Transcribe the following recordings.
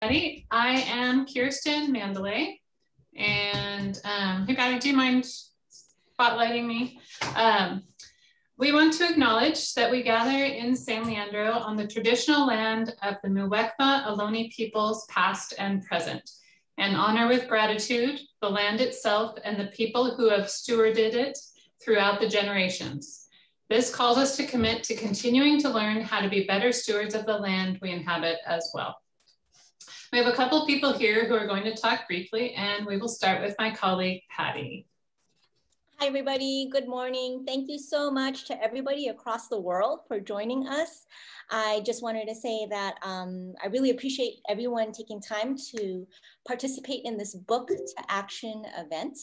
I am Kirsten Mandalay. And um, hey, Patty, do you mind spotlighting me? Um, we want to acknowledge that we gather in San Leandro on the traditional land of the Muwekma Ohlone peoples past and present, and honor with gratitude the land itself and the people who have stewarded it throughout the generations. This calls us to commit to continuing to learn how to be better stewards of the land we inhabit as well. We have a couple people here who are going to talk briefly and we will start with my colleague, Patty. Hi, everybody. Good morning. Thank you so much to everybody across the world for joining us. I just wanted to say that um, I really appreciate everyone taking time to participate in this book to action event.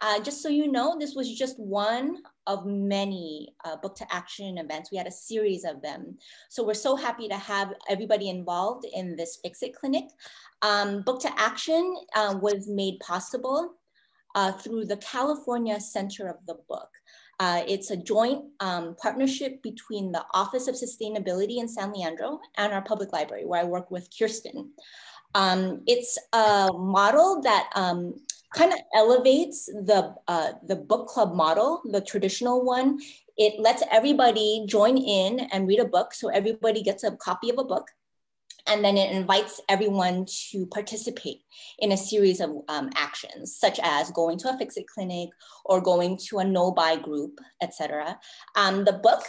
Uh, just so you know, this was just one of many uh, book to action events. We had a series of them. So we're so happy to have everybody involved in this Fix It Clinic. Um, book to Action uh, was made possible uh, through the California Center of the Book. Uh, it's a joint um, partnership between the Office of Sustainability in San Leandro and our public library, where I work with Kirsten. Um, it's a model that um, kind of elevates the, uh, the book club model, the traditional one. It lets everybody join in and read a book. So everybody gets a copy of a book. And then it invites everyone to participate in a series of um, actions, such as going to a fix-it clinic or going to a no-buy group, etc. Um, the book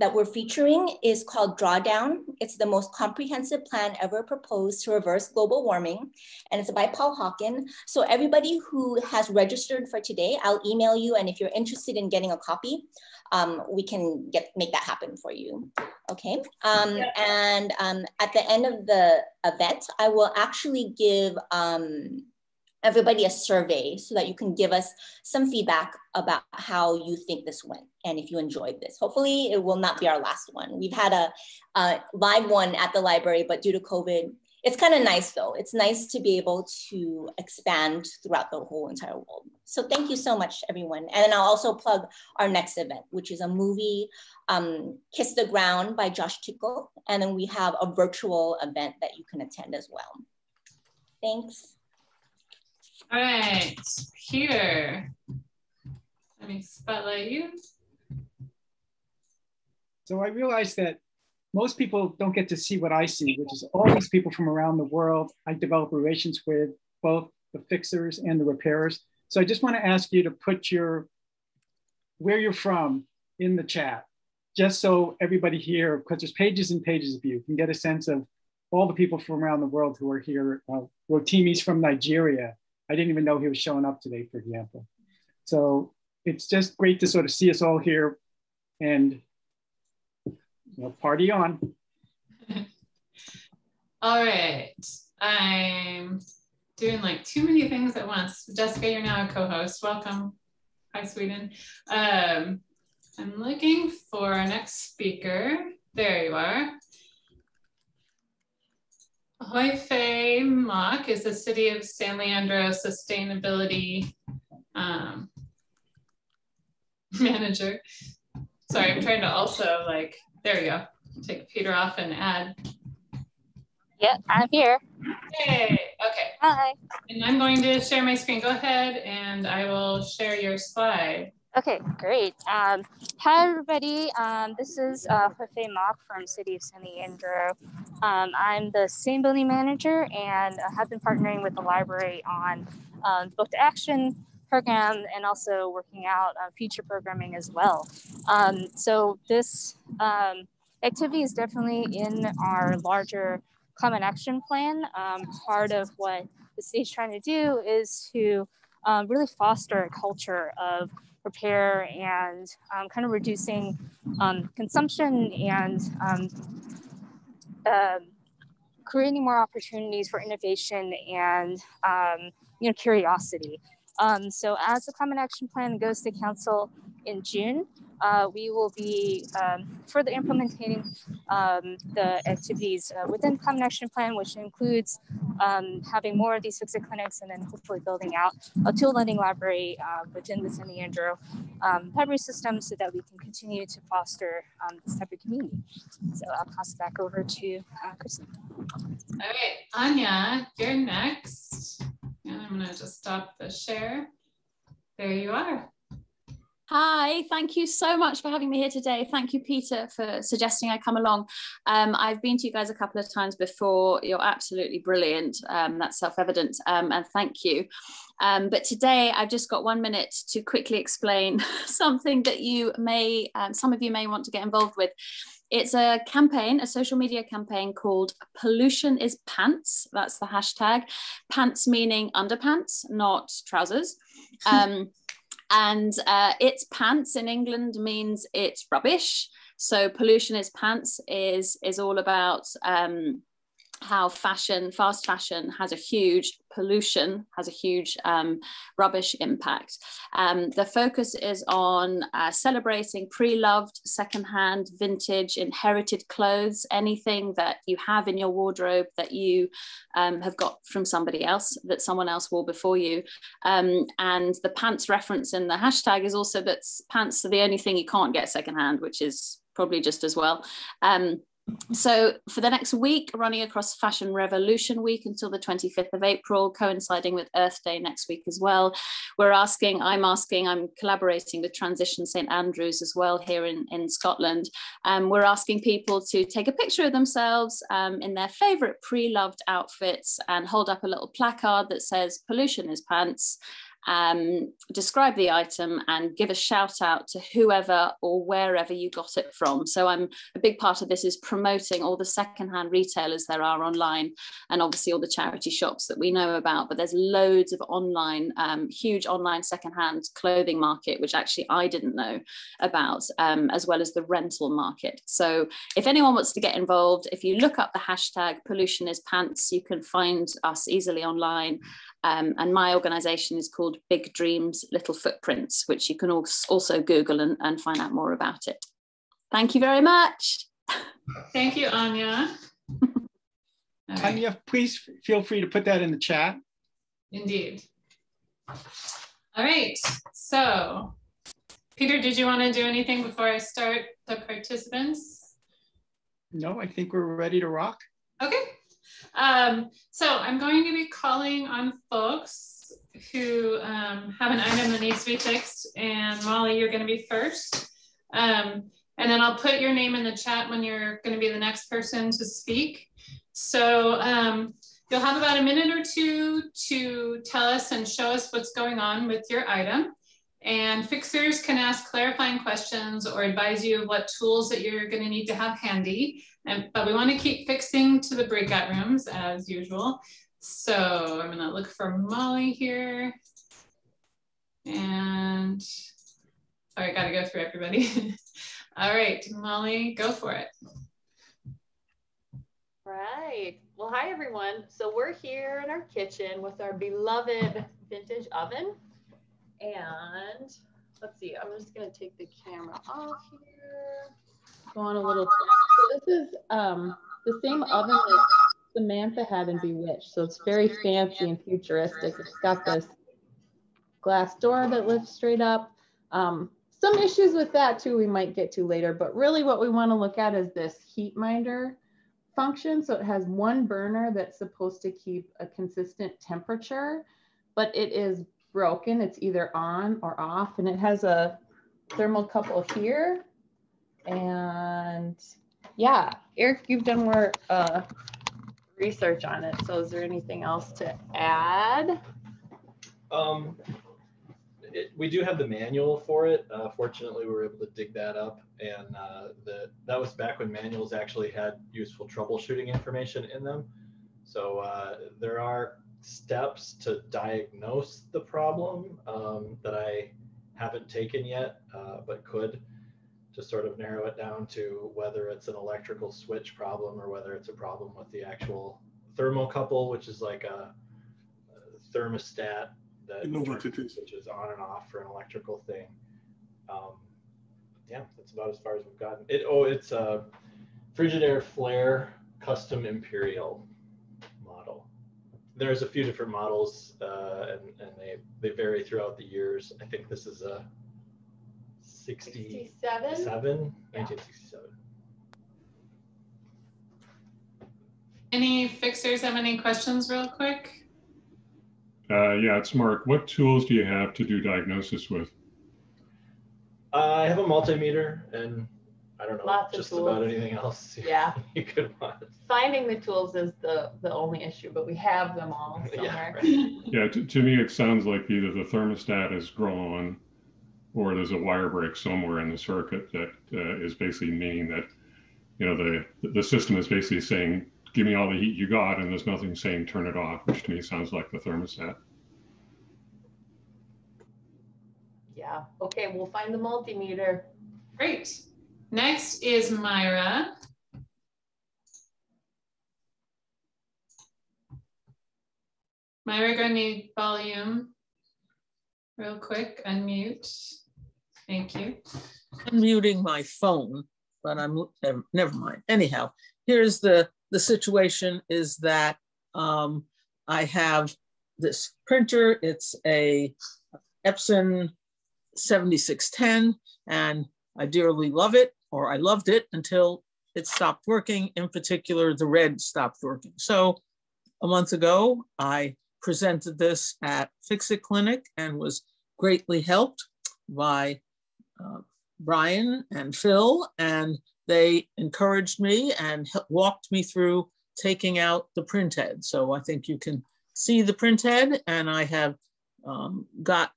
that we're featuring is called Drawdown. It's the most comprehensive plan ever proposed to reverse global warming, and it's by Paul Hawken. So everybody who has registered for today, I'll email you, and if you're interested in getting a copy, um, we can get make that happen for you. Okay, um, and um, at the end of the event, I will actually give um, everybody a survey so that you can give us some feedback about how you think this went and if you enjoyed this. Hopefully it will not be our last one. We've had a, a live one at the library, but due to COVID, it's kind of nice though. It's nice to be able to expand throughout the whole entire world. So thank you so much, everyone. And then I'll also plug our next event, which is a movie, um, Kiss the Ground by Josh Tickell. And then we have a virtual event that you can attend as well. Thanks. All right, Peter, let me spotlight you. So I realized that most people don't get to see what I see, which is all these people from around the world I develop relations with, both the fixers and the repairers. So I just want to ask you to put your where you're from in the chat, just so everybody here, because there's pages and pages of you, can get a sense of all the people from around the world who are here. Uh, Rotimi's from Nigeria, I didn't even know he was showing up today, for example. So it's just great to sort of see us all here and you know, party on. all right. I'm doing like too many things at once. Jessica, you're now a co-host. Welcome. Hi, Sweden. Um, I'm looking for our next speaker. There you are. Hoi-Fei Mok is the City of San Leandro Sustainability um, Manager. Sorry, I'm trying to also like, there you go, take Peter off and add. Yeah, I'm here. Hey, okay. Hi. And I'm going to share my screen. Go ahead and I will share your slide. Okay, great. Um, hi, everybody. Um, this is uh, Mok from City of San Leandro. Um, I'm the sustainability manager and I have been partnering with the library on um, book to action program and also working out uh, future programming as well. Um, so this um, activity is definitely in our larger climate action plan. Um, part of what the city is trying to do is to really foster a culture of repair and um, kind of reducing um, consumption and uh, creating more opportunities for innovation and um, you know curiosity. Um, so as the Climate Action Plan goes to Council in June, uh, we will be um, further implementing um, the activities uh, within Climate Action Plan, which includes um, having more of these fix-it clinics and then hopefully building out a tool lending library uh, within the San Leandro um, library system so that we can continue to foster um, this type of community. So I'll pass it back over to uh, Kristen. All right, Anya, you're next. And I'm gonna just stop the share. There you are. Hi, thank you so much for having me here today. Thank you, Peter, for suggesting I come along. Um, I've been to you guys a couple of times before. You're absolutely brilliant. Um, that's self-evident, um, and thank you. Um, but today I've just got one minute to quickly explain something that you may, um, some of you may want to get involved with. It's a campaign, a social media campaign called Pollution is Pants. That's the hashtag. Pants meaning underpants, not trousers. Um, and uh, it's pants in England means it's rubbish. So pollution is pants is is all about um, how fashion, fast fashion, has a huge pollution, has a huge um, rubbish impact. Um, the focus is on uh, celebrating pre-loved, secondhand, vintage, inherited clothes, anything that you have in your wardrobe that you um, have got from somebody else, that someone else wore before you. Um, and the pants reference in the hashtag is also that pants are the only thing you can't get secondhand, which is probably just as well. Um, so for the next week, running across Fashion Revolution Week until the 25th of April, coinciding with Earth Day next week as well, we're asking, I'm asking, I'm collaborating with Transition St Andrews as well here in, in Scotland. Um, we're asking people to take a picture of themselves um, in their favorite pre-loved outfits and hold up a little placard that says pollution is pants um, describe the item and give a shout out to whoever or wherever you got it from. So I'm a big part of this is promoting all the secondhand retailers there are online and obviously all the charity shops that we know about, but there's loads of online, um, huge online secondhand clothing market, which actually I didn't know about, um, as well as the rental market. So if anyone wants to get involved, if you look up the hashtag pollution is pants, you can find us easily online. Um, and my organization is called Big Dreams Little Footprints, which you can also Google and, and find out more about it. Thank you very much. Thank you, Anya. Right. Anya, please feel free to put that in the chat. Indeed. All right, so Peter, did you want to do anything before I start the participants? No, I think we're ready to rock. Okay, um, so I'm going to be calling on folks who um, have an item that needs to be fixed. And Molly, you're going to be first. Um, and then I'll put your name in the chat when you're going to be the next person to speak. So um, you'll have about a minute or two to tell us and show us what's going on with your item. And fixers can ask clarifying questions or advise you of what tools that you're going to need to have handy. And, but we want to keep fixing to the breakout rooms as usual. So I'm going to look for Molly here. And sorry, I got to go through everybody. All right, Molly, go for it. Right. Well, hi, everyone. So we're here in our kitchen with our beloved vintage oven. And let's see, I'm just gonna take the camera off here. Go on a little. So this is um, the same oven that Samantha had in Bewitched. So it's very fancy and futuristic. It's got this glass door that lifts straight up. Um, some issues with that too we might get to later, but really what we wanna look at is this heat minder function. So it has one burner that's supposed to keep a consistent temperature, but it is broken. It's either on or off and it has a thermocouple here. And yeah, Eric, you've done more uh, research on it. So is there anything else to add? Um, it, we do have the manual for it. Uh, fortunately, we were able to dig that up, and uh, the, that was back when manuals actually had useful troubleshooting information in them. So uh, there are steps to diagnose the problem um, that I haven't taken yet, uh, but could to sort of narrow it down to whether it's an electrical switch problem or whether it's a problem with the actual thermocouple, which is like a, a thermostat that switches on and off for an electrical thing. Um, yeah, that's about as far as we've gotten. It oh, it's a Frigidaire Flair Custom Imperial. There's a few different models, uh, and, and they they vary throughout the years. I think this is a 67, 67? Yeah. 1967. Any fixers have any questions real quick? Uh, yeah, it's Mark. What tools do you have to do diagnosis with? I have a multimeter and I don't know, Lots of just tools. about anything else Yeah. you could want. Finding the tools is the, the only issue, but we have them all Yeah, somewhere. right. Yeah, to, to me, it sounds like either the thermostat is grown or there's a wire break somewhere in the circuit that uh, is basically meaning that, you know, the, the system is basically saying, give me all the heat you got, and there's nothing saying turn it off, which to me sounds like the thermostat. Yeah, okay, we'll find the multimeter. Great. Next is Myra. Myra, gonna need volume real quick, unmute. Thank you. unmuting my phone, but I'm never, never mind. Anyhow, here's the the situation is that um, I have this printer. It's a Epson 7610, and I dearly love it, or I loved it until it stopped working. In particular, the red stopped working. So a month ago, I presented this at Fix-It Clinic and was greatly helped by uh, Brian and Phil, and they encouraged me and walked me through taking out the printhead. So I think you can see the printhead, and I have um, got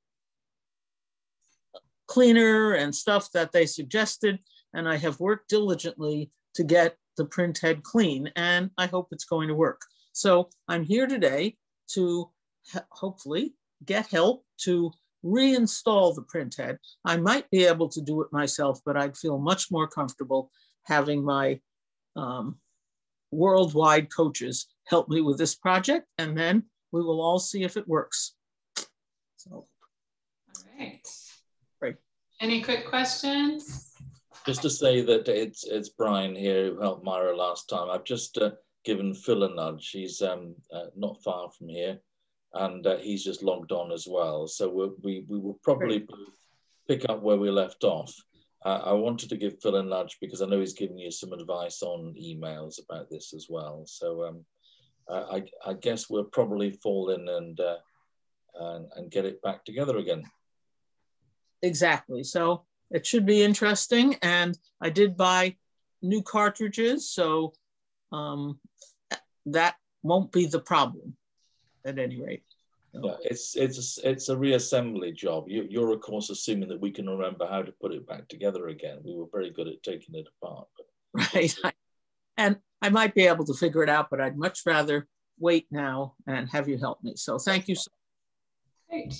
cleaner and stuff that they suggested, and I have worked diligently to get the printhead clean, and I hope it's going to work. So I'm here today to hopefully get help to reinstall the printhead. I might be able to do it myself, but I'd feel much more comfortable having my um, worldwide coaches help me with this project, and then we will all see if it works. So, All right. Great. Any quick questions? Just to say that it's it's Brian here who helped Myra last time. I've just uh, given Phil a nudge. He's um, uh, not far from here, and uh, he's just logged on as well. So we we will probably pick up where we left off. Uh, I wanted to give Phil a nudge because I know he's given you some advice on emails about this as well. So um, I, I I guess we'll probably fall in and, uh, and and get it back together again. exactly. So it should be interesting. And I did buy new cartridges, so um, that won't be the problem at any rate. Yeah, it's it's it's a reassembly job. You, you're of course assuming that we can remember how to put it back together again. We were very good at taking it apart. But right? And I might be able to figure it out, but I'd much rather wait now and have you help me. So thank you. so Great.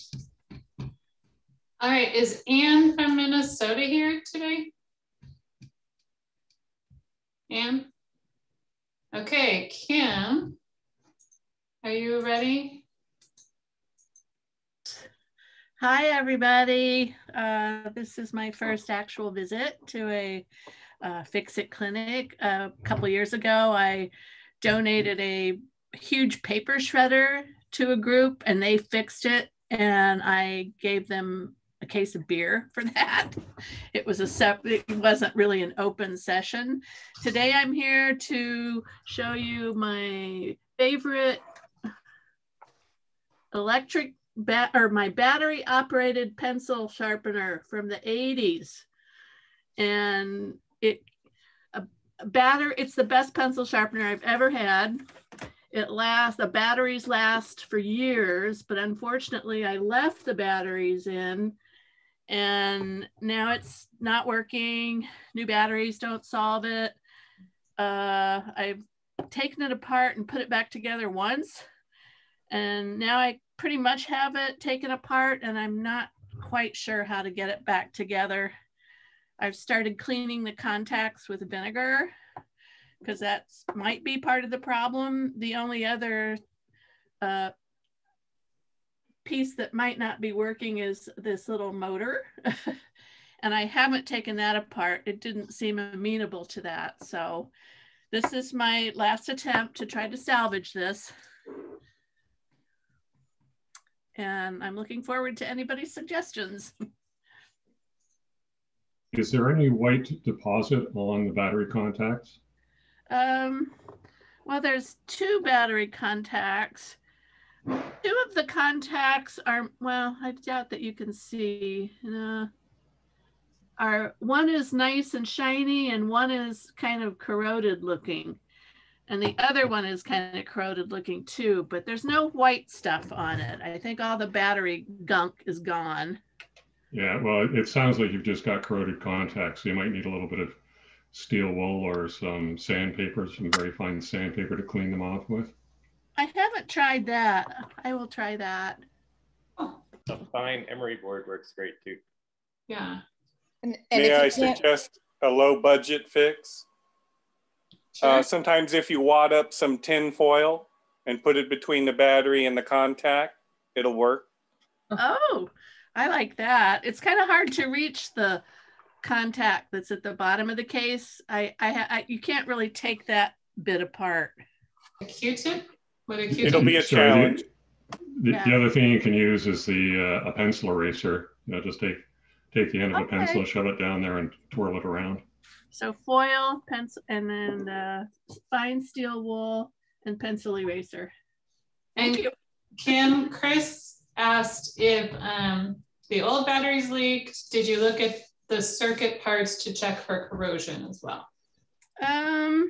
All right, is Anne from Minnesota here today? Anne? Okay, Kim, are you ready? Hi, everybody. Uh, this is my first actual visit to a uh, Fix-It clinic. a couple years ago, I donated a huge paper shredder to a group and they fixed it and I gave them a case of beer for that. It was a separate, it wasn't really an open session. Today I'm here to show you my favorite electric bat or my battery operated pencil sharpener from the 80s and it a, a batter it's the best pencil sharpener i've ever had it lasts the batteries last for years but unfortunately i left the batteries in and now it's not working new batteries don't solve it uh, i've taken it apart and put it back together once and now I pretty much have it taken apart and I'm not quite sure how to get it back together. I've started cleaning the contacts with vinegar because that might be part of the problem. The only other uh, piece that might not be working is this little motor. and I haven't taken that apart. It didn't seem amenable to that. So this is my last attempt to try to salvage this. And I'm looking forward to anybody's suggestions. Is there any white deposit on the battery contacts? Um, well, there's two battery contacts. Two of the contacts are, well, I doubt that you can see. Uh, are one is nice and shiny and one is kind of corroded looking. And the other one is kind of corroded looking too, but there's no white stuff on it. I think all the battery gunk is gone. Yeah, well, it sounds like you've just got corroded contacts. So you might need a little bit of steel wool or some sandpaper, some very fine sandpaper to clean them off with. I haven't tried that. I will try that. A fine emery board works great too. Yeah. And, and May I suggest a low budget fix? Sure. Uh, sometimes if you wad up some tin foil and put it between the battery and the contact, it'll work. Oh, I like that. It's kind of hard to reach the contact that's at the bottom of the case. I, I, I you can't really take that bit apart. A Q-tip? What a Q-tip? It'll be a So challenge. The, Yeah. the other thing you can use is the uh, a pencil eraser. You know, just take take the end of a Okay. pencil, shove it down there, and twirl it around. So foil, pencil, and then uh, fine steel wool and pencil eraser. And Kim, Chris asked if um, the old batteries leaked. Did you look at the circuit parts to check for corrosion as well? Um,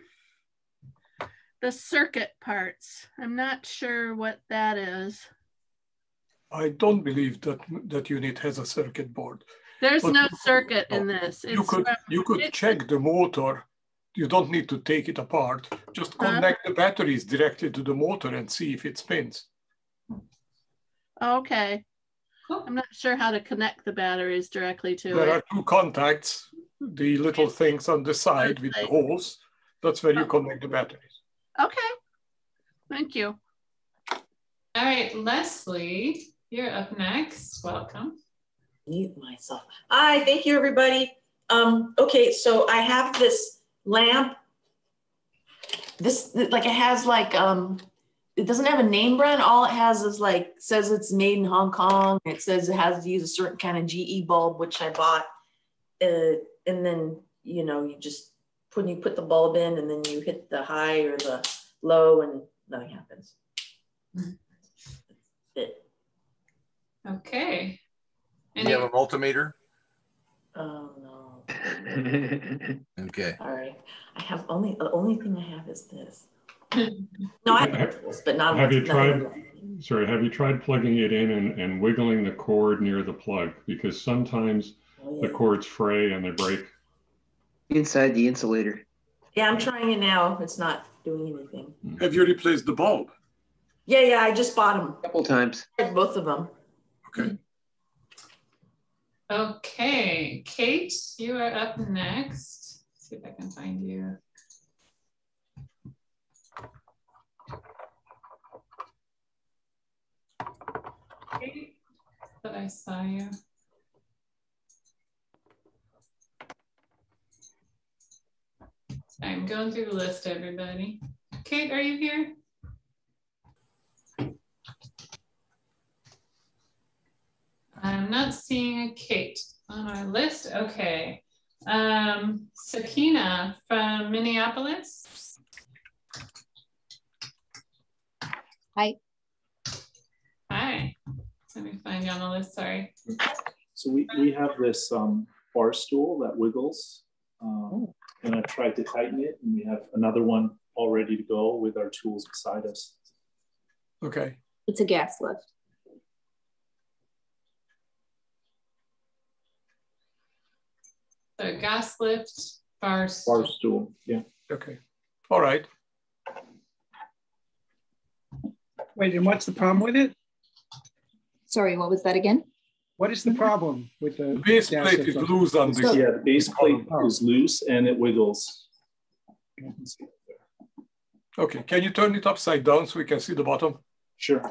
the circuit parts. I'm not sure what that is. I don't believe that that unit has a circuit board. There's But- no circuit in oh, this. You could from- you could check the motor. You don't need to take it apart. Just Huh? connect the batteries directly to the motor and see if it spins. Okay. I'm not sure how to connect the batteries directly to There it. are two contacts, the little things on the side with the holes. That's where Oh. you connect the batteries. Okay. Thank you. All right, Leslie, you're up next. Welcome. mute myself. Hi, thank you, everybody. Um, okay, so I have this lamp. This, like, it has like, um, it doesn't have a name brand. All it has is like, says it's made in Hong Kong. It says it has to use a certain kind of GE bulb, which I bought. Uh, and then, you know, you just put, you put the bulb in and then you hit the high or the low and nothing happens. It, Okay. Do you have a multimeter? oh, no. Okay. All right. I have only, the only thing I have is this. No, I have tools, but not. Have you not- tried? Sorry, have you tried plugging it in and, and wiggling the cord near the plug? Because sometimes Oh, the cords fray and they break. Inside the insulator. Yeah, I'm trying it now. It's not doing anything. Mm-hmm. Have you replaced the bulb? Yeah, yeah, I just bought them. A couple times. Both of them. Okay. Okay, Kate, you are up next. Let's see if I can find you. Kate, thought I saw you. I'm going through the list, everybody. Kate, are you here? I'm not seeing a Kate on our list. Okay. Um, Sakina from Minneapolis. Hi. Hi. Let me find you on the list. Sorry. So we, we have this um, bar stool that wiggles. Um, Oh. And I tried to tighten it, and we have another one all ready to go with our tools beside us. Okay. It's a gas lift. So gas lift, bar stool. Bar stool, yeah. Okay. All right. Wait, and what's the problem with it? Sorry, what was that again? What is the problem with the base plate is loose on the. Yeah, the base plate Oh. is loose and it wiggles. Okay, can you turn it upside down so we can see the bottom? Sure.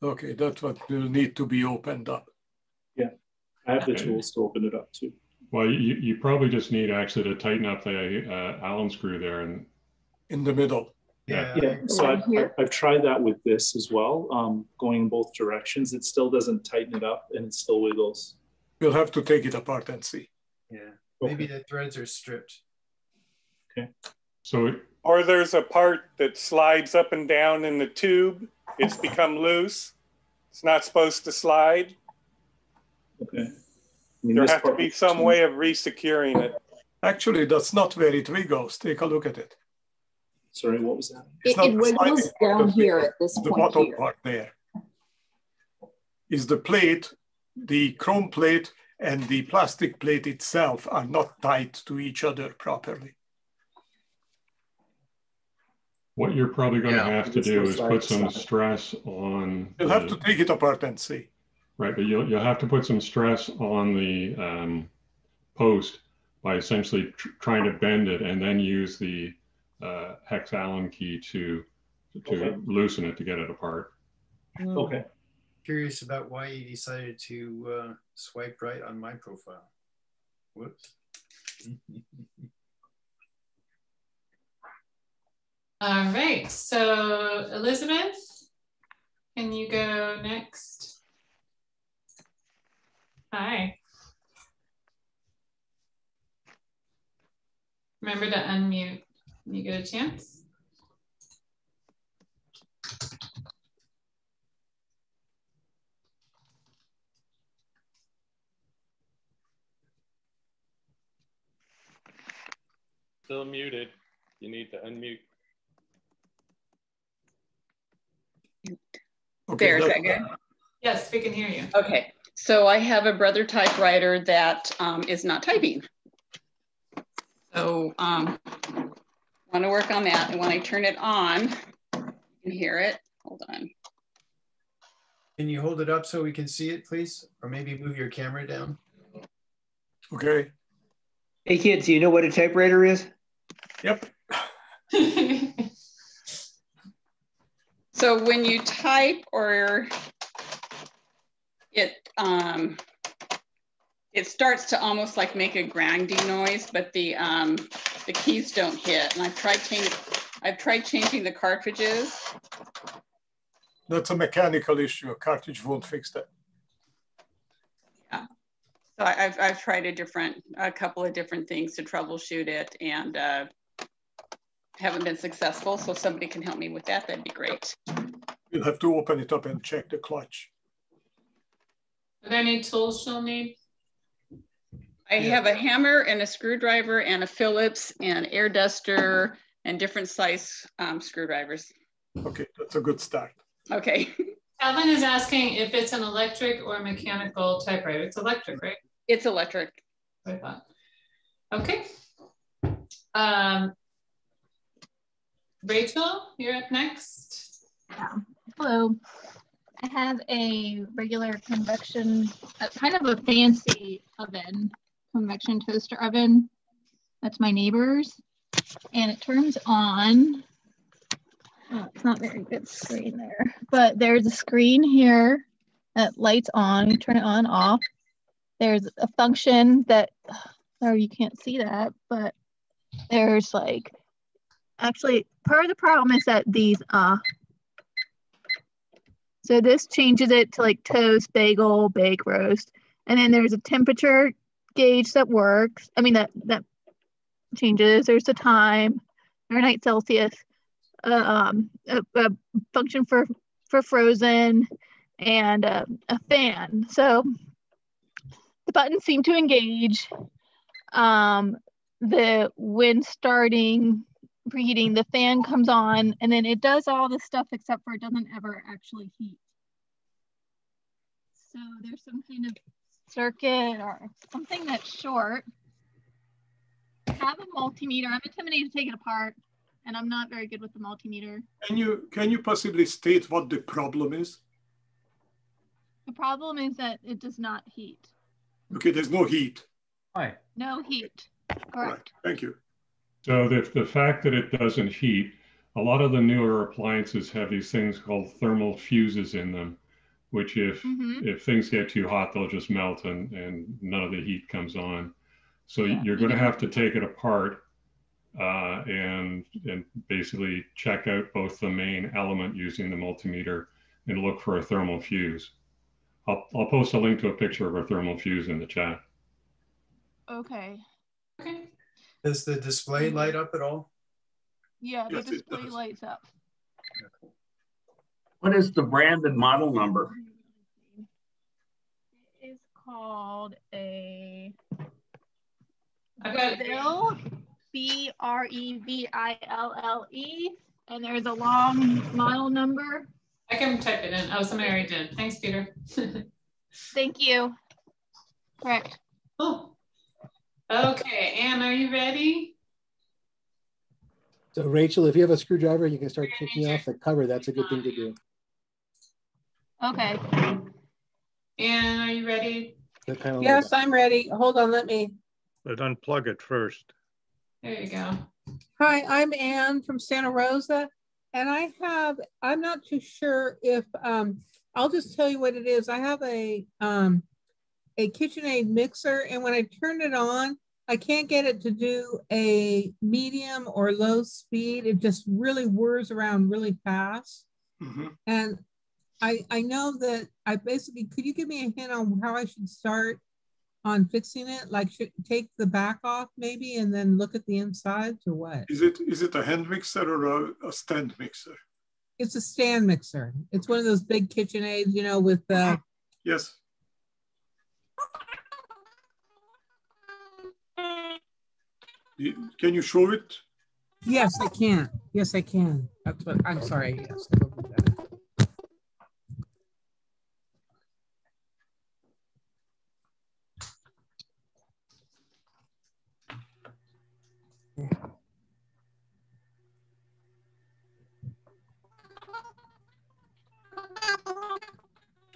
Okay, that's what will need to be opened up. Yeah, I have the tools to open it up too. Well, you, you probably just need actually to tighten up the uh, Allen screw there and In the middle. Yeah. Yeah, so Right I've. I've tried that with this as well, um, going in both directions. It still doesn't tighten it up and it still wiggles. You'll have to take it apart and see. Yeah, maybe the threads are stripped. Okay. So it, Or there's a part that slides up and down in the tube. It's become loose. It's not supposed to slide. Okay. I mean, There has to be some way of resecuring it. Actually, that's not where it wiggles. Take a look at it. Sorry, what was that? It, not it the wiggles down here at this The point bottom here. part there is the plate, the chrome plate and the plastic plate itself are not tied to each other properly. what you're probably going to have to do is put some solid. stress on. You'll have to take it apart and see. Right, but you'll, you'll have to put some stress on the um, post by essentially tr- trying to bend it and then use the uh, hex Allen key to to Okay. loosen it to get it apart. Okay. Curious about why you decided to uh, swipe right on my profile. Whoops. All right, so Elizabeth, can you go next? Hi. Remember to unmute when you get a chance. Still muted. You need to unmute. Okay, There, is that- that good? Yes, we can hear you. Okay, so I have a brother typewriter that um, is not typing. So um, want to work on that. And when I turn it on, you can hear it. Hold on. Can you hold it up so we can see it, please? Or maybe move your camera down? Okay. Hey kids, do you know what a typewriter is? Yep. So when you type or it um, it starts to almost like make a grinding noise, but the um, the keys don't hit. And I've tried changing I've tried changing the cartridges. That's a mechanical issue. A cartridge won't fix that. Yeah. So I- I've I've tried a different a couple of different things to troubleshoot it and uh, haven't been successful. So if somebody can help me with that, that'd be great. You'll have to open it up and check the clutch. Are there any tools she'll need? I have a hammer and a screwdriver and a Phillips and air duster and different size um, screwdrivers. Okay, that's a good start. Okay, Calvin is asking if it's an electric or mechanical typewriter. It's electric, right? it's electric. I thought. Okay. Um, Rachel, you're up next. Yeah. Hello. I have a regular convection, uh, kind of a fancy oven, convection toaster oven. That's my neighbor's. And it turns on. Oh, it's not very good screen there, but there's a screen here that lights on. You turn it on, off. There's a function that, oh, you can't see that, but there's like, actually, part of the problem is that these uh, so this changes it to like toast, bagel, bake, roast. And then there's a temperature gauge that works. I mean, that, that changes. There's a time, Fahrenheit, Celsius, uh, um, a, a function for, for frozen and uh, a fan. So the buttons seem to engage. Um, the when starting preheating, the fan comes on, and then it does all the stuff except for it doesn't ever actually heat. So there's some kind of circuit or something that's short. Have a multimeter. I'm intimidated to take it apart, and I'm not very good with the multimeter. Can you can you possibly state what the problem is? The problem is that it does not heat. Okay, there's no heat. Hi. No heat. Correct. Thank you. So the, the fact that it doesn't heat, a lot of the newer appliances have these things called thermal fuses in them. Which if Mhm. if things get too hot, they'll just melt and and none of the heat comes on. So Yeah. you're going to have to take it apart uh, and and basically check out both the main element using the multimeter and look for a thermal fuse. I'll I'll post a link to a picture of a thermal fuse in the chat. Okay. Okay. Does the display light up at all? Yeah, the Yes, display lights up. What is the brand and model number? It's called a I've got Bill, B R E V I L L E, and there's a long model number. I can type it in. Oh, somebody already did. Thanks, Peter. Thank you. Correct. Oh. Okay, Anne, are you ready? So Rachel, if you have a screwdriver, you can start taking off the cover. That's a good thing to do. Okay. Anne, are you ready? Kind of Yes, I'm ready. Hold on, let me. But unplug it first. There you go. Hi, I'm Anne from Santa Rosa. And I have, I'm not too sure if, um, I'll just tell you what it is. I have a, um, a KitchenAid mixer and when I turn it on, I can't get it to do a medium or low speed. It just really whirs around really fast. And I, I know that I basically, could you give me a hint on how I should start on fixing it? Like should take the back off maybe and then look at the insides or what? Is it is it a hand mixer or a, a stand mixer? It's a stand mixer. It's one of those big KitchenAids, you know, with uh Yes. Can you show it? yes, I can. Yes, I can. That's what I'm sorry. Yes.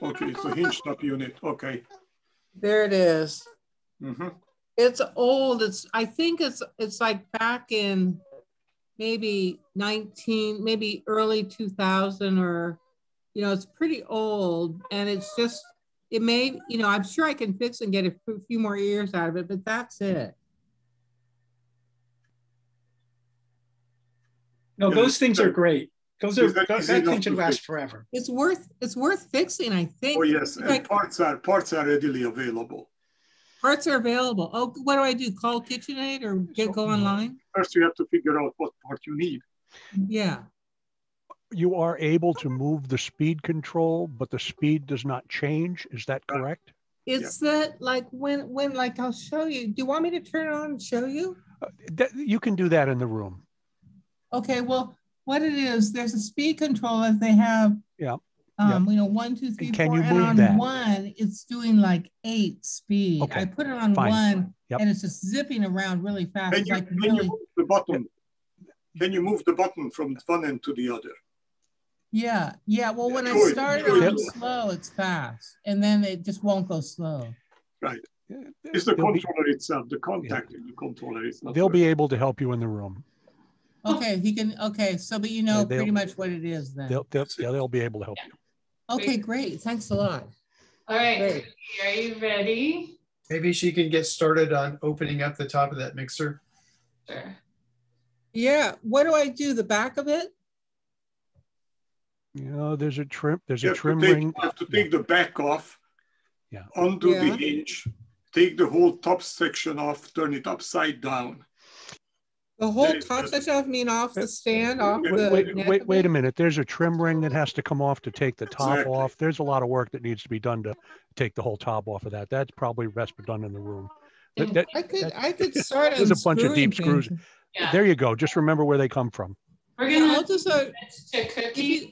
Okay, it's a hinge top unit. Okay. There it is. Mhm. It's old. It's I think it's it's like back in maybe 19, maybe early 2000 or you know, it's pretty old and it's just it may, you know, I'm sure I can fix and get a few more years out of it, but that's it. No, those things are great. Those are that that, easy that thing should last fix? forever. It's worth it's worth fixing, I think. Oh yes, and Like parts are parts are readily available. parts are available. Oh, what do I do? Call KitchenAid or get go online? First, you have to figure out what part you need. Yeah. You are able to move the speed control, but the speed does not change. Is that correct? It's that like when when like I'll show you. Do you want me to turn it on and show you? Uh, that, you can do that in the room. Okay, well, what it is, there's a speed control as they have, Yeah. um, you know, one, two, three, can four, you and move on that? one, it's doing like eight speed. Okay, I put it on fine. one, Yep. and it's just zipping around really fast. Can you, like can really, you move the button? Can you move the button from one end to the other? yeah, yeah. Well, when I Sure, start it sure. on slow, it's fast, and then it just won't go slow. Right. It's the They'll be- controller itself, the contact in the controller is not. They'll be able to help you in the room. Okay, he can. Okay, so but you know They- they'll- pretty much what it is then. They'll, they'll, yeah, they'll be able to help you. Okay, great. Thanks a lot. All right, Great. are you ready? Maybe she can get started on opening up the top of that mixer. Sure. Yeah. What do I do? The back of it? You know, there's a trim, there's You a have to trim take, ring. you have to take the back off. Yeah. Onto the Yeah. hinge, take the whole top section off, turn it upside down. The whole There- top section off, mean off the stand, off Wait, the. Wait, neck wait, of wait a minute. There's a trim ring that has to come off to take the top Exactly. off. There's a lot of work that needs to be done to take the whole top off of that. That's probably best done in the room. That- that- I could, I could start. There's a bunch of unscrewing deep screws. things. Yeah. There you go. Just remember where they come from. We're Yeah, gonna I'll just, uh, to if cookie. you,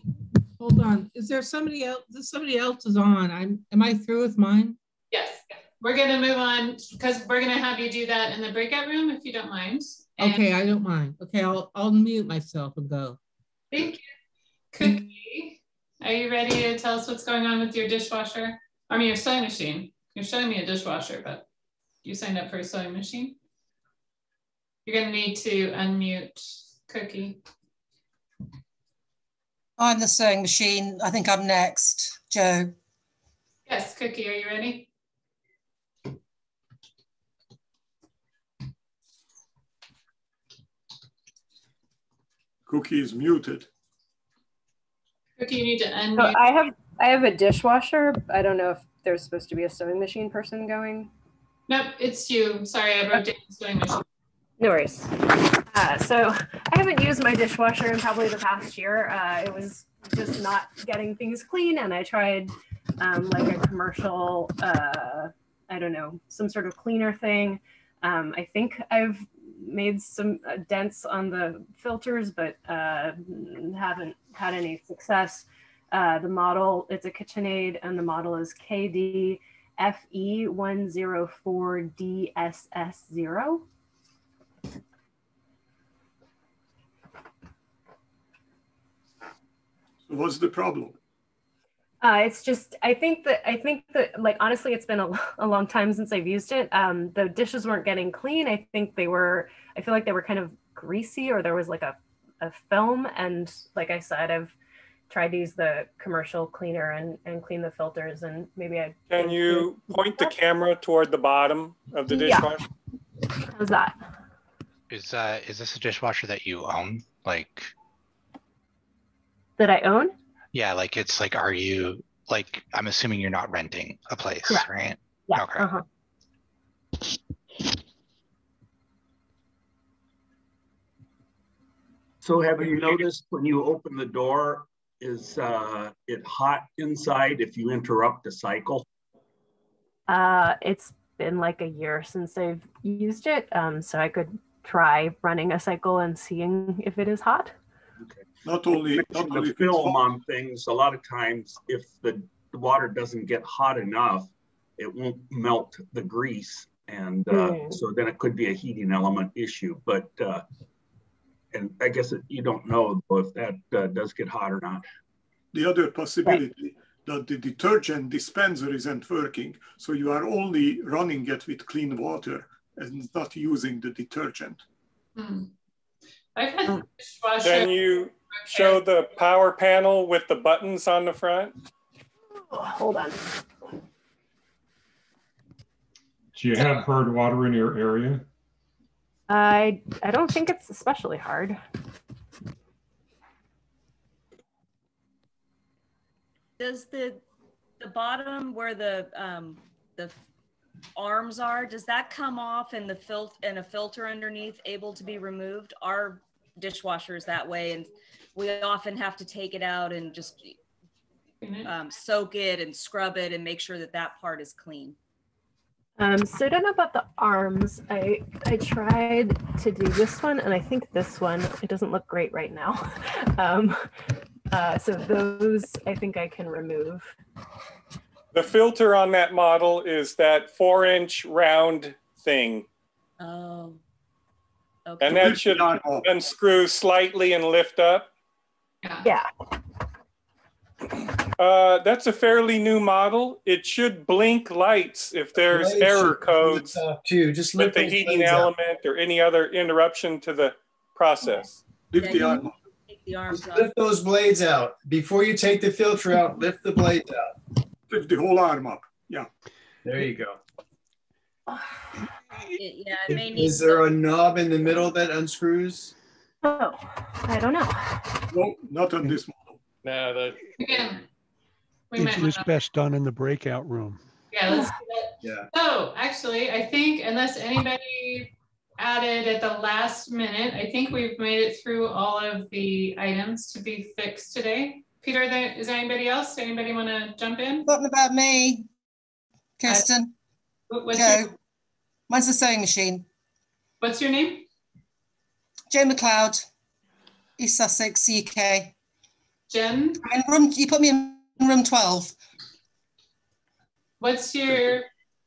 hold on, is there somebody else, this somebody else is on, I'm, am I through with mine? Yes, we're gonna move on because we're gonna have you do that in the breakout room if you don't mind. And Okay, I don't mind. Okay, I'll, I'll mute myself and go. Thank you. Cookie, are you ready to tell us what's going on with your dishwasher? I mean, your sewing machine. You're showing me a dishwasher, but you signed up for a sewing machine. You're gonna need to unmute Cookie. I'm the sewing machine. I think I'm next, Joe. Yes, Cookie, are you ready? Cookie is muted. Cookie, you need to So. I have I have a dishwasher. I don't know if there's supposed to be a sewing machine person going. Nope, it's you. Sorry, I wrote down sewing machine. No worries. Uh, so I haven't used my dishwasher in probably the past year. Uh, it was just not getting things clean, and I tried um, like a commercial, uh, I don't know, some sort of cleaner thing. Um, I think I've made some uh, dents on the filters, but uh, haven't had any success. Uh, the model, it's a KitchenAid, and the model is KD FE104DSS0. What's the problem? Uh, it's just I think that I think that like honestly, it's been a, a long time since I've used it. Um, the dishes weren't getting clean. I think they were. I feel like they were kind of greasy, or there was like a, a film. And like I said, I've tried to use the commercial cleaner and and clean the filters, and maybe I. Can you point the camera toward the bottom of the dishwasher. Yeah. dishwasher? How's that? Is uh is this a dishwasher that you own? Like That I own? Yeah, like it's like are you like I'm assuming you're not renting a place, Correct. right? Yeah. Okay. Uh-huh. So have you noticed when you open the door, is uh, it hot inside if you interrupt a cycle? Uh, it's been like a year since I've used it, um, so I could try running a cycle and seeing if it is hot. Not only, not only the film on things, a lot of times if the, the water doesn't get hot enough, it won't melt the grease. And uh, Hmm. so then it could be a heating element issue, but uh, and I guess it- you don't know though, if that uh, does get hot or not. the other possibility that the detergent dispenser isn't working, so you are only running it with clean water and not using the detergent. Hmm. I've had dishwasher. Can you show the power panel with the buttons on the front? hold on. Do you have hard water in your area? I I don't think it's especially hard. Does the the bottom where the um the arms are, does that come off and the filter and a filter underneath able to be removed? Our dishwasher is that way and we often have to take it out and just um, soak it and scrub it and make sure that that part is clean. Um, so I don't know about the arms. I I tried to do this one, and I think this one it doesn't look great right now. Um, uh, so those I think I can remove. The filter on that model is that four inch round thing. Oh. Okay. And that should unscrew slightly and lift up. Yeah. Uh, that's a fairly new model. It should blink lights if there's Blades error codes lift up too. Just with lift the heating blades out. element or any other interruption to the process. Lift the arm. Take the arms Just lift those blades out. Before you take the filter out, lift the blades out. Lift the whole arm up. Yeah. There you go. It- yeah, it may need Is there a knob in the middle that unscrews? Oh, I don't know. No, not on this model. No, the Again, we It might is wanna- best done in the breakout room. Yeah, let's do that. Yeah. So actually, I think unless anybody added at the last minute, I think we've made it through all of the items to be fixed today. Peter, there, is there anybody else? Anybody want to jump in? Something about me, Kirsten. What- What's Joe. your, Mine's the sewing machine. what's your name? Joe McLeod, East Sussex, UK. Jen? Room, you put me in room 12. What's your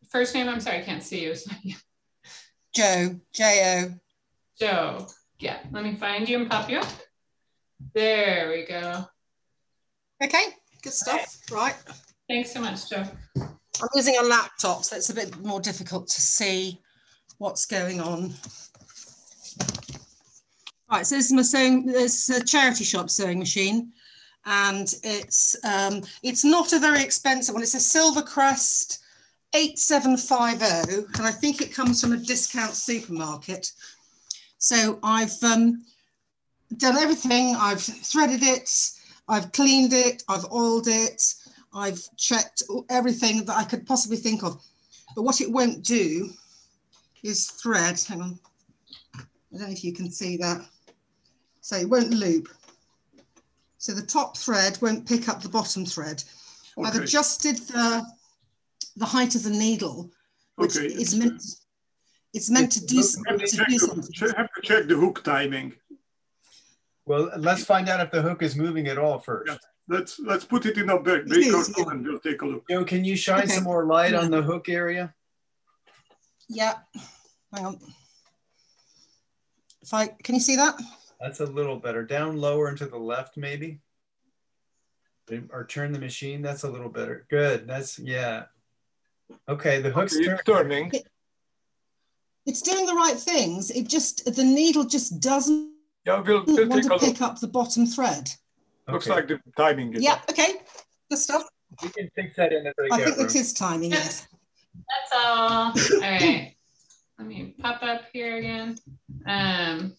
first name? I'm sorry, I can't see you. Joe, J O. Joe. Yeah, let me find you and pop you up. There we go. Okay, good stuff. Right. Thanks so much, Joe. I'm using a laptop, so it's a bit more difficult to see what's going on. Right, so this is my sewing, this is a charity shop sewing machine. and it's um, it's not a very expensive one. It's a Silvercrest 8750, and I think it comes from a discount supermarket. So I've um, done everything. I've threaded it, I've cleaned it, I've oiled it, I've checked everything that I could possibly think of. But what it won't do is thread. Hang on. I don't know if you can see that. So it won't loop. So the top thread won't pick up the bottom thread. Okay. I've adjusted the, the height of the needle, which okay. is meant, it's meant to do, to do something. Have to check the hook timing. Well, let's find out if the hook is moving at all first. Yeah. Let's let's put it in a break, is, yeah. and we'll take a look. Joe, can you shine okay. some more light on the mm-hmm. hook area? Yeah. Hang on. If I can you see that? That's a little better. Down lower and to the left, maybe. Or turn the machine. That's a little better. Good. That's yeah. Okay, the hook's okay, turning. It, it's doing the right things. It just the needle just doesn't yeah, we'll, we'll want to pick up the bottom thread. Looks like the timing is. Yeah. Up. Okay. Good stuff. We can fix that in the I think it is timing. Yes. That's all. All right. Let me pop up here again. Um,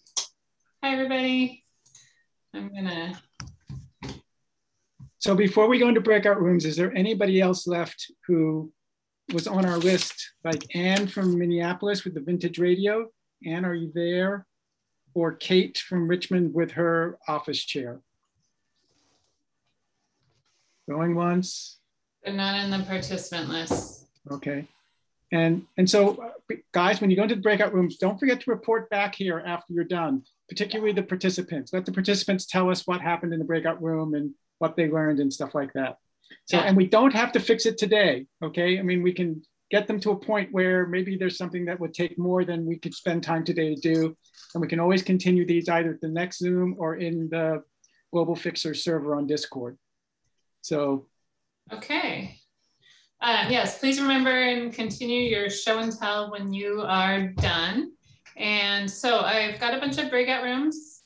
hi everybody. I'm gonna. So before we go into breakout rooms, is there anybody else left who was on our list, like Anne from Minneapolis with the vintage radio? Anne, are you there? Or Kate from Richmond with her office chair? Going once? They're not in the participant list. Okay. And, and so uh, guys, when you go into the breakout rooms, don't forget to report back here after you're done, particularly the participants. Let the participants tell us what happened in the breakout room and what they learned and stuff like that. So, and we don't have to fix it today, okay? I mean, we can get them to a point where maybe there's something that would take more than we could spend time today to do. And we can always continue these either at the next Zoom or in the Global Fixer server on Discord. So. Okay. Uh, yes, please remember and continue your show and tell when you are done. And so I've got a bunch of breakout rooms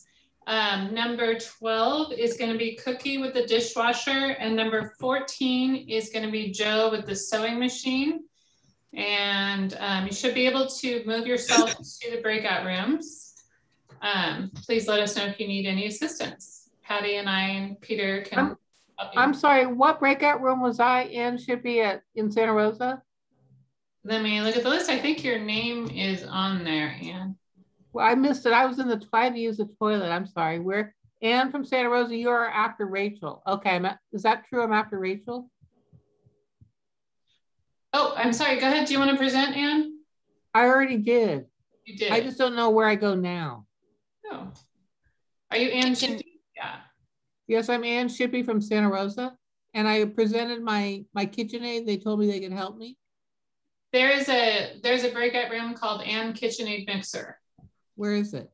um, number 12 is going to be Cookie with the dishwasher, and number 14 is going to be Joe with the sewing machine. And um, you should be able to move yourself to the breakout rooms. Um, please let us know if you need any assistance. Patty and I and Peter can I'm, I'm sorry, what breakout room was I in? Should be at in Santa Rosa? Let me look at the list. I think your name is on there, Anne. Well, I missed it. I was in the I had to use the toilet. I'm sorry. Where Anne from Santa Rosa, you are after Rachel. Okay, I'm at, is that true? I'm after Rachel. Oh, I'm sorry. Go ahead. Do you want to present, Anne? I already did. You did. I just don't know where I go now. Oh. Are you Anne Shippey? Yeah. Yes, I'm Anne Shippey from Santa Rosa. And I presented my my KitchenAid. They told me they could help me. There is a there's a breakout room called Anne KitchenAid Mixer. Where is it?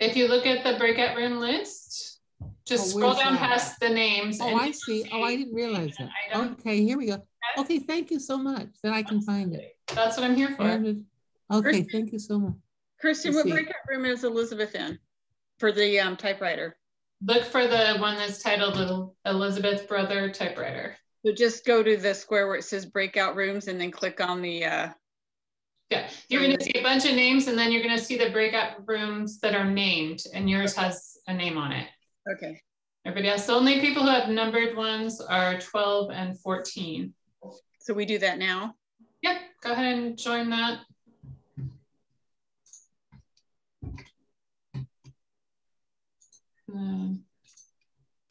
If you look at the breakout room list, just oh, scroll down that? past the names. Oh, I see. Oh, I didn't realize that. Okay, here we go. Okay, thank you so much. Then I can find it. That's what I'm here for. Okay, thank you so much. Kristen, what breakout room is Elizabeth in for the um, typewriter? Look for the one that's titled Elizabeth Brother Typewriter. So just go to the square where it says breakout rooms and then click on the uh, yeah, you're going to see a bunch of names and then you're going to see the breakout rooms that are named and yours has a name on it. Okay. Everybody else, the only people who have numbered ones are 12 and 14. So we do that now? Yep, go ahead and join that. Um,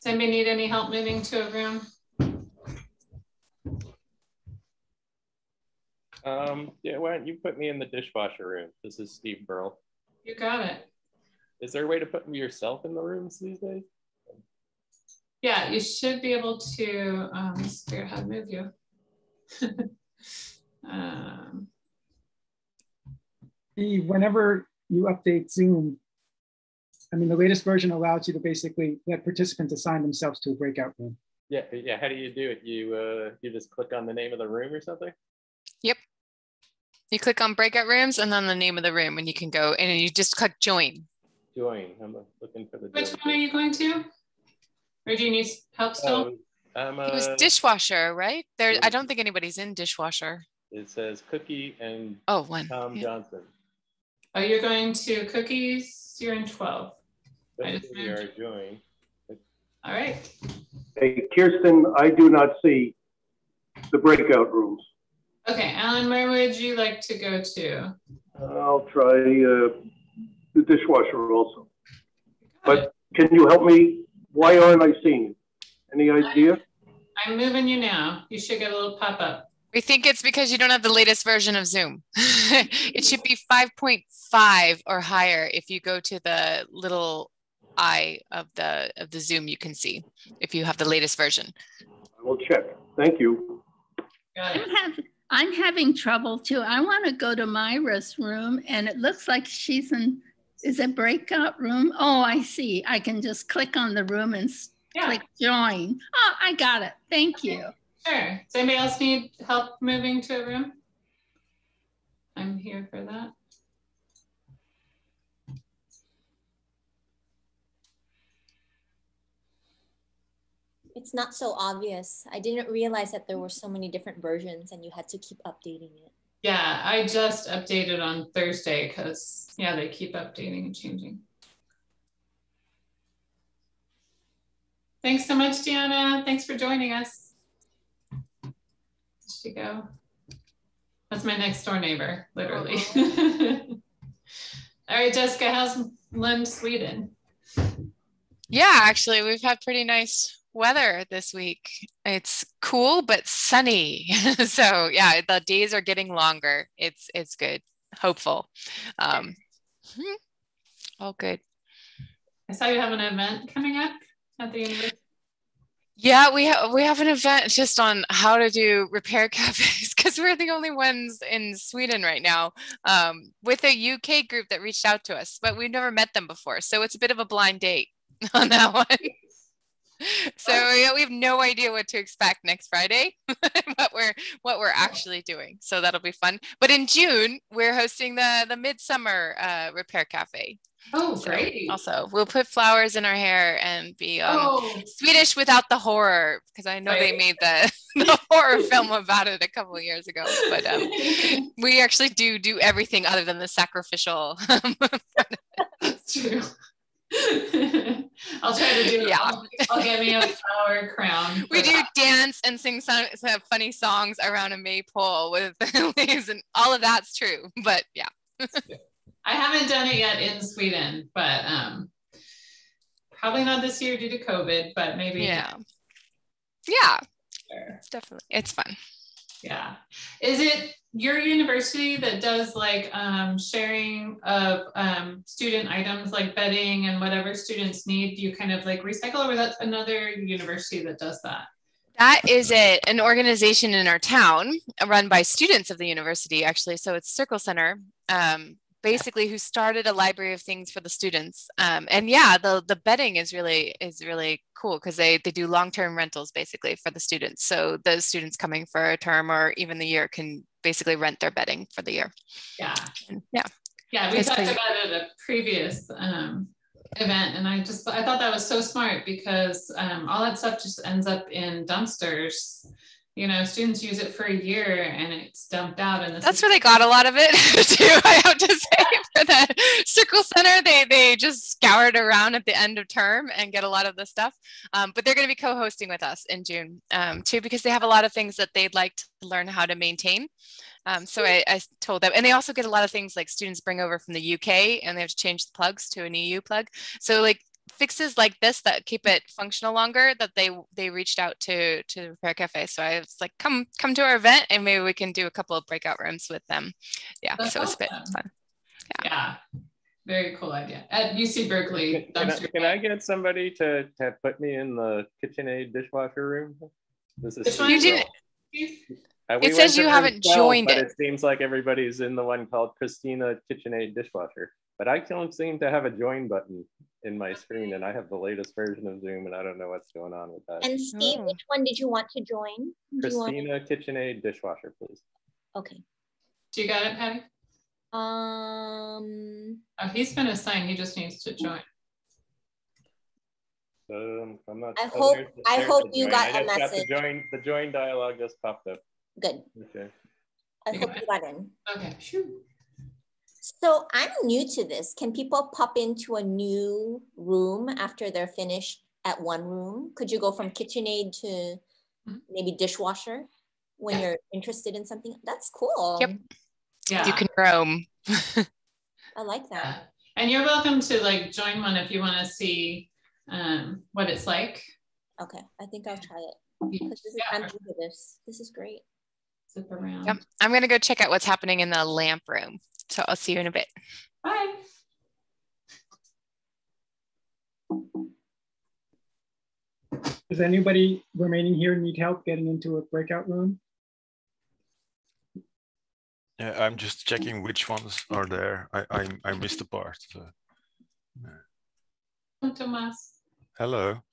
does anybody need any help moving to a room? Um, yeah, why don't you put me in the dishwasher room? This is Steve Burl. You got it. Is there a way to put yourself in the rooms these days? Yeah, you should be able to um, figure out how to move you. um, Whenever you update Zoom, I mean, the latest version allows you to basically let participants assign themselves to a breakout room. Yeah, yeah. How do you do it? You uh, you just click on the name of the room or something? Yep. You click on breakout rooms and then the name of the room and you can go in and you just click join. Join. I'm looking for the Which one are you going to? Or do you need help still? Um, I'm, It was uh, dishwasher, right? There, I don't think anybody's in dishwasher. It says Cookie and Oh, one. Tom yeah. Johnson. Oh, you're going to cookies. You're in 12. I Both just of you are joined. All right. Hey, Kirsten, I do not see the breakout rooms. Okay, Alan, where would you like to go to? I'll try uh, the dishwasher also. But can you help me? Why aren't I seeing it? Any idea? I'm moving you now. You should get a little pop up. We think it's because you don't have the latest version of Zoom. it should be 5.5 or higher if you go to the little eye of the of the Zoom you can see if you have the latest version. I will check. Thank you. I'm, hav- I'm having trouble too. I want to go to Myra's room and it looks like she's in, is it breakout room? Oh, I see. I can just click on the room and s- click join. Oh, I got it. Thank you. Sure. Does anybody else need help moving to a room? I'm here for that. It's not so obvious. I didn't realize that there were so many different versions and you had to keep updating it. Yeah, I just updated on Thursday because, yeah, they keep updating and changing. Thanks so much, Deanna. Thanks for joining us. There she go. That's my next door neighbor, literally. All right, Jessica, how's Lund, Sweden? Yeah, actually, we've had pretty nice weather this week. It's cool but sunny. so yeah, the days are getting longer. It's it's good. Hopeful. Um, mhm. all good. I saw you have an event coming up at the university. Yeah, we have we have an event just on how to do repair cafes because we're the only ones in Sweden right now um, with a UK group that reached out to us, but we've never met them before, so it's a bit of a blind date on that one. So yeah, we have no idea what to expect next Friday, what we're what we're actually doing. So that'll be fun. But in June, we're hosting the the Midsummer uh, Repair Cafe. Oh, So great. Also, we'll put flowers in our hair and be um, Oh. Swedish without the horror because I know they made the, the horror film about it a couple of years ago. But um, we actually do do everything other than the sacrificial. That's true. I'll try to do Yeah. I'll, I'll get me a flower crown. we do that. dance and sing some, some funny songs around a maypole with leaves, and all of that's true. But yeah. I haven't done it yet in Sweden, but um, probably not this year due to COVID, but maybe. Yeah. Yeah. Definitely. It's fun. Yeah. Is it your university that does like um, sharing of um, student items like bedding and whatever students need? Do you kind of like recycle, or that's another university that does that? That is a, an organization in our town run by students of the university, actually. So it's Circle Center, um, basically, who started a library of things for the students. Um, and yeah, the the bedding is really is really cool because they they do long term rentals basically for the students. So those students coming for a term or even the year can basically rent their bedding for the year. Yeah. Yeah. Yeah, we It's talked pretty- about it at a previous um, event, and I just I thought that was so smart because um, all that stuff just ends up in dumpsters. You know, students use it for a year and it's dumped out, and That's where they got a lot of it too. I have to say for the Circle Center, they they just scoured around at the end of term and get a lot of the stuff. Um, but they're going to be co-hosting with us in June um, too because they have a lot of things that they'd like to learn how to maintain. Um, so I, I told them, and they also get a lot of things like students bring over from the UK and they have to change the plugs to an EU plug. So like fixes like this that keep it functional longer that they they reached out to to the repair cafe. So i was like come come to our event and maybe we can do a couple of breakout rooms with them. Yeah That's so it's a bit fun. Yeah, very cool idea. At UC Berkeley. Can I, can I get somebody to, to put me in the KitchenAid dishwasher room? This is You didn't- Uh, It says you haven't 12, joined but it. it seems like everybody's in the one called Christina KitchenAid dishwasher. But I don't seem to have a join button in my screen, and I have the latest version of Zoom, and I don't know what's going on with that. And Steve, which one did you want to join? Do you want- Christina KitchenAid dishwasher, please. Okay. Do you got it, Patty? Um. Oh, he's been assigned. He just needs to join. Um, I'm not. I oh, hope- there's the- I hope you join. got I a just got message. the join. The join dialogue just popped up. Good. Okay. I hope you got in. Okay. Shoo. So I'm new to this. Can people pop into a new room after they're finished at one room? Could you go from KitchenAid to maybe dishwasher when you're interested in something? That's cool. Yep. Yeah. You can roam. I like that. And you're welcome to like join one if you want to see um, what it's like. Okay, I think I'll try it. 'Cause This is, I'm new to this. This is great. Zip around. Yep. I'm gonna go check out what's happening in the lamp room. So I'll see you in a bit. Bye. Does anybody remaining here need help getting into a breakout room? Yeah, I'm just checking which ones are there. I I, I missed a part. So. Oh, Tomas. Hello.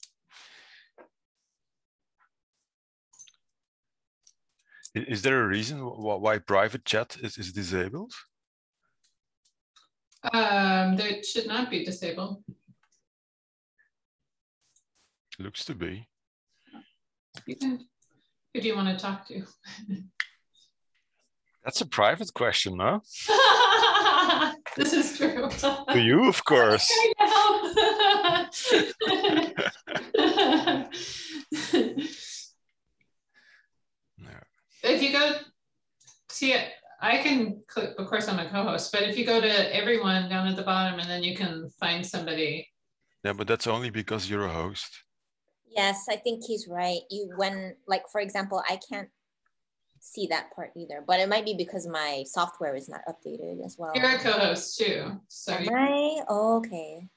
Is there a reason why private chat is, is disabled? Um, that should not be disabled. Looks to be. You can, who do you want to talk to? That's a private question, no? this is true. To you, of course. I know. If you go, see, it, I can click, of course, I'm a co-host, but if you go to everyone down at the bottom and then you can find somebody. Yeah, but that's only because you're a host. Yes, I think he's right. You when like for example, I can't see that part either, but it might be because my software is not updated as well. You're a co-host too, so. Am I? Oh, okay.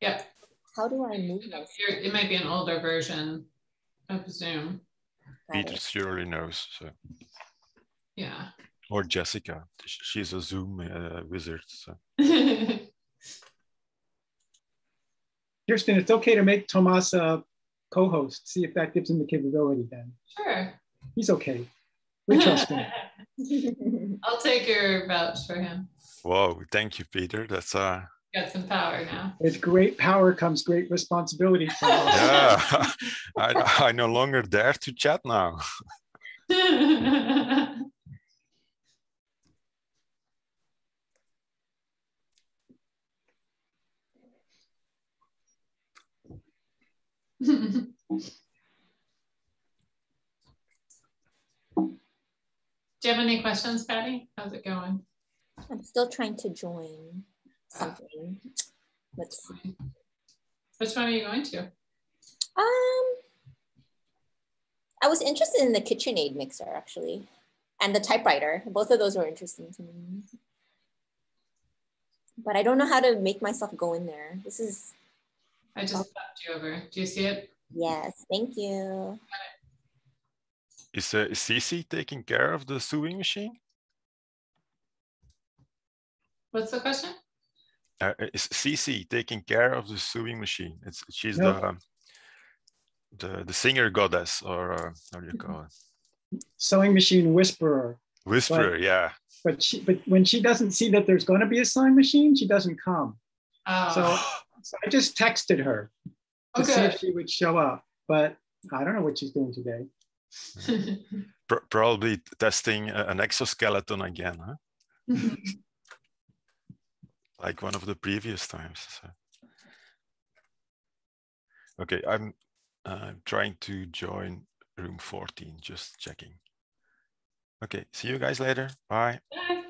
Yep. How do I move? You're- It might be an older version of Zoom. Peter surely knows. So. Yeah. Or Jessica. She's a Zoom uh, wizard. So. Kirsten, it's okay to make Tomas a co-host. See if that gives him the capability then. Sure. He's okay. We trust him. I'll take your vouch for him. Whoa, thank you, Peter. That's uh Got some power now. With great power comes great responsibility. Yeah. I, I no longer dare to chat now. Do you have any questions, Patty? How's it going? I'm still trying to join something. Let's see. Which one are you going to? Um, I was interested in the KitchenAid mixer actually, and the typewriter. Both of those were interesting to me. But I don't know how to make myself go in there. This is I just popped you over. Do you see it? yes. Thank you. Is, uh, is Cece taking care of the sewing machine? What's the question? Uh, is Cece taking care of the sewing machine? It's she's No. the um, the the singer goddess, or uh, how do you call it? Sewing machine whisperer. Whisperer, But- yeah. But she, but when she doesn't see that there's going to be a sewing machine, she doesn't come. Oh. So, so I just texted her to see if she would show up. But I don't know what she's doing today. Probably testing an exoskeleton again, huh? like one of the previous times. So. Okay, I'm uh, trying to join room 14, just checking. Okay, see you guys later. Bye. Bye.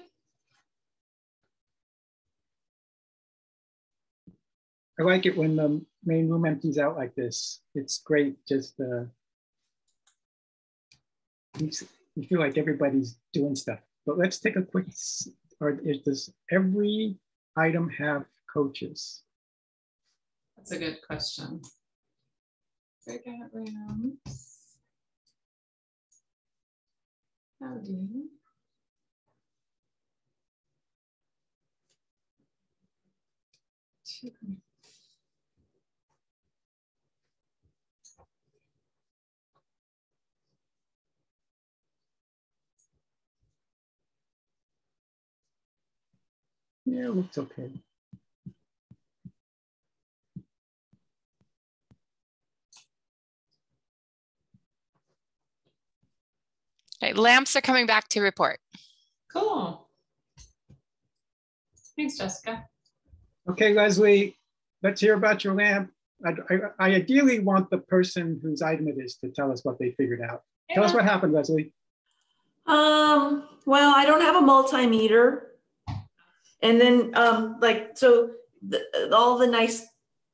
I like it when the main room empties out like this. It's great. Just uh, you feel like everybody's doing stuff. But let's take a quick. Or is does every item have coaches? That's a good question. Breakout rooms. Howdy. Two. Yeah, looks okay. Okay, lamps are coming back to report. Cool. Thanks, Jessica. Okay, Leslie, let's hear about your lamp. I, I, I ideally want the person whose item it is to tell us what they figured out. Tell us what happened, Leslie. Um, well, I don't have a multimeter, and then, um, like, so the, all the nice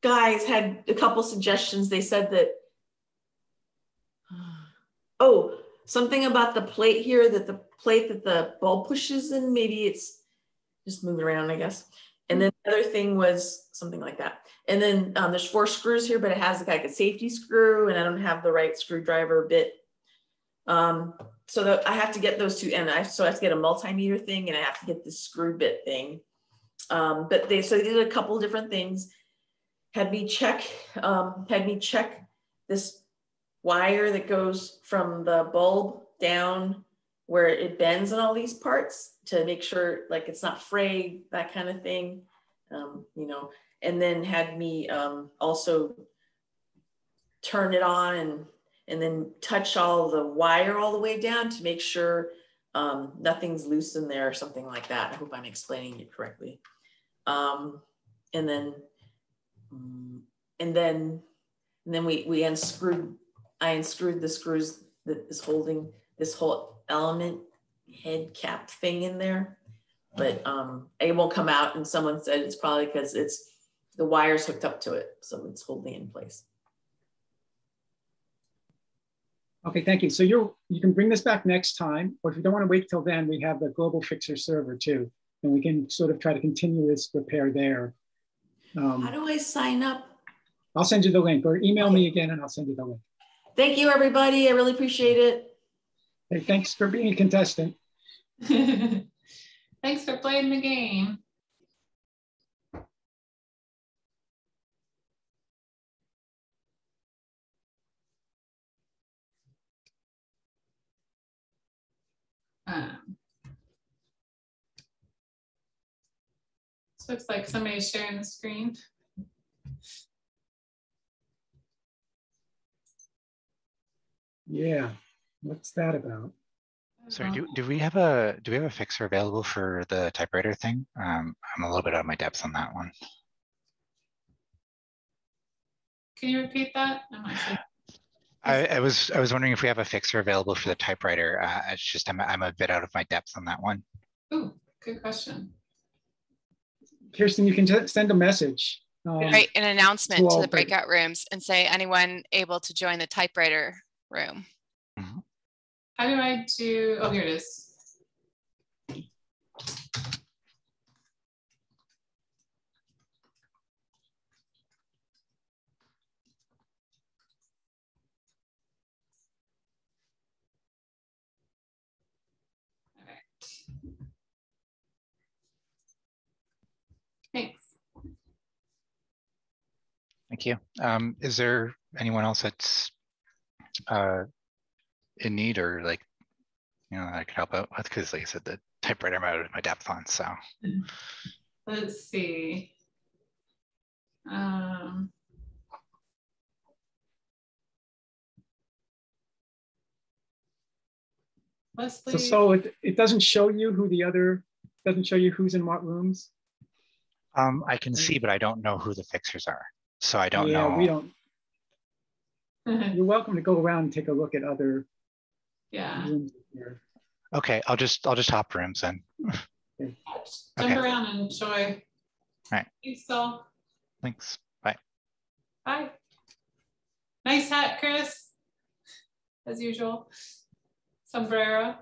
guys had a couple suggestions. They said that, oh, something about the plate here that the plate that the bulb pushes in, maybe it's just moving around, I guess. And then the other thing was something like that. And then um, there's four screws here, but it has like a safety screw and I don't have the right screwdriver bit. Um, so that I have to get those two, and I so I have to get a multimeter thing and I have to get this screw bit thing. Um, but they so they did a couple different things. Had me check, um, had me check this wire that goes from the bulb down where it bends in all these parts to make sure like it's not frayed, that kind of thing. Um, you know, and then had me um, also turn it on and and then touch all the wire all the way down to make sure um, nothing's loose in there or something like that. I hope I'm explaining it correctly. Um, and then, and then, and then we, we unscrewed, I unscrewed the screws that is holding this whole element head cap thing in there, but um, it won't come out. And someone said it's probably because it's the wires hooked up to it. So it's holding in place. Okay, thank you. So you're you can bring this back next time, or if you don't want to wait till then, we have the global fixer server too, and we can sort of try to continue this repair there. Um, How do I sign up? I'll send you the link, or email me again, and I'll send you the link. Thank you, everybody. I really appreciate it. Hey, thanks for being a contestant. thanks for playing the game. Um, this looks like somebody's sharing the screen. Yeah, what's that about? Sorry, do, do we have a do we have a fixer available for the typewriter thing? Um, I'm a little bit out of my depth on that one. Can you repeat that? I'm not sure. I, I, was I was wondering if we have a fixer available for the typewriter. Uh, it's just I'm I'm a bit out of my depth on that one. Ooh, good question. Kirsten, you can send a message. Um, right, an announcement to, to the breakout rooms and say anyone able to join the typewriter room. Mm -hmm. How do I do? Oh, here it is. Thank you. Um, is there anyone else that's uh, in need or like, you know, I could help out with? Because like I said, the typewriter I'm out of my depth on, so. Let's see. Um, Leslie. So, so it, it doesn't show you who the other, doesn't show you who's in what rooms? Um, I can see, but I don't know who the fixers are. So I don't yeah, know. we don't. Mm-hmm. You're welcome to go around and take a look at other yeah. rooms here. Okay, I'll just I'll just hop rooms then. Okay. Jump Okay. around and enjoy. All right. Thanks, Saul. Thanks. Bye. Bye. Nice hat, Chris. As usual. Sombrero.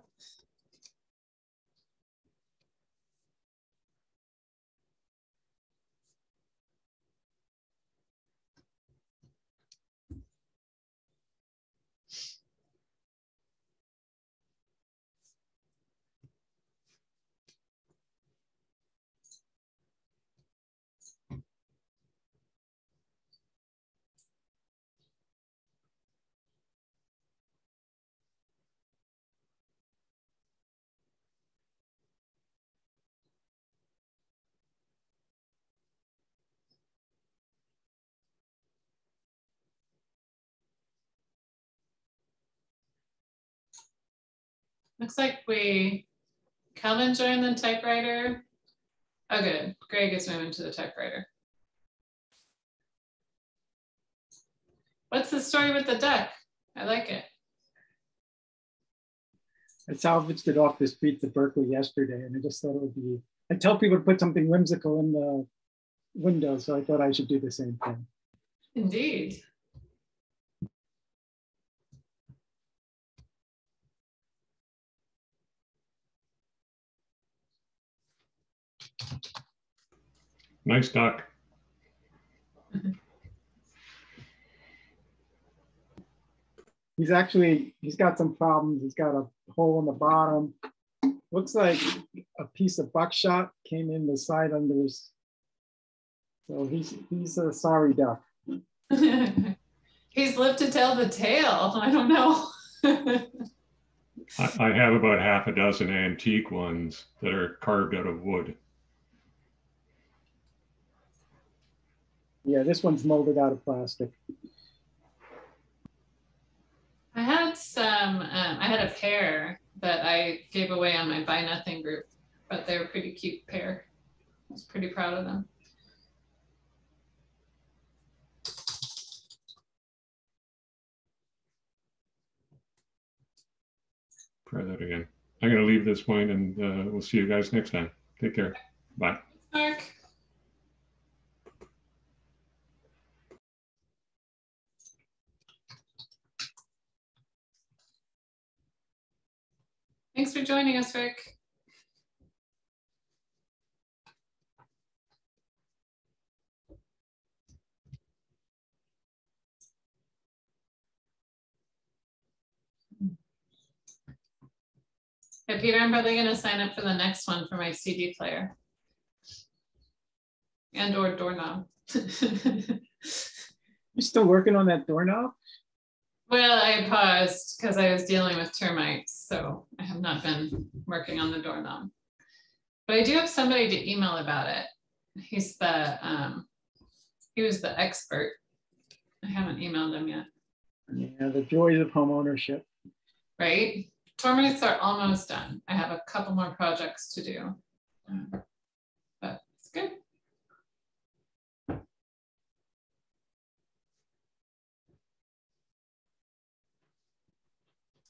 Looks like we, Calvin joined the typewriter. Oh, good. Greg is moving to the typewriter. What's the story with the duck? I like it. I salvaged it off the streets of Berkeley yesterday, and I just thought it would be. I tell people to put something whimsical in the window, so I thought I should do the same thing. Indeed. Nice duck. He's actually he's got some problems. He's got a hole in the bottom. Looks like a piece of buckshot came in the side under his. So he's he's a sorry duck. He's lived to tell the tale. I don't know. I, I have about half a dozen antique ones that are carved out of wood. Yeah, this one's molded out of plastic. I had some, um, I had a pair that I gave away on my Buy Nothing group, but they were pretty cute pair. I was pretty proud of them. Try that again. I'm going to leave this point and uh, we'll see you guys next time. Take care. Bye. Mark. Thanks for joining us, Rick. Hey, Peter, I'm probably going to sign up for the next one for my CD player and or doorknob. You're still working on that doorknob? Well, I paused because I was dealing with termites, so I have not been working on the doorknob. But I do have somebody to email about it. He's the um, he was the expert. I haven't emailed him yet. Yeah, the joys of home ownership. Right? Termites are almost done. I have a couple more projects to do. Um, but it's good.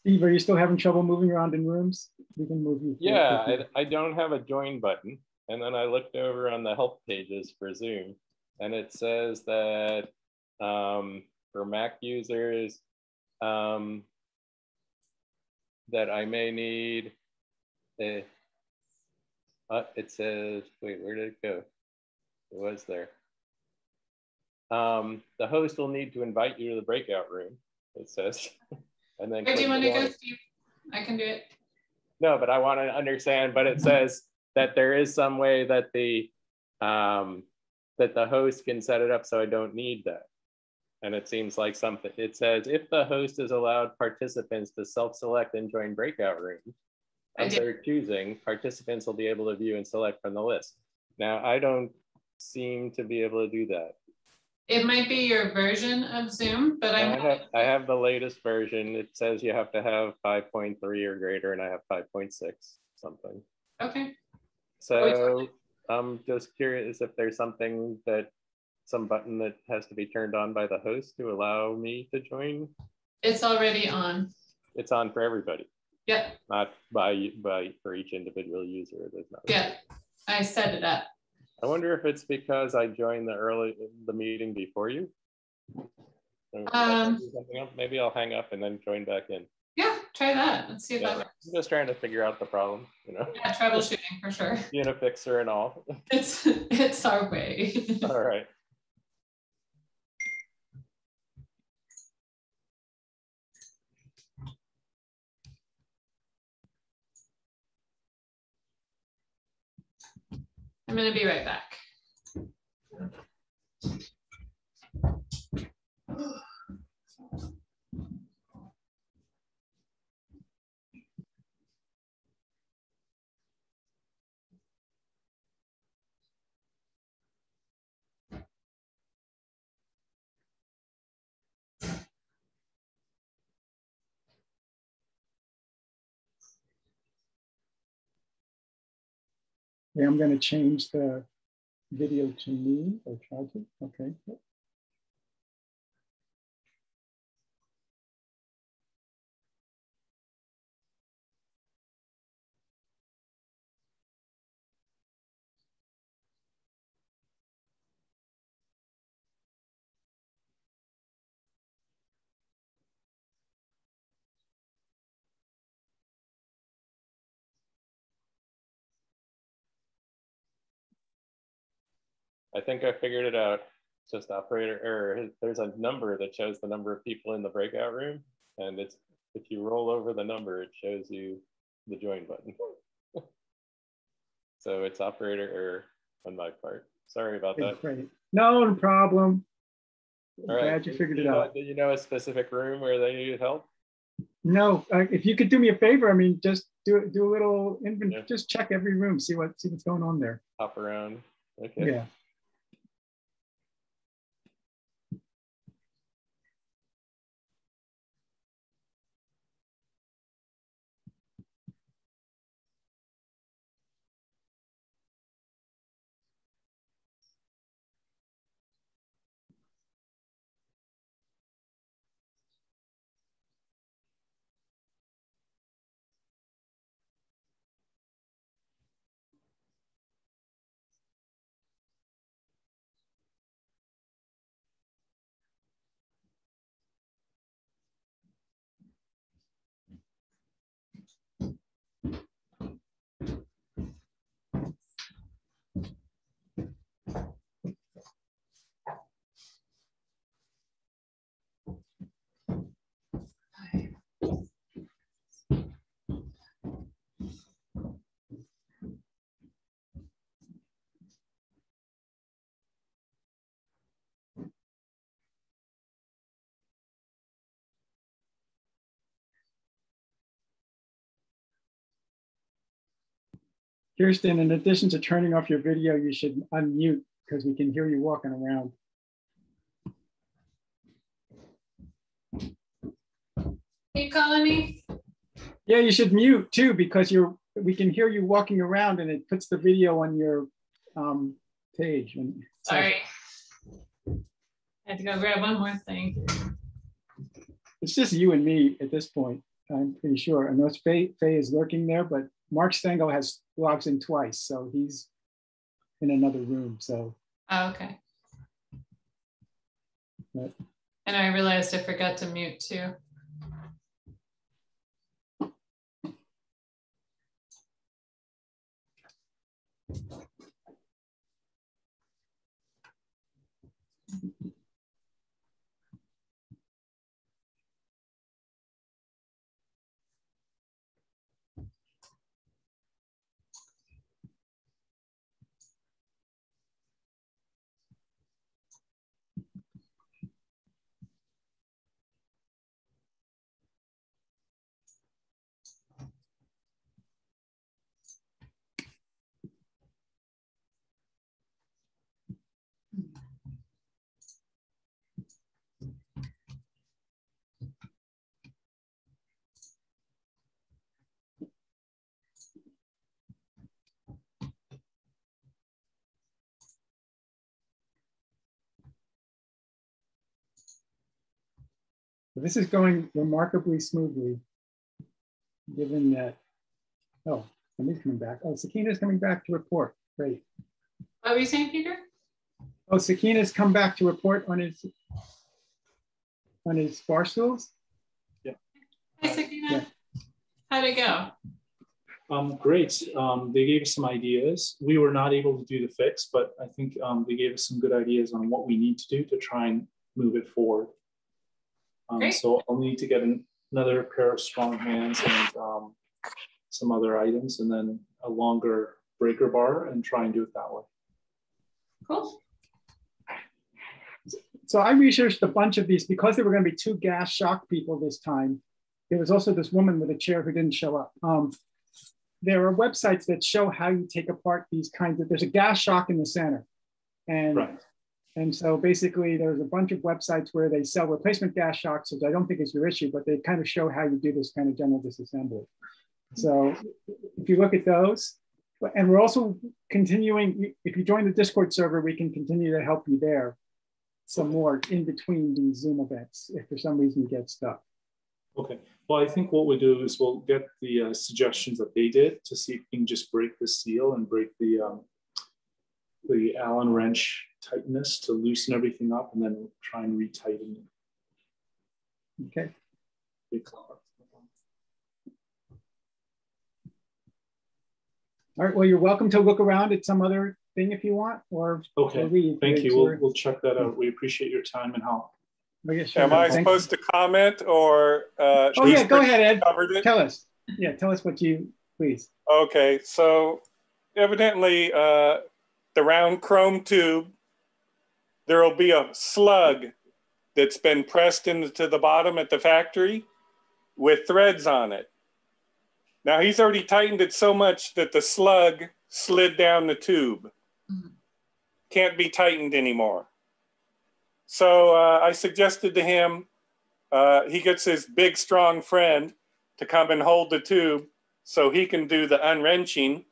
Steve, are you still having trouble moving around in rooms? We can move you. Yeah, I, I don't have a join button. And then I looked over on the help pages for Zoom and it says that um, for Mac users, um, that I may need a, uh, it says, wait, where did it go? It was there. Um, the host will need to invite you to the breakout room, it says. and then do you want to go. Steve? I can do it. No, but I want to understand, but it says that there is some way that the, um, that the host can set it up so I don't need that. And it seems like something, it says, if the host has allowed participants to self-select and join breakout rooms of did. their choosing, participants will be able to view and select from the list. Now, I don't seem to be able to do that. It might be your version of Zoom, but I I'm have, I have the latest version. It says you have to have 5.3 or greater, and I have 5.6 something. okay. So I'm just curious if there's something that, some button that has to be turned on by the host to allow me to join. It's already on. It's on for everybody, Yep. not by, by, for each individual user. There's not. Yeah. I set it up. I wonder if it's because I joined the early, the meeting before you. Um. Maybe I'll hang up and then join back in. Yeah, try that. Let's see if that works. I'm just trying to figure out the problem, you know, Yeah, troubleshooting for sure. being a fixer and all. It's it's our way. All right. I'm gonna be right back. Okay, I'm going to change the video to me or try to. Okay. I think I figured it out. Just operator error. There's a number that shows the number of people in the breakout room, and it's if you roll over the number, it shows you the join button. so it's operator error on my part. Sorry about that. Great. No problem. All right. Glad you figured Do it know- out. Do you know a specific room where they needed help? No, uh, if you could do me a favor, I mean, just do do a little inventory, just check every room, see what see what's going on there. Hop around. Okay. Yeah. Kirsten, in addition to turning off your video, you should unmute because we can hear you walking around. You calling me? Yeah, you should mute too because you're we can hear you walking around and it puts the video on your um, page. And so- Sorry. I had to go grab one more thing. It's just you and me at this point. I'm pretty sure. I know Faye, Faye is lurking there, but Mark Stengel has logs in twice, so he's in another room. So Oh, okay. but And I realized I forgot to mute too. This is going remarkably smoothly, given that. Oh, somebody's coming back. Oh, Sakina's coming back to report. Great. What were you saying, Peter? Oh, Sakina's come back to report on his on his bar stools. Hi, Sakina. How'd it go? Um, great. Um, they gave us some ideas. We were not able to do the fix, but I think um, they gave us some good ideas on what we need to do to try and move it forward. Um, so I'll need to get an, another pair of strong hands and um, some other items, and then a longer breaker bar, and try and do it that way. Cool. So I researched a bunch of these because there were going to be two gas shock people this time. There was also this woman with a chair who didn't show up. Um, there are websites that show how you take apart these kinds of. There's a gas shock in the center, and and so basically there's a bunch of websites where they sell replacement gas shocks, which I don't think is your issue, but they kind of show how you do this kind of general disassembly. So if you look at those, and we're also continuing, if you join the Discord server, we can continue to help you there some more in between these Zoom events if for some reason you get stuck. Okay. Well, I think what we do is we'll get the uh, suggestions that they did to see if we can just break the seal and break the um, the Allen wrench tightness to loosen everything up and then try and retighten it. Okay. All right, well, you're welcome to look around at some other thing if you want, or Okay, or leave. thank It's you. We'll, we'll check that out. We appreciate your time and help. I guess Am I thank- supposed to comment or? Uh, Oh, yeah, go ahead, Ed. Tell us. Yeah, tell us what you, please. Okay, so evidently, uh, the round chrome tube, there will be a slug that's been pressed into the bottom at the factory with threads on it. Now he's already tightened it so much that the slug slid down the tube. Can't be tightened anymore. So uh, I suggested to him, uh, he gets his big, strong friend to come and hold the tube so he can do the unwrenching.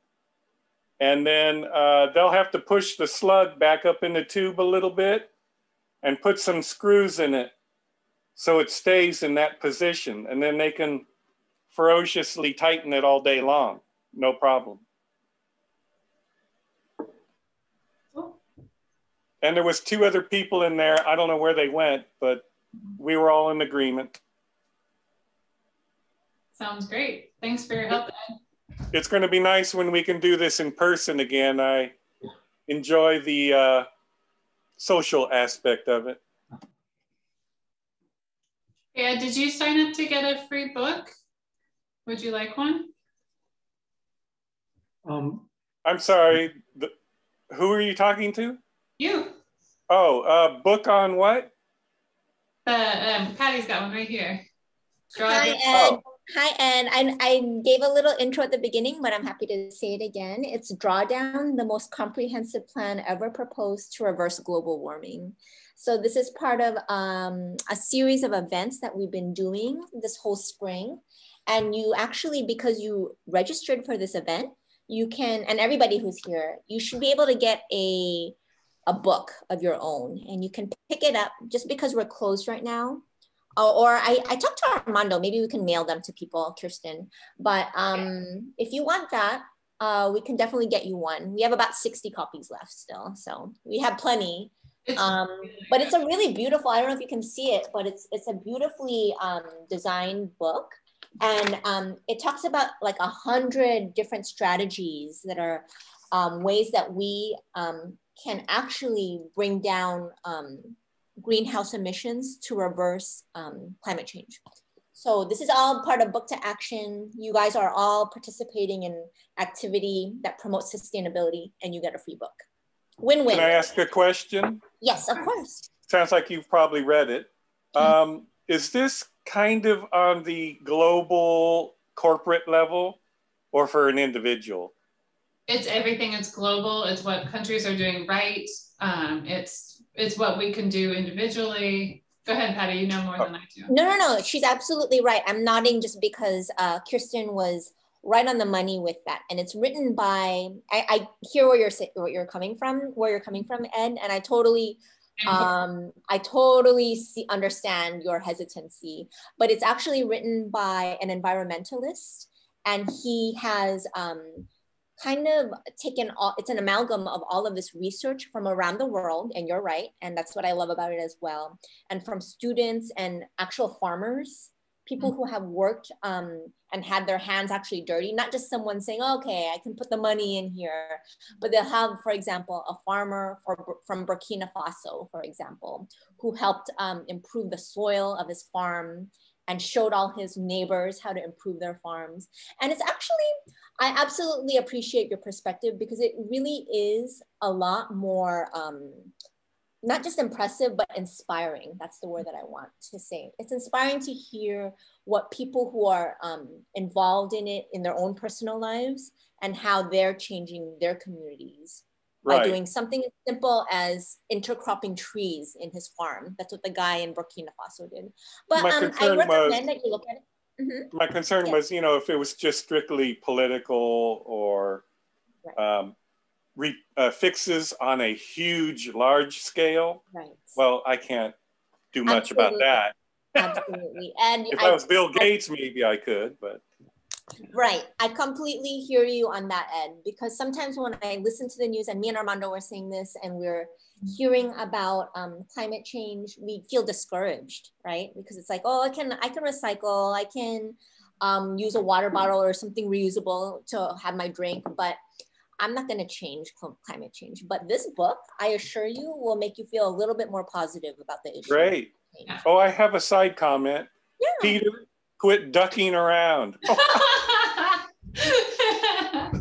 And then uh, they'll have to push the slug back up in the tube a little bit and put some screws in it so it stays in that position. And then they can ferociously tighten it all day long. No problem. And there was two other people in there. I don't know where they went, but we were all in agreement. Sounds great. Thanks for your help, Ed. It's going to be nice when we can do this in person again. I enjoy the uh, social aspect of it. Yeah, did you sign up to get a free book? Would you like one? Um, I'm sorry. The, who are you talking to? You. Oh, uh, book on what? Uh, um, Patty's got one right here. Draw Hi, the- Ed. Hi, Ed. I, I gave a little intro at the beginning, but I'm happy to say it again. It's Drawdown, the most comprehensive plan ever proposed to reverse global warming. So this is part of um, a series of events that we've been doing this whole spring. And you actually, because you registered for this event, you can, and everybody who's here, you should be able to get a, a book of your own and you can pick it up just because we're closed right now. Oh, or I, I talked to Armando, maybe we can mail them to people, Kirsten. But um, if you want that, uh, we can definitely get you one. We have about 60 copies left still. So we have plenty. Um, but it's a really beautiful, I don't know if you can see it, but it's it's a beautifully um, designed book. And um, it talks about like a hundred different strategies that are um, ways that we um, can actually bring down um, greenhouse emissions to reverse um, climate change. So this is all part of Book to Action. You guys are all participating in activity that promotes sustainability and you get a free book. Win-win. Can I ask a question? Yes, of course. Sounds like you've probably read it. Um, is this kind of on the global corporate level or for an individual? It's everything. It's global. It's what countries are doing right. Um, it's it's what we can do individually. Go ahead, Patty. You know more than I do. No, no, no. She's absolutely right. I'm nodding just because uh, Kirsten was right on the money with that, and it's written by. I, I hear where you're what you're coming from, where you're coming from, Ed, and I totally, um, I totally see understand your hesitancy. But it's actually written by an environmentalist, and he has um, kind of taken all it's an amalgam of all of this research from around the world and you're right and that's what i love about it as well and from students and actual farmers people who have worked um, and had their hands actually dirty not just someone saying okay i can put the money in here but they'll have for example a farmer for, from burkina faso for example who helped um, improve the soil of his farm and showed all his neighbors how to improve their farms. And it's actually, I absolutely appreciate your perspective because it really is a lot more, um, not just impressive, but inspiring. That's the word that I want to say. It's inspiring to hear what people who are um, involved in it in their own personal lives and how they're changing their communities by doing something as simple as intercropping trees in his farm. That's what the guy in Burkina Faso did. But um, I recommend was- that you look at it. Mhm. My concern Yeah. was, you know, if it was just strictly political or um, re, uh, fixes on a huge, large scale. Right. Well, I can't do much about that. Absolutely. And If I was Bill Gates, maybe I could, but Right. I completely hear you on that end because sometimes when I listen to the news, and me and Armando were saying this, and we're hearing about um, climate change, we feel discouraged, right? Because it's like, oh, I can I can recycle, I can um, use a water bottle or something reusable to have my drink, but I'm not going to change climate change. But this book, I assure you, will make you feel a little bit more positive about the issue. great. Oh, I have a side comment. Yeah. Peter, quit ducking around.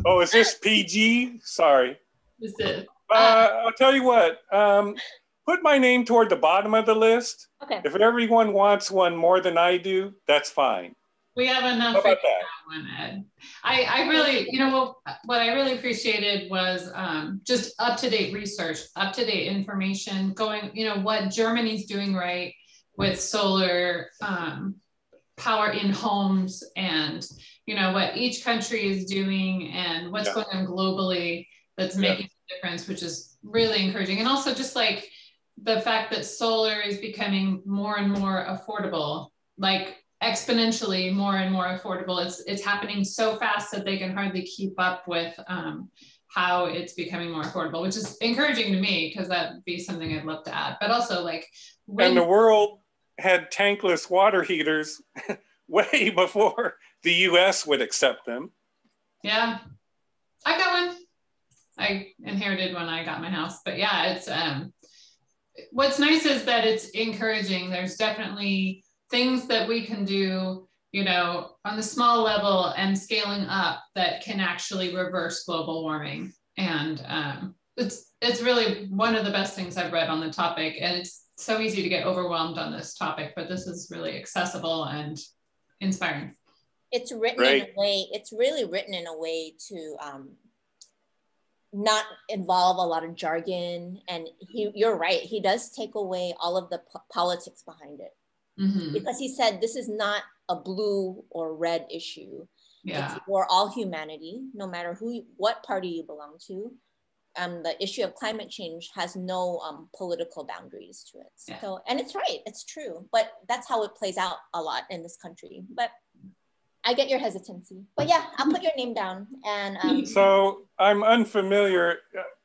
oh, is this PG? Sorry. This is. Uh, I'll tell you what. Um, put my name toward the bottom of the list. Okay. If everyone wants one more than I do, that's fine. We have enough How for about that one, Ed. I, I really, you know, what, what I really appreciated was um, just up to date research, up to date information, going, you know, what Germany's doing right with solar um, power in homes and, you know, what each country is doing and what's Yeah. going on globally that's making a difference, which is really encouraging. And also just like the fact that solar is becoming more and more affordable, like exponentially more and more affordable. It's it's happening so fast that they can hardly keep up with um, how it's becoming more affordable, which is encouraging to me because that'd be something I'd love to add. But also like when And the world had tankless water heaters way before the US would accept them. Yeah, I got one. I inherited when I got my house, but yeah, it's um. What's nice is that it's encouraging. There's definitely things that we can do, you know, on the small level and scaling up that can actually reverse global warming. And um, it's it's really one of the best things I've read on the topic. And it's so easy to get overwhelmed on this topic, but this is really accessible and inspiring. it's written in a way it's really written in a way to um, not involve a lot of jargon and he you're right he does take away all of the po- politics behind it. Mhm. because he said this is not a blue or red issue. Yeah. it's for all humanity no matter who what party you belong to. Um, the issue of climate change has no um, political boundaries to it. So and it's right it's true but that's how it plays out a lot in this country. But i get your hesitancy but yeah i'll put your name down and um, So I'm unfamiliar.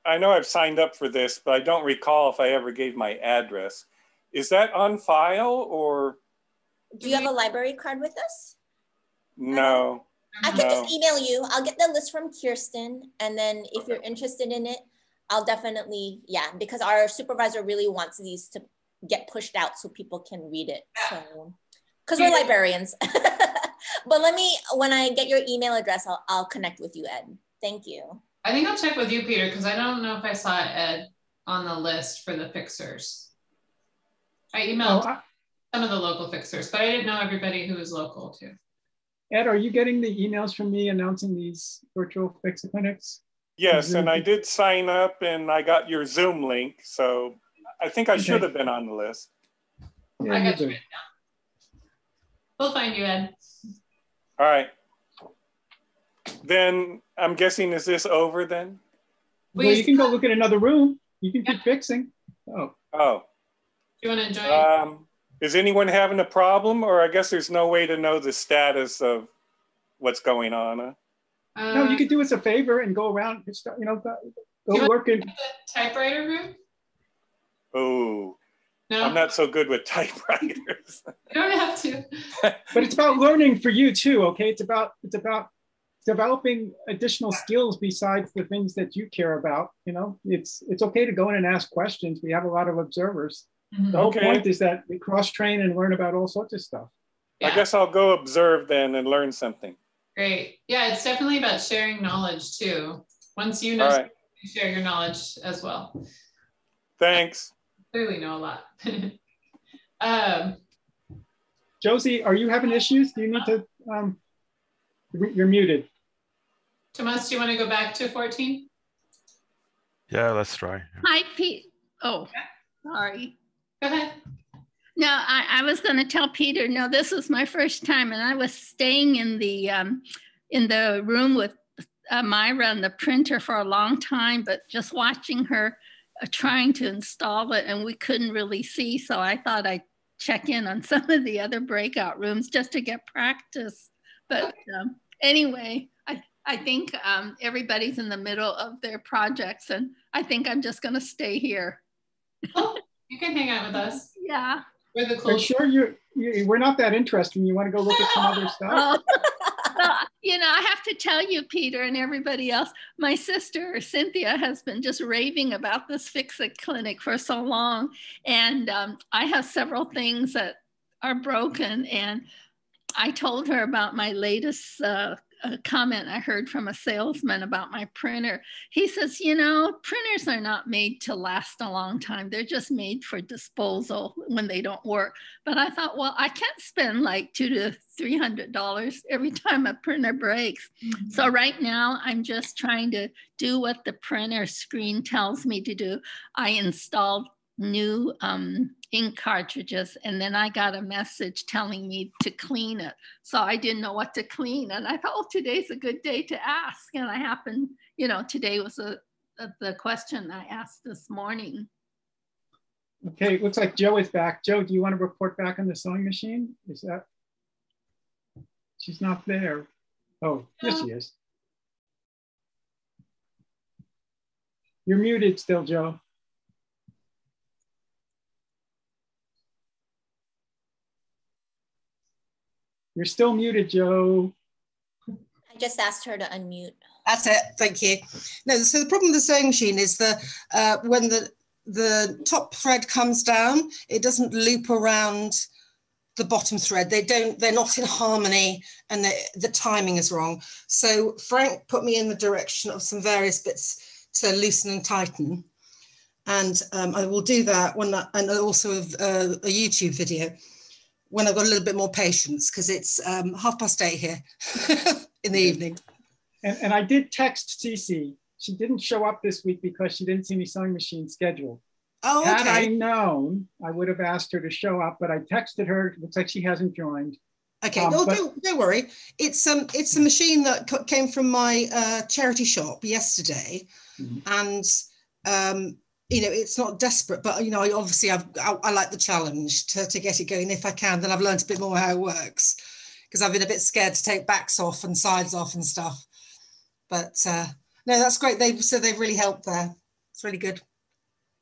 I know I've signed up for this, but I don't recall if I ever gave my address. Is that on file or do you have a library card with us no? I can No. just email you. I'll get the list from Kirsten, and then if you're interested in it, I'll definitely yeah, because our supervisor really wants these to get pushed out so people can read it. So, because we're librarians. but let me when I get your email address, I'll I'll connect with you, Ed. Thank you. I think I'll check with you, Peter, because I don't know if I saw Ed on the list for the fixers. I emailed Oh, I- some of the local fixers, but I didn't know everybody who was local too. Ed, are you getting the emails from me announcing these virtual fix clinics? Yes, and I mm-hmm. did sign up and I got your Zoom link. So I think I should have been on the list. Yeah, I got you do. We'll find you, Ed. All right. Then I'm guessing, is this over then? Well, you can go look at another room. You can keep fixing. Oh. Oh. Do you want to join? Um, is anyone having a problem or I guess there's no way to know the status of what's going on? huh? no, you could do us a favor and go around, you know, go, you go work in. The typewriter room? Oh, No. I'm not so good with typewriters. You don't have to. But it's about learning for you too, okay? It's about it's about developing additional skills besides the things that you care about. You know, it's it's okay to go in and ask questions. We have a lot of observers. Mm-hmm. The whole Okay. point is that we cross train and learn about all sorts of stuff. I guess I'll go observe then and learn something. Great. Yeah, it's definitely about sharing knowledge too. Once you know, right. you share your knowledge as well. Thanks. Clearly know a lot. um, Josie, are you having issues? Do you need to? Um, you're muted. Tomas, do you want to go back to 14? Yeah, let's try. Hi, Pete. Oh, sorry. Go ahead. No, I, I was going to tell Peter. No, this was my first time, and I was staying in the um, in the room with uh, Myra and the printer for a long time, but just watching her trying to install it and we couldn't really see. So I thought I'd check in on some of the other breakout rooms just to get practice. But um, anyway, I, I think um, everybody's in the middle of their projects and I think I'm just gonna stay here. Oh, you can hang out with us. Yeah. We're the Are cool. you sure you, you we're not that interesting? You want to go look at some other stuff? Oh, well, you know, I have to tell you, Peter, and everybody else, my sister Cynthia has been just raving about this Fix It clinic for so long. And um, I have several things that are broken. And I told her about my latest uh, uh, comment I heard from a salesman about my printer. He says, you know, printers are not made to last a long time. They're just made for disposal when they don't work. But I thought, well, I can't spend like two to three hundred dollars every time a printer breaks. So right now, I'm just trying to do what the printer screen tells me to do. I installed new um, ink cartridges and then I got a message telling me to clean it. So I didn't know what to clean. And I thought, oh, today's a good day to ask. And I happened, you know, today was a, a, the question I asked this morning. Okay, looks like Joe is back. Joe, do you want to report back on the sewing machine? Is that? She's not there. Oh, yes, she is. You're muted still, Joe. You're still muted, Joe. I just asked her to unmute. That's it. Thank you. No, so the problem with the sewing machine is the uh, when the the top thread comes down, it doesn't loop around the bottom thread. They don't. They're not in harmony, and the, the timing is wrong. So Frank put me in the direction of some various bits to loosen and tighten, and um, I will do that when I, and also a, a YouTube video when I've got a little bit more patience because it's um, half past eight here in the evening. And, and I did text Cece. She didn't show up this week because she didn't see me sewing machine scheduled. Oh, okay. Had I known, I would have asked her to show up, but I texted her. It looks like she hasn't joined. Okay, Um, no, but- don't, don't worry. It's um, it's a machine that came from my uh, charity shop yesterday, and um, you know, it's not desperate, but you know, I obviously I've, I, I like the challenge to to get it going if I can. Then I've learned a bit more how it works because I've been a bit scared to take backs off and sides off and stuff. But uh, no, that's great. They so they've really helped there. It's really good.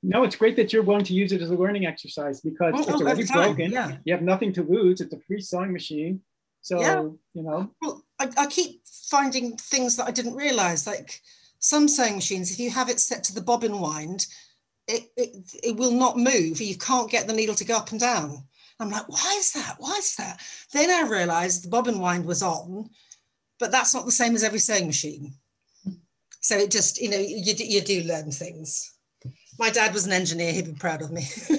No, it's great that you're willing to use it as a learning exercise because Oh, it's oh, already broken. yeah. You have nothing to lose. It's a free sewing machine. So, Yeah. you know, Well, I, I keep finding things that I didn't realize, like some sewing machines, if you have it set to the bobbin wind, it, it, it will not move. You can't get the needle to go up and down. I'm like, why is that? Why is that? Then I realized the bobbin wind was on, but that's not the same as every sewing machine. So it just, you know, you, you do learn things. My dad was an engineer, he'd be proud of me.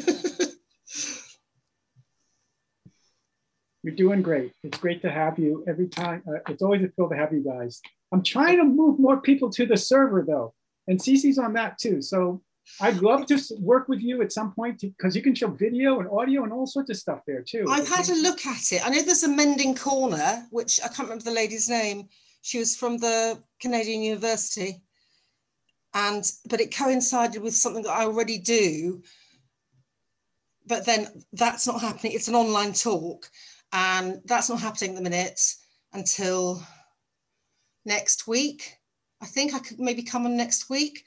you're doing great. It's great to have you every time. Uh, it's always a thrill to have you guys. I'm trying to move more people to the server though. And Cece's on that too. So I'd love to work with you at some point because you can show video and audio and all sorts of stuff there too. I've had a look at it. I know there's a mending corner, which I can't remember the lady's name. She was from the Canadian University. And but it coincided with something that I already do. But then that's not happening. It's an online talk, and that's not happening at the minute until next week. I think I could maybe come on next week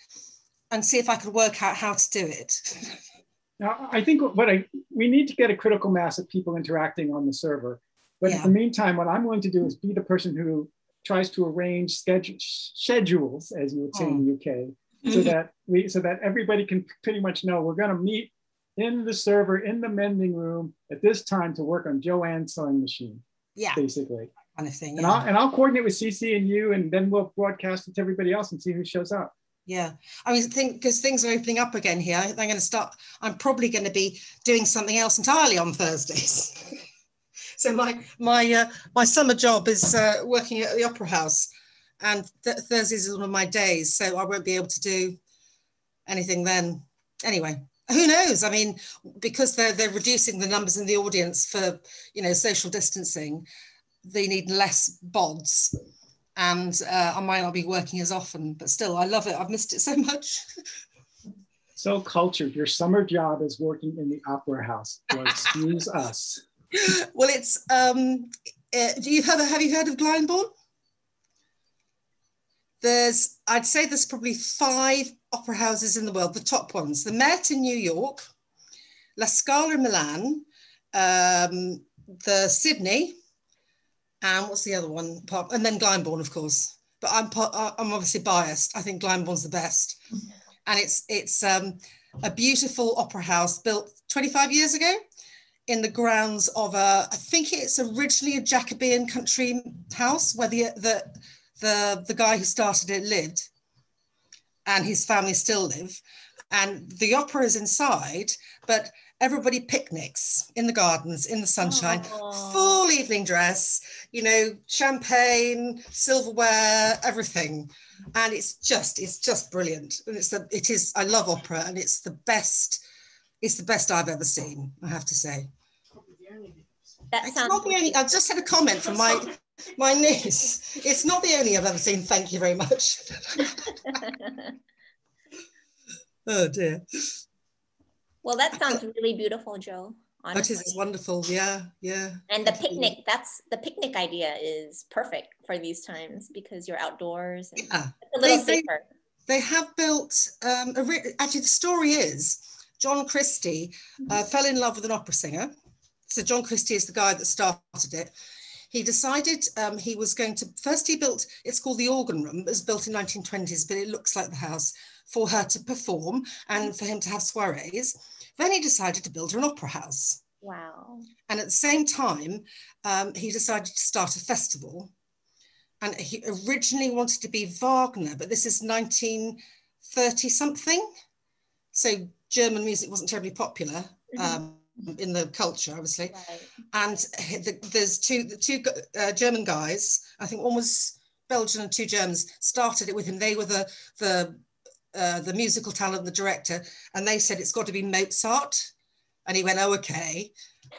and see if I could work out how to do it. Now, I think what I we need to get a critical mass of people interacting on the server. But in the meantime, what I'm going to do is be the person who tries to arrange schedule, schedules, as you would say in the UK, so Mhm. that we so that everybody can pretty much know we're going to meet in the server in the mending room at this time to work on Joanne's sewing machine. Yeah. basically. Kind of thing. And yeah. I'll and I'll coordinate with Cece and you, and then we'll broadcast it to everybody else and see who shows up. Yeah, I mean, think because things are opening up again here. i'm going to start. I'm probably going to be doing something else entirely on Thursdays. so my my uh, my summer job is uh, working at the Opera House, and th- Thursdays is one of my days. So I won't be able to do anything then. Anyway, who knows? I mean, because they're they're reducing the numbers in the audience for you know social distancing, they need less bods. And uh, I might not be working as often, but still, I love it. I've missed it so much. So cultured. Your summer job is working in the opera house. Well, excuse us. well, it's. Um, uh, do you have have you heard of Glyndebourne? There's, I'd say there's probably five opera houses in the world, the top ones. The Met in New York, La Scala in Milan, um, the Sydney, and what's the other one? Pop? And then Glyndebourne, of course. But I'm I'm obviously biased. I think Glyndebourne's the best, and it's it's um, a beautiful opera house built 25 years ago in the grounds of a. I think it's originally a Jacobean country house where the the the the guy who started it lived, and his family still live, and the opera is inside, but everybody picnics in the gardens in the sunshine. Aww. full evening dress you know champagne silverware everything. And it's just it's just brilliant. And it's the it is i love opera and it's the best it's the best i've ever seen i have to say. That it's not the only i just had a comment from my my niece. It's not the only i've ever seen thank you very much. Oh dear well, that sounds really beautiful, Joe. Honestly. That is wonderful. Yeah, yeah. And the picnic, that's the picnic idea is perfect for these times because you're outdoors and yeah. a little they, safer. They, they have built, um, a, actually, the story is John Christie uh, mm-hmm. fell in love with an opera singer. So, John Christie is the guy that started it he decided um, he was going to first he built it's called the organ room it was built in 1920s but it looks like the house for her to perform and for him to have soirees then he decided to build her an opera house. Wow. And at the same time, um, he decided to start a festival. And he originally wanted to be Wagner, but this is 1930 something. So German music wasn't terribly popular mm-hmm. um, in the culture, obviously. Right. And the, there's two, the two uh, German guys, I think one was Belgian and two Germans, started it with him. They were the, the uh, the musical talent, the director, and they said it's got to be Mozart. And he went, oh, okay.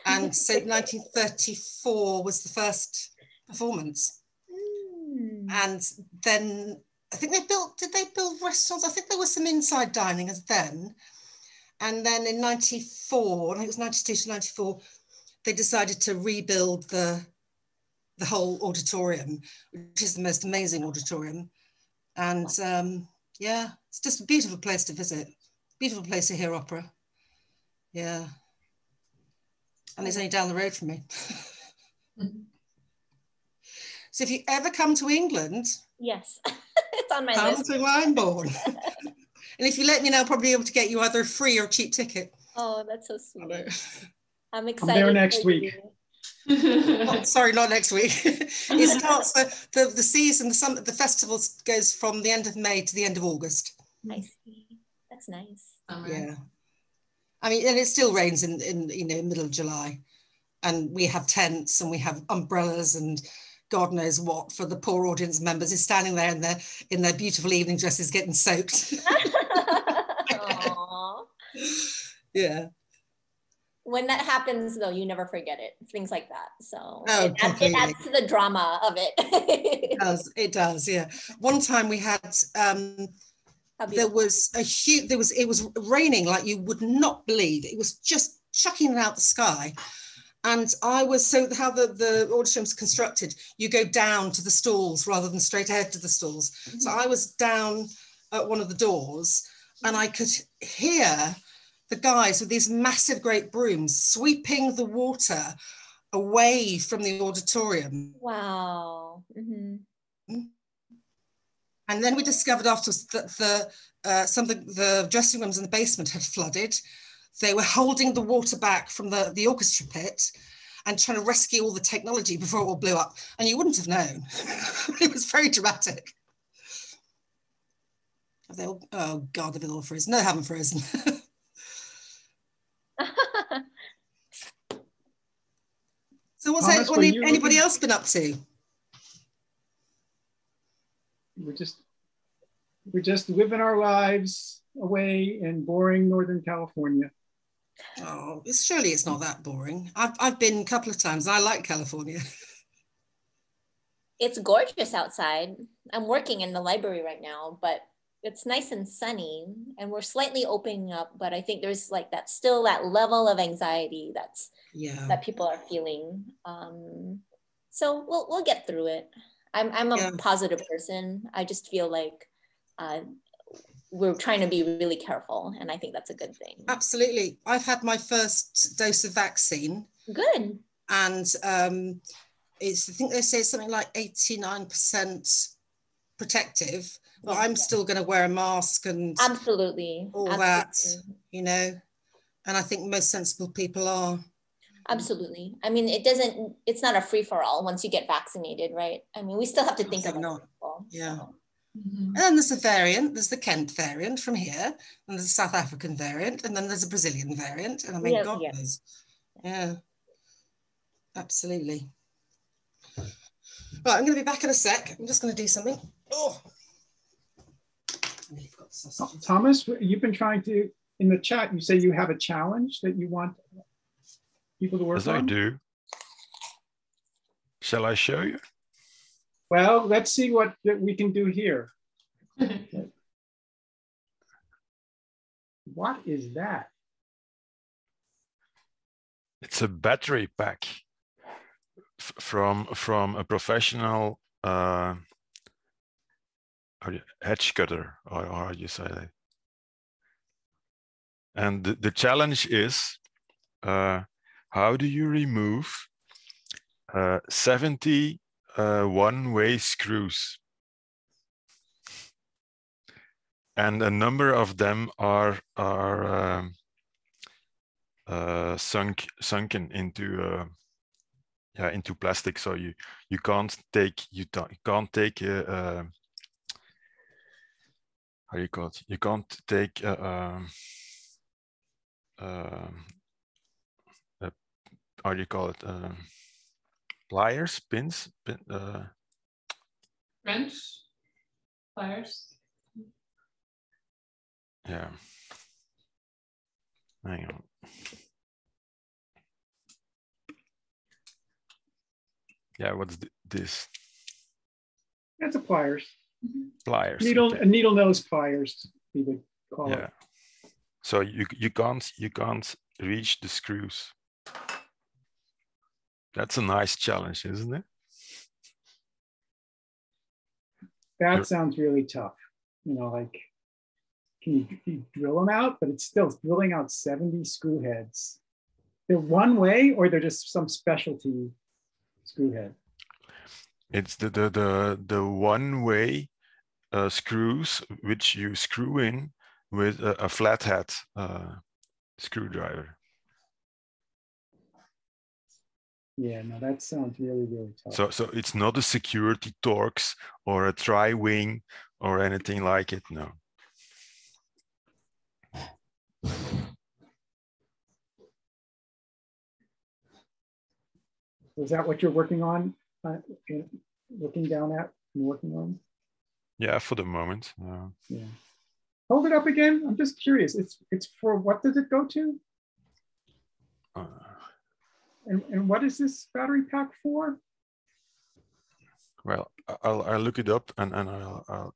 And so 1934 was the first performance. Mm. And then I think they built, did they build restaurants? I think there was some inside dining as then. And then in 94, I think it was 92 to 94, they decided to rebuild the, the whole auditorium, which is the most amazing auditorium. And um, yeah, it's just a beautiful place to visit. Beautiful place to hear opera. Yeah. And it's only down the road from me. so if you ever come to England, yes, it's on my come list. Come to Glyndebourne. and if you let me know, I'll probably be able to get you either a free or cheap ticket. Oh, that's so sweet. I'm excited. I'm there next week. Oh, sorry, not next week. it starts the, the, the season, the summer, the festival goes from the end of May to the end of August. I see. That's nice. Yeah. I mean, and it still rains in, in you know middle of July, and we have tents and we have umbrellas and God knows what for the poor audience members is standing there in their in their beautiful evening dresses getting soaked. yeah when that happens though you never forget it things like that. So oh, it, adds, it, adds, to the drama of it. It does it does yeah. One time we had um there was a huge there was it was raining like you would not believe. It was just chucking it out the sky. And I was so how the the auditorium's constructed you go down to the stalls rather than straight ahead to the stalls. Mm-hmm. so I was down at one of the doors and I could hear the guys with these massive great brooms sweeping the water away from the auditorium. Wow. Mm-hmm. And then we discovered afterwards that the uh, some of the, the, dressing rooms in the basement had flooded. They were holding the water back from the, the orchestra pit and trying to rescue all the technology before it all blew up. And you wouldn't have known. it was very dramatic. They all, oh God, they've all frozen. No, they haven't frozen. so what's that, what anybody else been up to? We're just we're just living our lives away in boring Northern California. Oh, it's, surely it's not that boring. I've, I've been a couple of times. I like California. it's gorgeous outside. I'm working in the library right now, but it's nice and sunny and we're slightly opening up, but I think there's like that still that level of anxiety that's yeah that people are feeling. Um, so we'll we'll get through it. I'm I'm a Yeah. positive person. I just feel like uh, we're trying to be really careful, and I think that's a good thing. Absolutely. I've had my first dose of vaccine. Good. And um, it's, I think they say something like 89% protective, but I'm still going to wear a mask and Absolutely. all that, you know. And I think most sensible people are. Absolutely. I mean, it doesn't. It's not a free for all once you get vaccinated, right? I mean, we still have to think about not. people. Yeah. Mm-hmm. And then there's a variant, there's the Kent variant from here, and there's a South African variant, and then there's a Brazilian variant. And I mean, Yeah, God yeah. knows. Yeah. Absolutely. Right, I'm going to be back in a sec. I'm just going to do something. Oh. Nearly forgot the sausage. Thomas, you've been trying to, in the chat, you say you have a challenge that you want people to work As I do. Shall I show you? Well, let's see what we can do here. what is that? It's a battery pack from from a professional uh, you- hedge cutter, or, or how you say that? And the, the challenge is, uh, how do you remove uh, 70 uh, one-way screws? And a number of them are are um, uh, sunk sunken into uh, yeah into plastic. So you you can't take you, you can't take uh, uh, how do you call it? You can't take uh, um, um, uh, how do you call it? Um, pliers, pins, pin, uh, Wrench, pliers. yeah. Hang on. Yeah, what's th- this? That's a pliers. Pliers. Needle needle nose pliers, we would call Yeah. it. So you you can't you can't reach the screws. That's a nice challenge, isn't it? That You're- sounds really tough. You know, like, can you, you drill them out? But it's still drilling out 70 screw heads. They're one way or they're just some specialty screw head. It's the the the, the one way uh, screws which you screw in with a, a flathead uh, screwdriver. Yeah, no, that sounds really, really tough. So so it's not a security Torx or a tri wing or anything like it. No. Is that what you're working on? In- looking down at and working on? Yeah, for the moment. Uh, Yeah. Hold it up again. I'm just curious. It's it's for what does it go to? uh, And, and what is this battery pack for? well, I'll I'll look it up and and I'll I'll,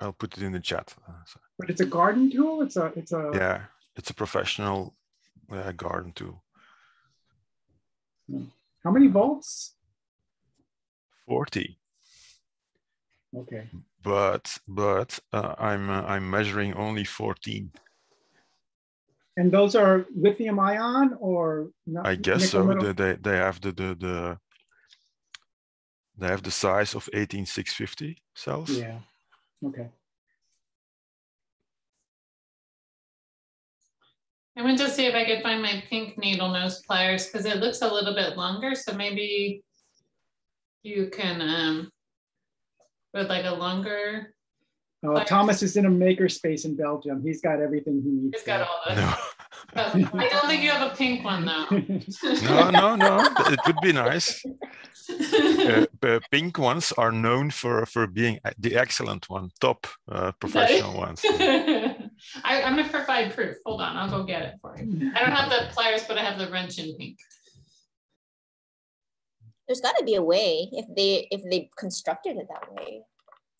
I'll put it in the chat. Uh, so- But it's a garden tool. It's a it's a yeah, it's a professional uh, garden tool. how many volts? 40. Okay. but but uh, I'm uh, I'm measuring only 14. And those are lithium ion or not? I guess so. metal? They, they they have the the the they have the size of 18650 cells. Yeah. Okay. I went to see if I could find my pink needle nose pliers because it looks a little bit longer. So maybe you can, um, with like a longer, Pliers. Thomas is in a maker space in Belgium. He's got everything he needs. it's got there. all the. I don't think you have a pink one though. No, no, no. It would be nice. Uh, the pink ones are known for for being the excellent one, top uh, professional ones. I, I'm gonna provide proof. Hold on, I'll go get it for you. I don't have the pliers, but I have the wrench in pink. There's got to be a way if they if they constructed it that way.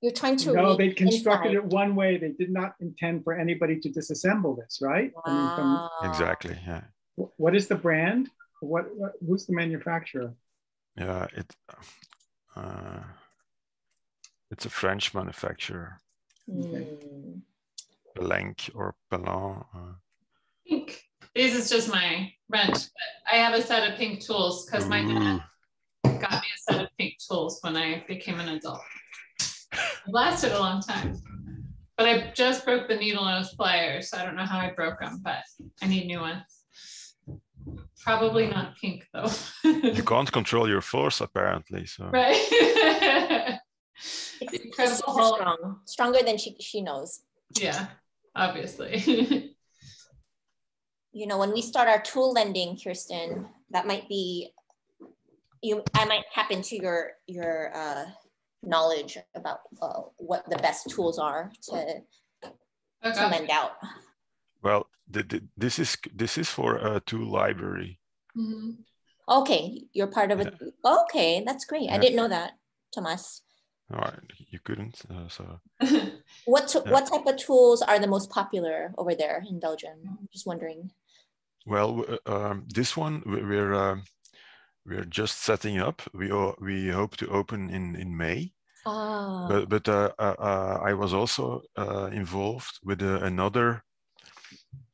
You're trying to No, they constructed inside. it one way. They did not intend for anybody to disassemble this, right? I mean, from- Exactly. Yeah. what is the brand? What, what who's the manufacturer? Yeah. It. Uh, it's a French manufacturer, Hmm. Blank or Pellenc. Uh, Pink. This is just my wrench, but I have a set of pink tools because my dad got me a set of pink tools when I became an adult. It lasted a long time. But I just broke the needle nose pliers. So I don't know how I broke them, but I need new ones. Probably not pink though. you can't control your force apparently. So right. It's Incredible super strong, stronger than she she knows. Yeah, obviously. You know, when we start our tool lending, Kirsten, that might be you. I might tap into your your uh, knowledge about uh, what the best tools are to to lend out. well, the, the, this is this is for a tool library. Mhm. Okay, you're part of it. Okay, that's great. I didn't know that, Tomas. All right, you couldn't. Uh, so What to, Yeah. what type of tools are the most popular over there in Belgium? I'm just wondering. well, uh, um, this one we- we're um, we're just setting up. We we hope to open in in May. Ah, But but uh, uh, uh, I was also uh, involved with uh, another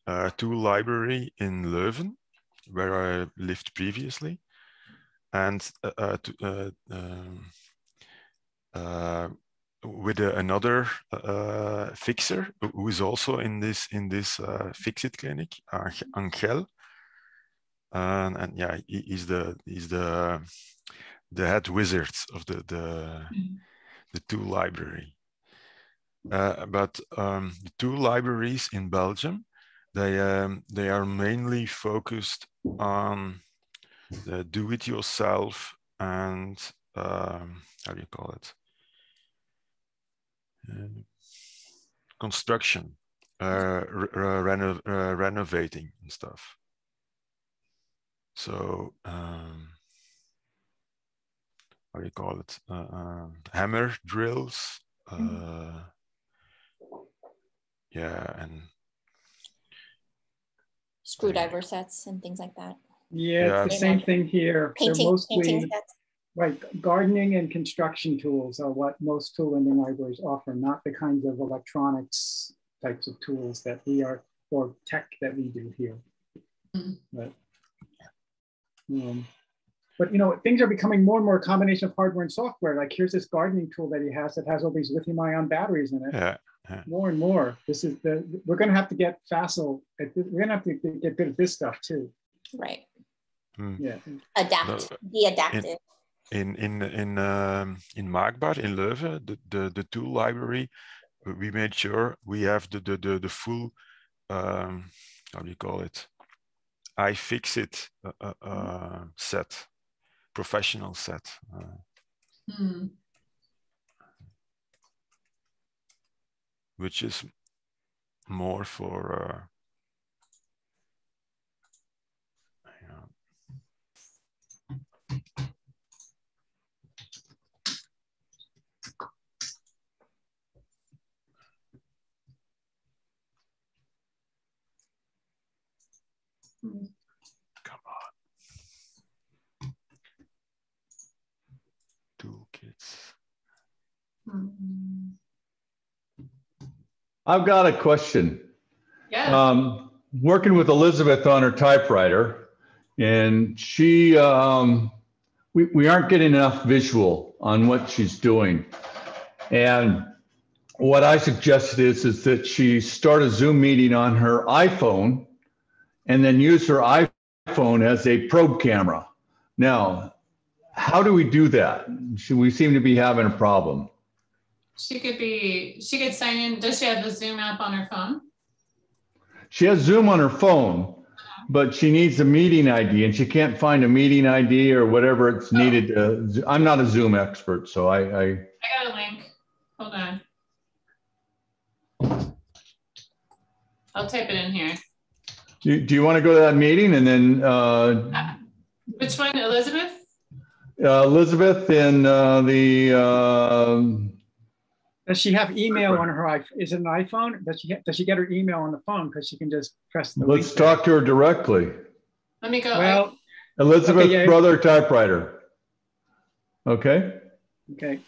uh, tool library in Leuven, where I lived previously, and to, uh, um, uh, with uh, another uh, fixer who- is also in this in this uh, fix-it clinic, Ange- Angel. And, and yeah, he, he's the he's the the head wizard of the the the tool library. Uh, but um, the tool libraries in Belgium, they um, they are mainly focused on the do-it-yourself and um, how do you call it? Uh, construction, uh, re- uh, renovating and stuff. So um, how do you call it? Uh, um, hammer drills. Uh, yeah, and screwdriver sets and things like that. Yeah, Yeah. it's the same thing here. They're Painting, painting mostly sets. right. Gardening and construction tools are what most tool lending libraries offer, not the kinds of electronics types of tools that we are or tech that we do here. But, um, but you know, things are becoming more and more a combination of hardware and software. Like here's this gardening tool that he has that has all these lithium-ion batteries in it. yeah, yeah. More and more. This is the we're going to have to get facile. We're going to have to get good at this stuff too. Right. Hmm. Yeah. Adapt. No, Be adaptive. in in in um, in Maakbaar in Leuven, the, the the tool library, we made sure we have the the the, the full um, how do you call it? iFixit uh, uh, uh, set, professional set. Uh, Hmm. which is more for Come on. Toolkits. Hmm. I've got a question. Yeah. Um, working with Elizabeth on her typewriter, and she, um, we, we aren't getting enough visual on what she's doing. And what I suggested is, is that she start a Zoom meeting on her iPhone and then use her iPhone as a probe camera. Now, how do we do that? We seem to be having a problem? She could be, she could sign in. Does she have the Zoom app on her phone? She has Zoom on her phone, but she needs a meeting ID and she can't find a meeting ID or whatever it's oh. needed to. I'm not a Zoom expert, so I, I I got a link. Hold on. I'll type it in here. Do, do you want to go to that meeting and then uh, Which one, Elizabeth? uh, Elizabeth in uh, the, um, Does she have email on her iPhone? Is it an iPhone? Does she get, does she get her email on the phone? Because she can just press the let's link. talk to her directly. Let me go. Well, Elizabeth Okay, yeah. Brother typewriter. Okay, okay.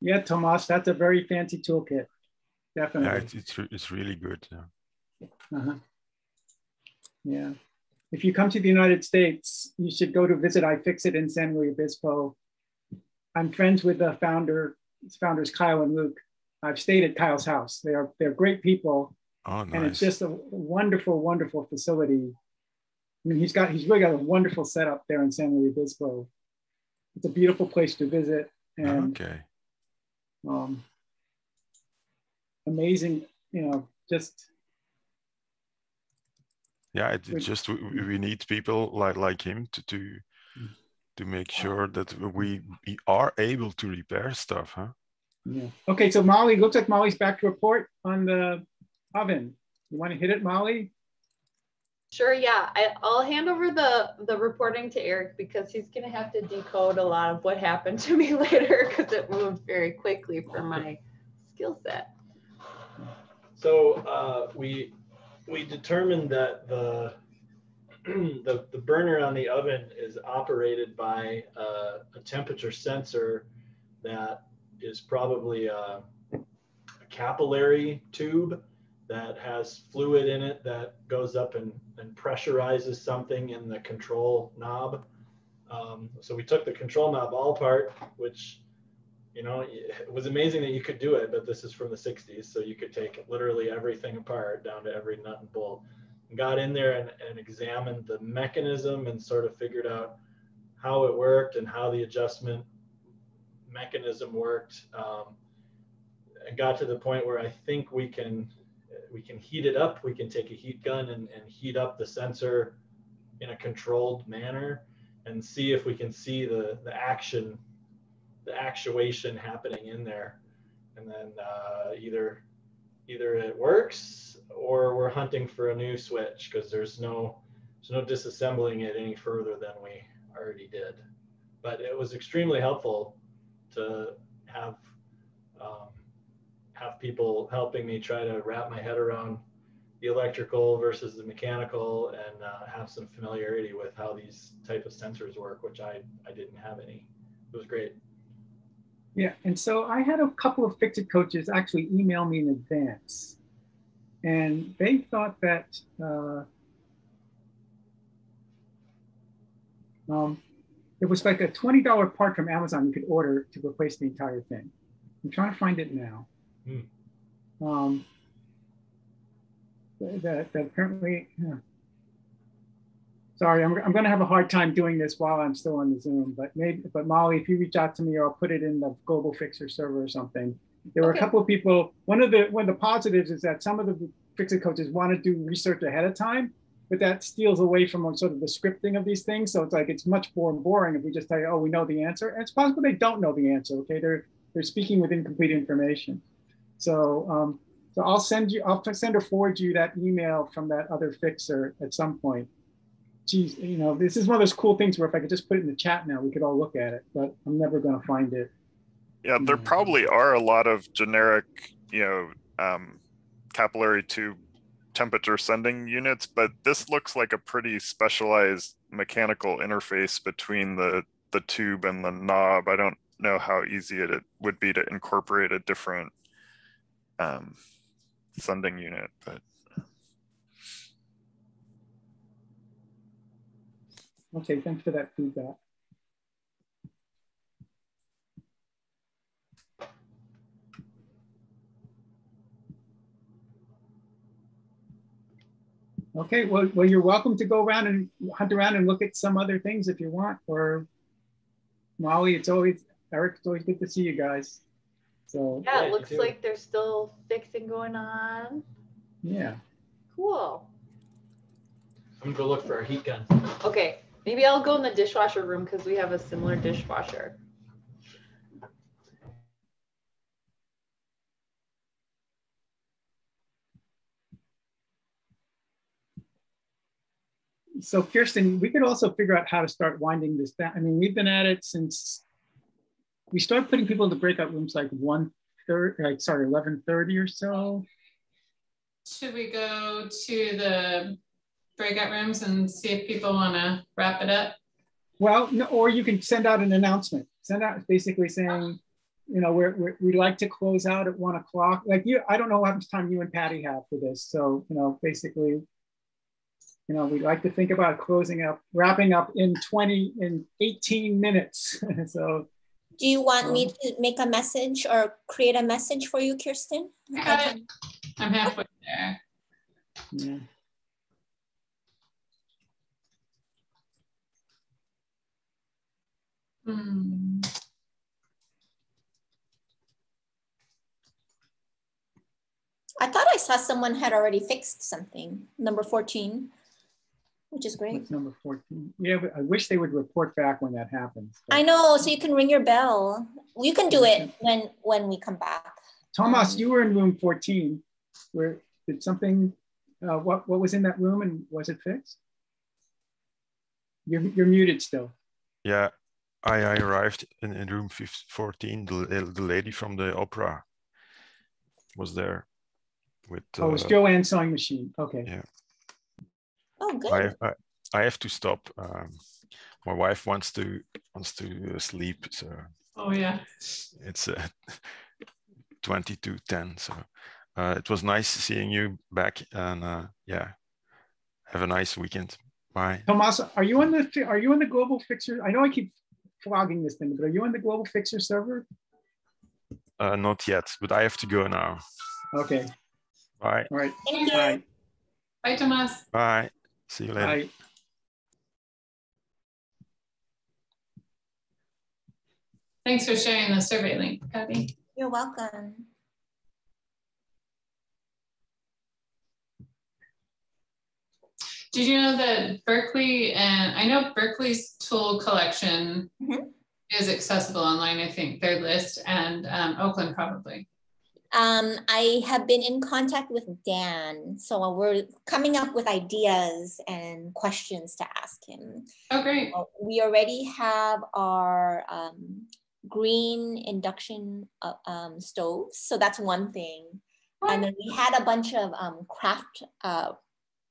Yeah, Tomas, that's a very fancy toolkit. Yeah, Definitely. it's it's, it's really good. Yeah. Uh-huh. Yeah. If you come to the United States, you should go to visit iFixit in San Luis Obispo. I'm friends with the founder, founders Kyle and Luke. I've stayed at Kyle's house. They are they're great people, Oh, nice. and it's just a wonderful, wonderful facility. I mean, he's got he's really got a wonderful setup there in San Luis Obispo. It's a beautiful place to visit, and Okay. Um, amazing. You know, just Yeah, it, just we, we need people like like him to to to make sure that we, we are able to repair stuff, huh? Yeah. Okay, so Molly, looks like Molly's back to report on the oven. You want to hit it, Molly? Sure, yeah. I, I'll hand over the, the reporting to Eric because he's gonna have to decode a lot of what happened to me later because it moved very quickly for my skill set. So uh, we we determined that the the the burner on the oven is operated by uh, a temperature sensor that is probably a, a capillary tube that has fluid in it that goes up and, and pressurizes something in the control knob. Um, so we took the control knob all apart, which you know, it was amazing that you could do it, but this is from the 60s. So you could take literally everything apart down to every nut and bolt. And got in there and, and examined the mechanism and sort of figured out how it worked and how the adjustment mechanism worked. Um, and got to the point where I think we can we can heat it up. We can take a heat gun and, and heat up the sensor in a controlled manner and see if we can see the, the action the actuation happening in there and then uh, either either it works or we're hunting for a new switch because there's no there's no disassembling it any further than we already did but it was extremely helpful to have um, have people helping me try to wrap my head around the electrical versus the mechanical and uh, have some familiarity with how these type of sensors work which i i didn't have any it was great Yeah, and so I had a couple of Fixit coaches actually email me in advance, and they thought that uh, um, it was like a twenty dollar part from Amazon you could order to replace the entire thing. I'm trying to find it now. Hmm. Um, that, that apparently, yeah. Sorry, I'm, I'm going to have a hard time doing this while I'm still on the Zoom, but maybe, but Molly, if you reach out to me or I'll put it in the Global Fixer server or something. There were a couple of people, one of the, one of the positives is that some of the Fixer coaches want to do research ahead of time, but that steals away from sort of the scripting of these things. So it's like, it's much more boring if we just tell you, oh, we know the answer. And it's possible they don't know the answer, okay? They're, they're speaking with incomplete information. So, um, so I'll send you, I'll send or forward you that email from that other fixer at some point. Geez, you know, this is one of those cool things where if I could just put it in the chat now, we could all look at it, but I'm never going to find it. Yeah, there probably are a lot of generic, you know, um, capillary tube temperature sending units, but this looks like a pretty specialized mechanical interface between the the tube and the knob. I don't know how easy it, it would be to incorporate a different um, sending unit, but Okay, thanks for that feedback. Okay, well, well, you're welcome to go around and hunt around and look at some other things if you want. Or Molly, it's always Eric. It's always good to see you guys. So Yeah, it looks like there's still fixing going on. yeah. Cool. I'm gonna go look for a heat gun. Okay, maybe I'll go in the dishwasher room because we have a similar dishwasher. So Kirsten, we could also figure out how to start winding this down. I mean, we've been at it since we started putting people into breakout rooms like one third, like sorry, eleven thirty or so. Should we go to the breakout rooms and see if people want to wrap it up? Well, no, or you can send out an announcement. Send out basically saying, you know, we're, we're, we'd like to close out at one o'clock. Like you, I don't know how much time you and Patty have for this. So, you know, basically, you know, we'd like to think about closing up, wrapping up in 20, in 18 minutes. so, Do you want me to make a message or create a message for you, Kirsten? I got it. I'm halfway there. yeah. Hmm. I thought I saw someone had already fixed something, number 14, which is great. What's number 14? Yeah, but I wish they would report back when that happens. I know, so you can ring your bell. You can do it when when we come back. Thomas, you were in room 14. Where did something, uh, what, what was in that room and was it fixed? You're, you're muted still. Yeah, I, I arrived in, in room 15, 14. The, the lady from the opera was there with. Oh, it's uh, Joanne sewing machine. Okay. Yeah. Oh, good. I, I, I have to stop. Um, my wife wants to wants to uh, sleep, so Oh yeah. it's uh, 20 to 10. So uh, it was nice seeing you back, and uh, yeah, have a nice weekend. Bye. Thomas, are you on the are you on the global fixer? I know I keep flogging this thing, but are you on the global fixer server? Uh, not yet, but I have to go now. Okay. Bye. All right. Thank you. Bye. Bye, Thomas. Bye. See you later. Bye. Thanks for sharing the survey link, Patty. You're welcome. Did you know that Berkeley and I know Berkeley's tool collection is accessible online, I think, their list, and um, Oakland probably. Um, I have been in contact with Dan, so we're coming up with ideas and questions to ask him. Oh, great. We already have our um, green induction uh, um, stoves, so that's one thing. And then we had a bunch of um, craft uh,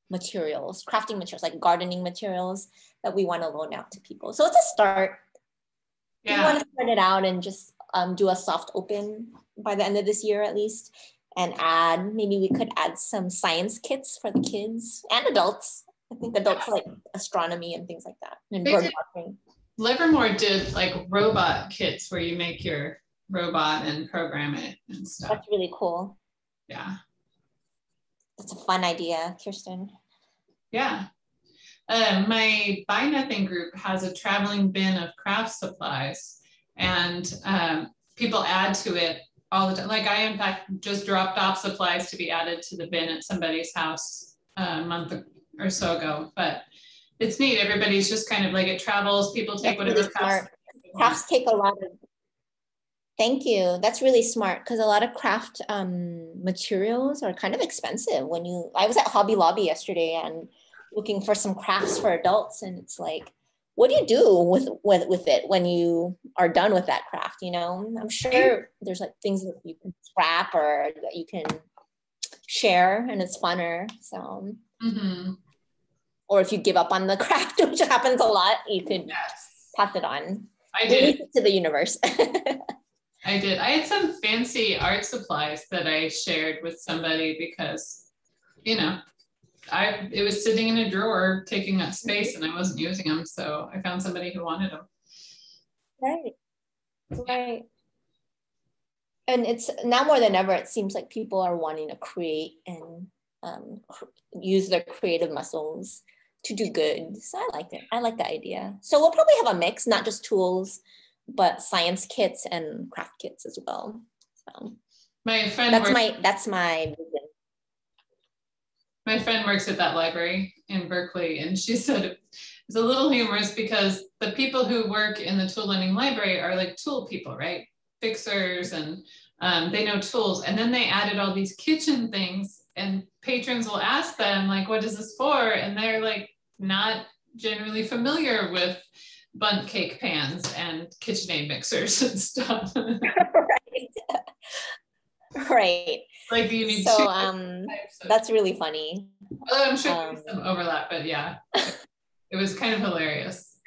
materials, crafting materials, like gardening materials that we want to loan out to people. So it's a start. Yeah. We want to spread it out and just um, do a soft open by the end of this year at least, and add maybe we could add some science kits for the kids and adults. I think adults like astronomy and things like that, and They bird did- watching. Livermore did like robot kits where you make your robot and program it and stuff. That's really cool. Yeah. That's a fun idea, Kirsten. Yeah. Uh, my Buy Nothing group has a traveling bin of craft supplies, and um, people add to it all the time. Like I, in fact, just dropped off supplies to be added to the bin at somebody's house a month or so ago. But it's neat. Everybody's just kind of like it travels. People take That's whatever crafts. Crafts take a lot of. Thank you. That's really smart because a lot of craft um, materials are kind of expensive. When you, I was at Hobby Lobby yesterday and looking for some crafts for adults, and it's like, what do you do with with with it when you are done with that craft? You know, I'm sure there's like things that you can scrap or that you can share, and it's funner. So, Mhm. or if you give up on the craft, which happens a lot, you could pass it on. I did. to the universe. I did. I had some fancy art supplies that I shared with somebody because, you know, I it was sitting in a drawer taking up space and I wasn't using them. So I found somebody who wanted them. Right. Right. And it's now more than ever, it seems like people are wanting to create and um, cr- use their creative muscles to do good. So I like it. I like the idea. So we'll probably have a mix, not just tools, but science kits and craft kits as well. So My friend that's my that's my vision. My friend works at that library in Berkeley, and she said it's a little humorous because the people who work in the tool lending library are like tool people, right? Fixers and um, they know tools. And then they added all these kitchen things, and patrons will ask them, like, what is this for? And they're like, not generally familiar with Bundt cake pans and KitchenAid mixers and stuff. Right. like you need So um that's really funny. Although I'm sure Um, there's some overlap, but yeah, it was kind of hilarious.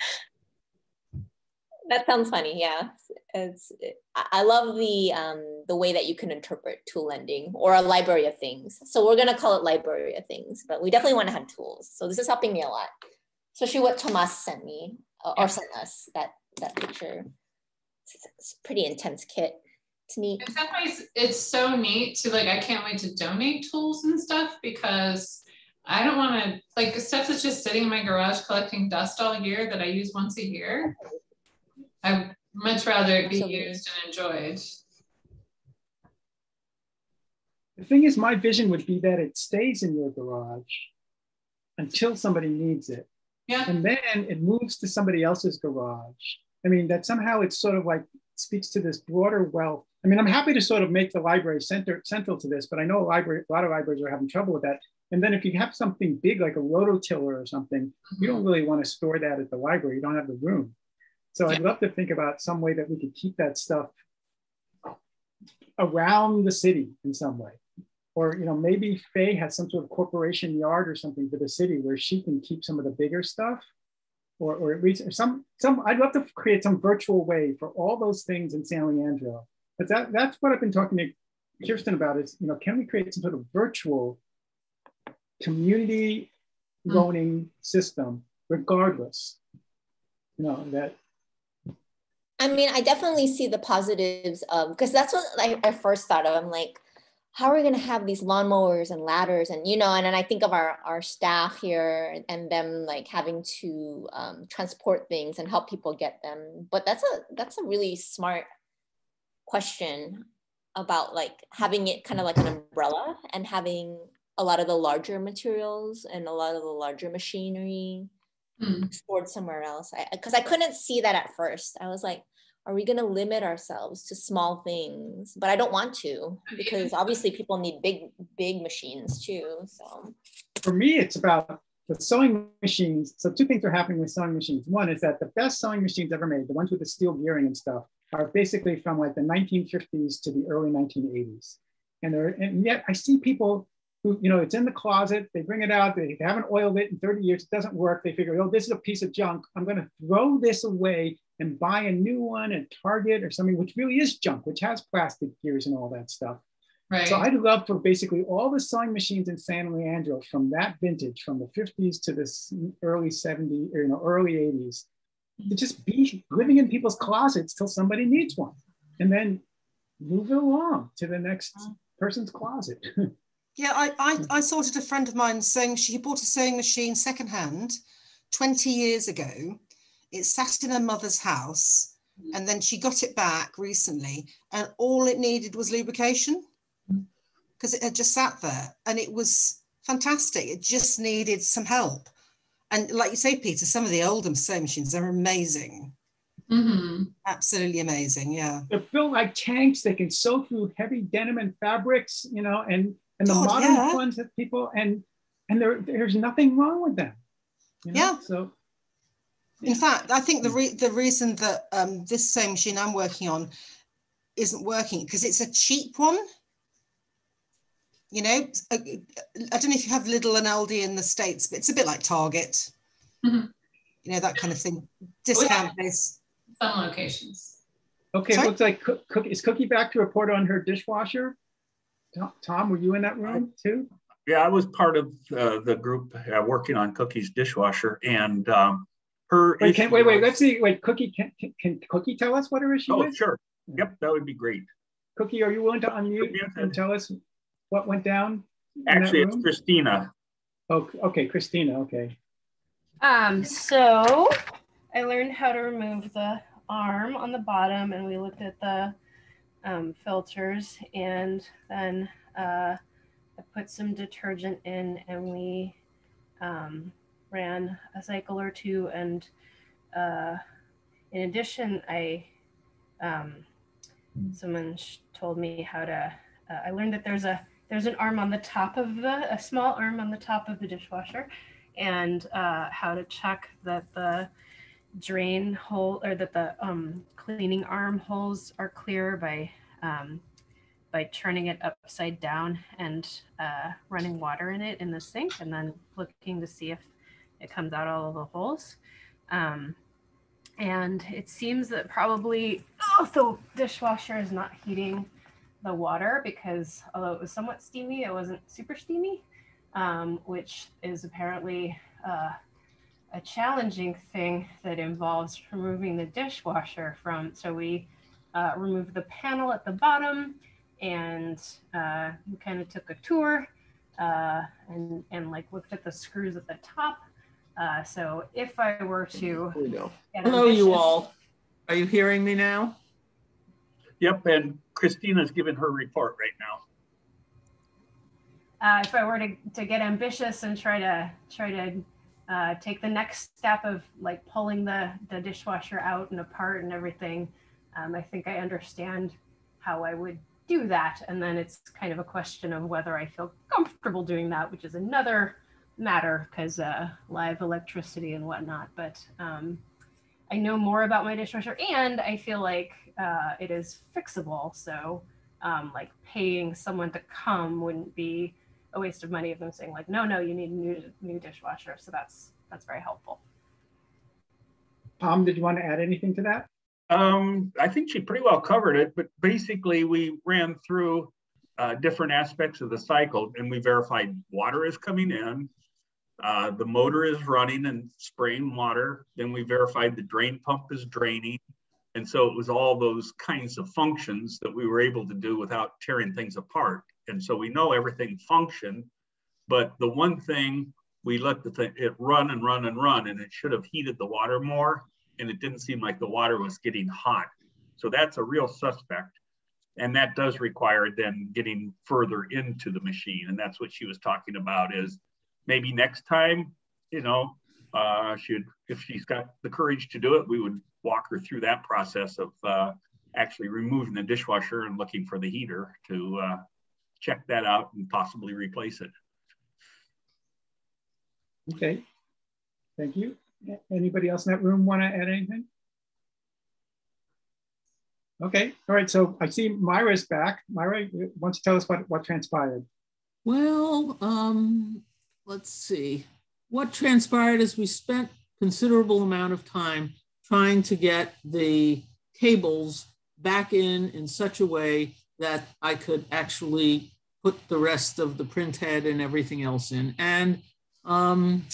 That sounds funny. Yeah, it's. I I love the um the way that you can interpret tool lending or a library of things. So we're gonna call it library of things, but we definitely want to have tools. So this is helping me a lot, especially what Tomas sent me uh, or sent us that that picture. It's, it's a pretty intense kit. It's neat. In some ways, it's so neat to like. I can't wait to donate tools and stuff because I don't want to like stuff that's just sitting in my garage collecting dust all year that I use once a year. I'd much rather it be Absolutely. used and enjoyed. The thing is, my vision would be that it stays in your garage until somebody needs it. Yeah. And then it moves to somebody else's garage. I mean, that somehow it's sort of like speaks to this broader wealth. I mean, I'm happy to sort of make the library center central to this, but I know a library, a lot of libraries are having trouble with that. And then if you have something big like a rototiller or something, you don't really want to store that at the library. You don't have the room. So I'd love to think about some way that we could keep that stuff around the city in some way. Or, you know, maybe Faye has some sort of corporation yard or something for the city where she can keep some of the bigger stuff. Or, or at least some, some, I'd love to create some virtual way for all those things in San Leandro. But that, that's what I've been talking to Kirsten about is, you know, can we create some sort of virtual community mm. loaning system regardless? You know, that I mean, I definitely see the positives of because that's what I, I first thought of. I'm like, how are we gonna have these lawnmowers and ladders and you know, and then I think of our our staff here and them like having to um, transport things and help people get them. But that's a that's a really smart question about like having it kind of like an umbrella and having a lot of the larger materials and a lot of the larger machinery stored somewhere else. Because I, couldn't see that at first. I was like, are we going to limit ourselves to small things? But I don't want to because obviously people need big, big machines too. So for me, it's about the sewing machines. So two things are happening with sewing machines. One is that the best sewing machines ever made, the ones with the steel gearing and stuff, are basically from like the 1950s to the early 1980s. And there, and yet I see people who, you know, it's in the closet, they bring it out, they haven't oiled it in 30 years, it doesn't work. They figure, oh, this is a piece of junk. I'm going to throw this away and buy a new one at Target or something, which really is junk, which has plastic gears and all that stuff. Right. So I'd love for basically all the sewing machines in San Leandro from that vintage, from the 50s to this early 70s, or you know, early 80s, to just be living in people's closets till somebody needs one, and then move it along to the next person's closet. Yeah, I, I, I sorted a friend of mine saying she bought a sewing machine secondhand 20 years ago. It sat in her mother's house and then she got it back recently and all it needed was lubrication because it had just sat there and it was fantastic. It just needed some help. And like you say, Peter, some of the older sewing machines are amazing. Mm-hmm. Absolutely amazing. Yeah. They're built like tanks. They can sew through heavy denim and fabrics, you know, and and the God, modern yeah. ones that people and and there there's nothing wrong with them. you know? Yeah. So In fact, I think the re- the reason that um, this sewing machine I'm working on isn't working because it's a cheap one. You know, I I don't know if you have Lidl and Aldi in the states, but it's a bit like Target. Mhm. You you know, that kind of thing. Discount base. Some locations. Okay, Sorry? looks like Cook, Cook- is Cookie back to report on her dishwasher? Tom- Tom, were you in that room too? Yeah, I was part of uh, the group uh, working on Cookie's dishwasher and um, her. Wait, can, issue wait, wait, let's see. Wait, Cookie, can, can, can Cookie tell us what her issue Oh, is? sure. Yep, that would be great. Cookie, are you willing to unmute and tell us what went down? Actually, it's room? Christina. Oh, okay, Christina, okay. Um, so I learned how to remove the arm on the bottom and we looked at the um, filters and then uh, I put some detergent in and we um, ran a cycle or two and uh, in addition I um, someone told me how to uh, I learned that there's a there's an arm on the top of the a small arm on the top of the dishwasher and uh, how to check that the drain hole or that the um, cleaning arm holes are clear by um, by turning it upside down and uh, running water in it in the sink and then looking to see if it comes out all of the holes. Um, and it seems that probably oh, the dishwasher is not heating the water because although it was somewhat steamy, it wasn't super steamy, um, which is apparently uh, a challenging thing that involves removing the dishwasher from. So we uh, removed the panel at the bottom and uh, we kind of took a tour uh, and, and like looked at the screws at the top. Uh, so if I were to There we go. get Hello, you all. Are you hearing me now? Yep, and Christina's giving her report right now. uh, if I were to, to get ambitious and try to try to uh, take the next step of like pulling the, the dishwasher out and apart and everything, um, I think I understand how I would do that. And then it's kind of a question of whether I feel comfortable doing that, which is another matter because uh, live electricity and whatnot. But um, I know more about my dishwasher and I feel like uh, it is fixable. So um, like paying someone to come wouldn't be a waste of money of them saying like, no, no, you need a new, new dishwasher. So that's, that's very helpful. Tom, did you want to add anything to that? Um, I think she pretty well covered it, but basically we ran through uh, different aspects of the cycle and we verified water is coming in, uh, the motor is running and spraying water. Then we verified the drain pump is draining. And so it was all those kinds of functions that we were able to do without tearing things apart. And so we know everything functioned, but the one thing we let the thing, it run and run and run, and it should have heated the water more. And it didn't seem like the water was getting hot. So that's a real suspect. And that does require then getting further into the machine. And that's what she was talking about is maybe next time, you know, uh, she'd, if she's got the courage to do it, we would walk her through that process of uh, actually removing the dishwasher and looking for the heater to uh, check that out and possibly replace it. Okay, thank you. Anybody else in that room want to add anything? Okay, all right, so I see Myra's back. Myra, why don't you tell us what, what transpired? Well, um, let's see. What transpired is we spent considerable amount of time trying to get the cables back in in such a way that I could actually put the rest of the print head and everything else in. And um,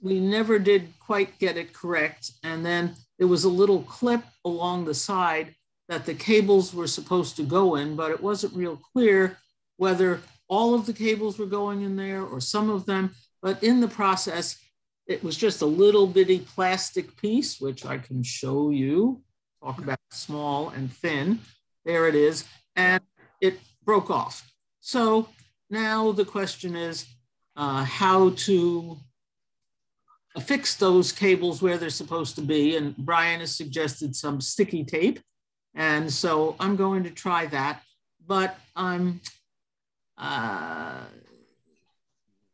we never did quite get it correct. And then there was a little clip along the side that the cables were supposed to go in, but it wasn't real clear whether all of the cables were going in there or some of them. But in the process, it was just a little bitty plastic piece, which I can show you. Talk about small and thin. There it is. And it broke off. So now the question is uh, how to affix those cables where they're supposed to be. And Brian has suggested some sticky tape. And so I'm going to try that. But I'm, uh,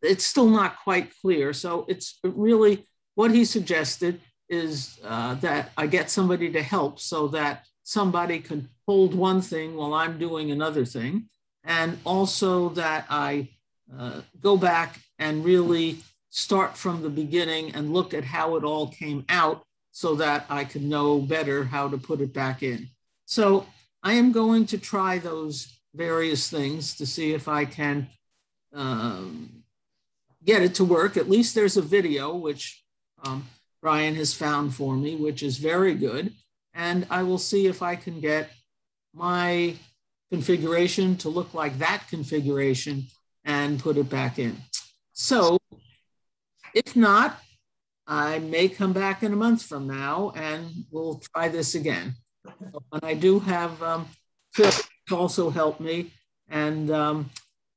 it's still not quite clear. So it's really what he suggested is uh, that I get somebody to help so that somebody can hold one thing while I'm doing another thing. And also that I uh, go back and really start from the beginning and look at how it all came out so that I could know better how to put it back in. So I am going to try those various things to see if I can um, get it to work. At least there's a video, which um, Brian has found for me, which is very good. And I will see if I can get my configuration to look like that configuration and put it back in. So if not, I may come back in a month from now and we'll try this again. And I do have um, Phil also help me and um,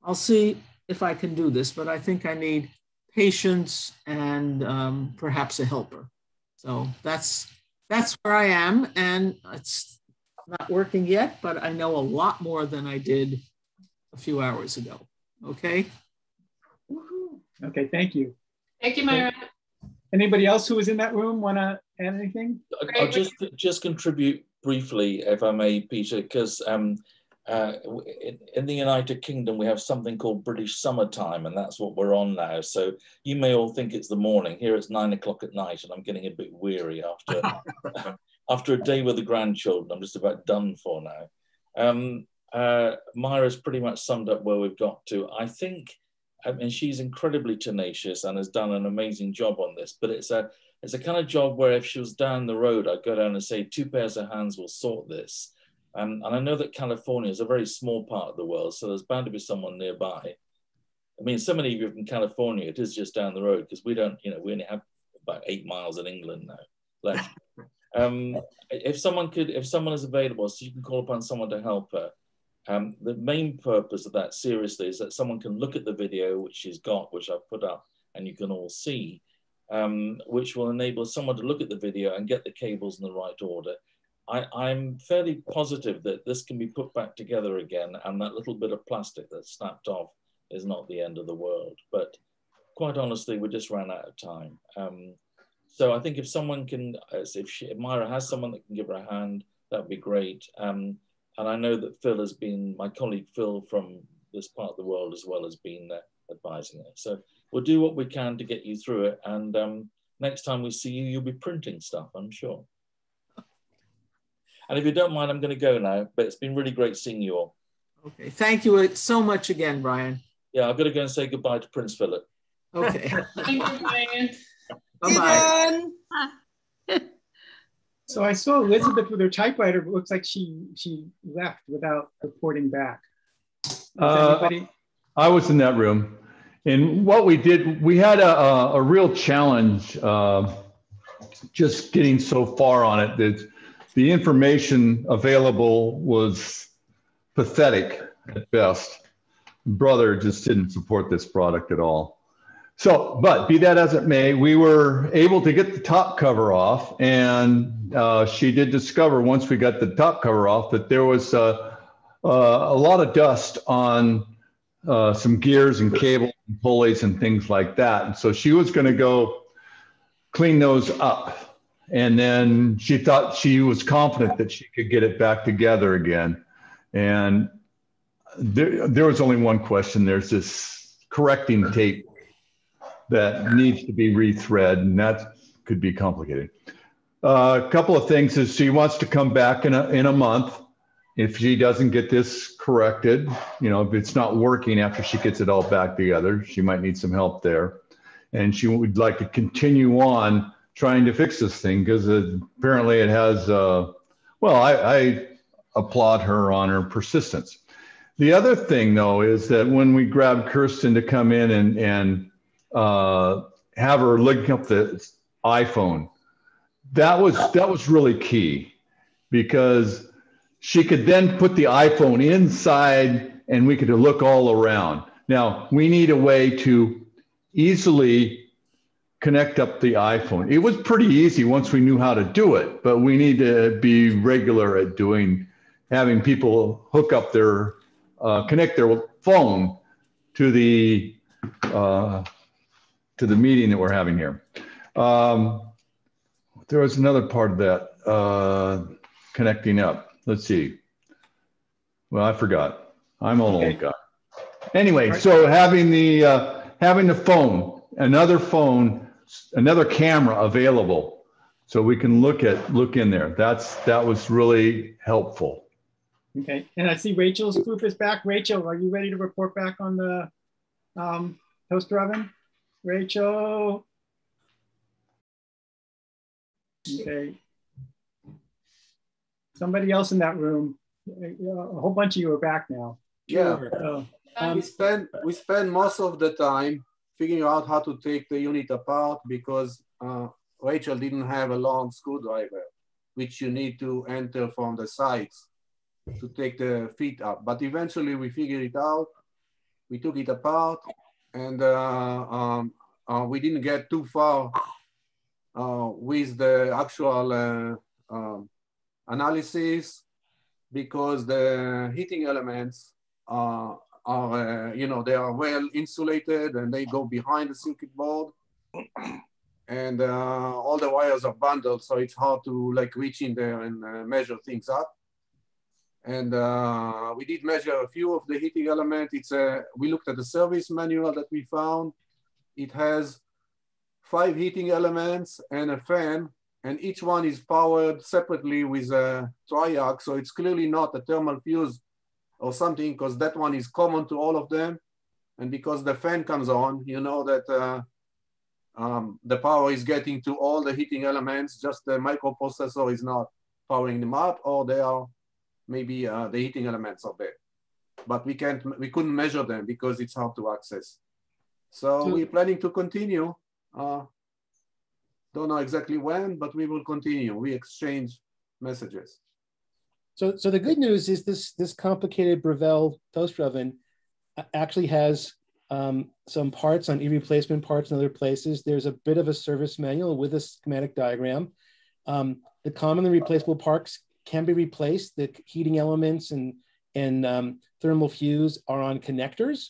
I'll see if I can do this, but I think I need patience and um, perhaps a helper. So that's that's where I am, and it's not working yet, but I know a lot more than I did a few hours ago. Okay. Okay, thank you. Thank you, Myra. Anybody else who was in that room want to add anything? I'll just just contribute briefly, if I may, Peter, because um, uh, in, in, the United Kingdom, we have something called British summertime, and that's what we're on now. So you may all think it's the morning. Here it's nine o'clock at night, and I'm getting a bit weary after after a day with the grandchildren. I'm just about done for now. Um, uh, Myra's pretty much summed up where we've got to. I think, I mean, she's incredibly tenacious and has done an amazing job on this. But it's a it's a kind of job where if she was down the road, I'd go down and say, two pairs of hands will sort this um, and I know that California is a very small part of the world, so there's bound to be someone nearby. I mean, so many of you from California, it is just down the road because we don't, you know, we only have about eight miles in England now left. um, if someone could, if someone is available, so you can call upon someone to help her. Um, the main purpose of that, seriously, is that someone can look at the video which she's got, which I've put up, and you can all see, um, which will enable someone to look at the video and get the cables in the right order I, am fairly positive that this can be put back together again and that little bit of plastic that snapped off is not the end of the world. But quite honestly, we just ran out of time. Um, so I think if someone can, if, she, if Myra has someone that can give her a hand, that would be great. Um, and I know that Phil has been, my colleague Phil from this part of the world as well has been uh, advising her. So we'll do what we can to get you through it. And um, next time we see you, you'll be printing stuff, I'm sure. And if you don't mind, I'm going to go now, but it's been really great seeing you all. Okay, thank you so much again, Brian. Yeah, I've got to go and say goodbye to Prince Philip. Okay. Thank you, Brian. Bye-bye. So I saw Elizabeth with her typewriter, but looks like she she left without reporting back. Uh, I was in that room. And what we did, we had a, a, a real challenge uh, just getting so far on it that the information available was pathetic at best. Brother just didn't support this product at all. So, but be that as it may, we were able to get the top cover off, and uh, she did discover once we got the top cover off that there was uh, uh, a lot of dust on uh, some gears and cables and pulleys and things like that. And so she was going to go clean those up and then she thought she was confident that she could get it back together again. And there, there was only one question. There's this correcting tape that needs to be rethread, and that could be complicated. Uh, a couple of things is she wants to come back in a, in a month. If she doesn't get this corrected, you know, if it's not working after she gets it all back together, she might need some help there. And she would like to continue on trying to fix this thing because apparently it has, uh, well, I, I applaud her on her persistence. The other thing, though, is that when we grabbed Kirsten to come in and, and uh, have her looking up the iPhone, that was that was really key because she could then put the iPhone inside and we could look all around. Now we need a way to easily connect up the iPhone. It was pretty easy once we knew how to do it, but we need to be regular at doing, having people hook up their, uh, connect their phone to the, uh, to the meeting that we're having here. Um, there was another part of that, uh, connecting up. Let's see. Well, I forgot. I'm an old guy. Anyway, so having the, uh, having the phone another phone, another camera available. So we can look at, look in there. That's, that was really helpful. Okay, and I see Rachel's group is back. Rachel, are you ready to report back on the um, toaster oven? Rachel? Okay. Somebody else in that room. A whole bunch of you are back now. Yeah. So, um, we spend we spend most of the time figuring out how to take the unit apart because uh, Rachel didn't have a long screwdriver, which you need to enter from the sides to take the feet up. But eventually we figured it out. We took it apart and uh, um, uh, we didn't get too far uh, with the actual uh, um, analysis because the heating elements are, uh, you know, they are well insulated and they go behind the circuit board and uh, all the wires are bundled. So it's hard to like reach in there and uh, measure things up. And uh, we did measure a few of the heating elements. It's a, we looked at the service manual that we found. It has five heating elements and a fan, and each one is powered separately with a triac. So it's clearly not a thermal fuse or something because that one is common to all of them. And because the fan comes on, you know that uh, um, the power is getting to all the heating elements, just the microprocessor is not powering them up or they are maybe uh, the heating elements are there. But we can't, we couldn't measure them because it's hard to access. So, so we're planning to continue. Uh, don't know exactly when, but we will continue. We exchange messages. So, so the good news is this this complicated Breville toaster oven actually has um, some parts on e-replacement parts in other places. There's a bit of a service manual with a schematic diagram. Um, the commonly replaceable parts can be replaced. The heating elements and, and um, thermal fuse are on connectors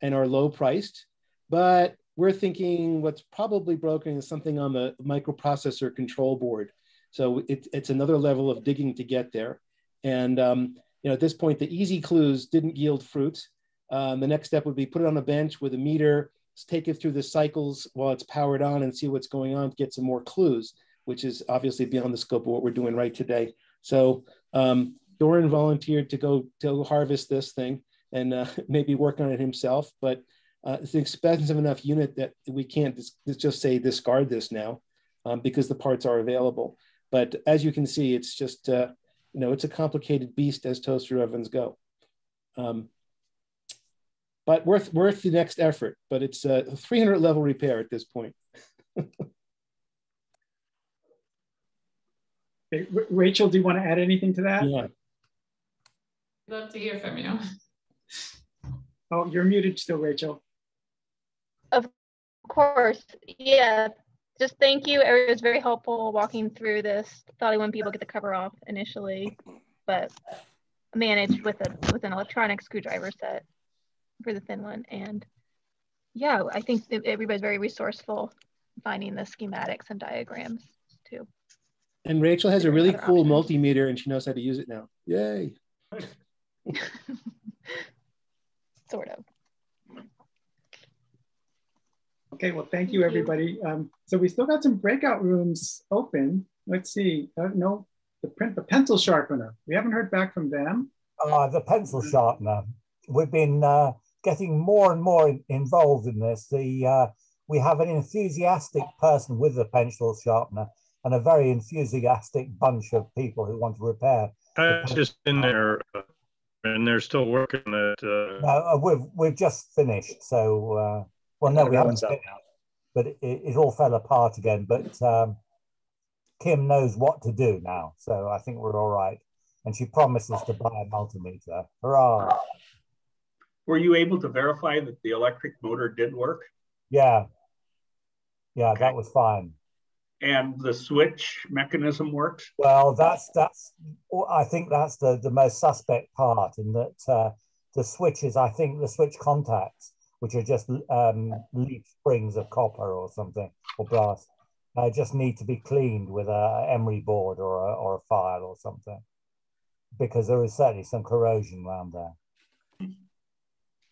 and are low priced, but we're thinking what's probably broken is something on the microprocessor control board. So it, it's another level of digging to get there. And um, you know, at this point, the easy clues didn't yield fruit. Um, the next step would be put it on a bench with a meter, take it through the cycles while it's powered on and see what's going on to get some more clues, which is obviously beyond the scope of what we're doing right today. So um, Doran volunteered to go to harvest this thing and uh, maybe work on it himself, but uh, it's an expensive enough unit that we can't just say discard this now um, because the parts are available. But as you can see, it's just, uh, you know, it's a complicated beast as toaster ovens go. Um, but worth worth the next effort. But it's a 300 level repair at this point. hey, Rachel, do you want to add anything to that? Yeah. Love to hear from you. Oh, you're muted still, Rachel. Of course, yeah. Just thank you. It was very helpful walking through this. Thought I wouldn't be able to get the cover off initially, but managed with a with an electronic screwdriver set for the thin one. And yeah, I think everybody's very resourceful finding the schematics and diagrams too. And Rachel has a really cool options. multimeter and she knows how to use it now. Yay. sort of. Okay, well, thank you, everybody. Um, so we still got some breakout rooms open. Let's see. Uh, no, the print, the pencil sharpener. We haven't heard back from them. Uh, the pencil sharpener. We've been uh, getting more and more involved in this. The uh, we have an enthusiastic person with the pencil sharpener and a very enthusiastic bunch of people who want to repair. I've just been there, uh, and they're still working it. Uh... No, uh, we've we've just finished. So, uh, well, no, we haven't finished, but it, it, all fell apart again. But um, Kim knows what to do now, so I think we're all right. And she promises to buy a multimeter. Hurrah! were you able to verify that the electric motor did work? Yeah. Yeah, okay. that was fine. And the switch mechanism worked? Well, that's that's I think that's the the most suspect part in that uh, the switches. I think the switch contacts, which are just um, leaf springs of copper or something or brass, uh, just need to be cleaned with a emery board or a, or a file or something, because there is certainly some corrosion around there.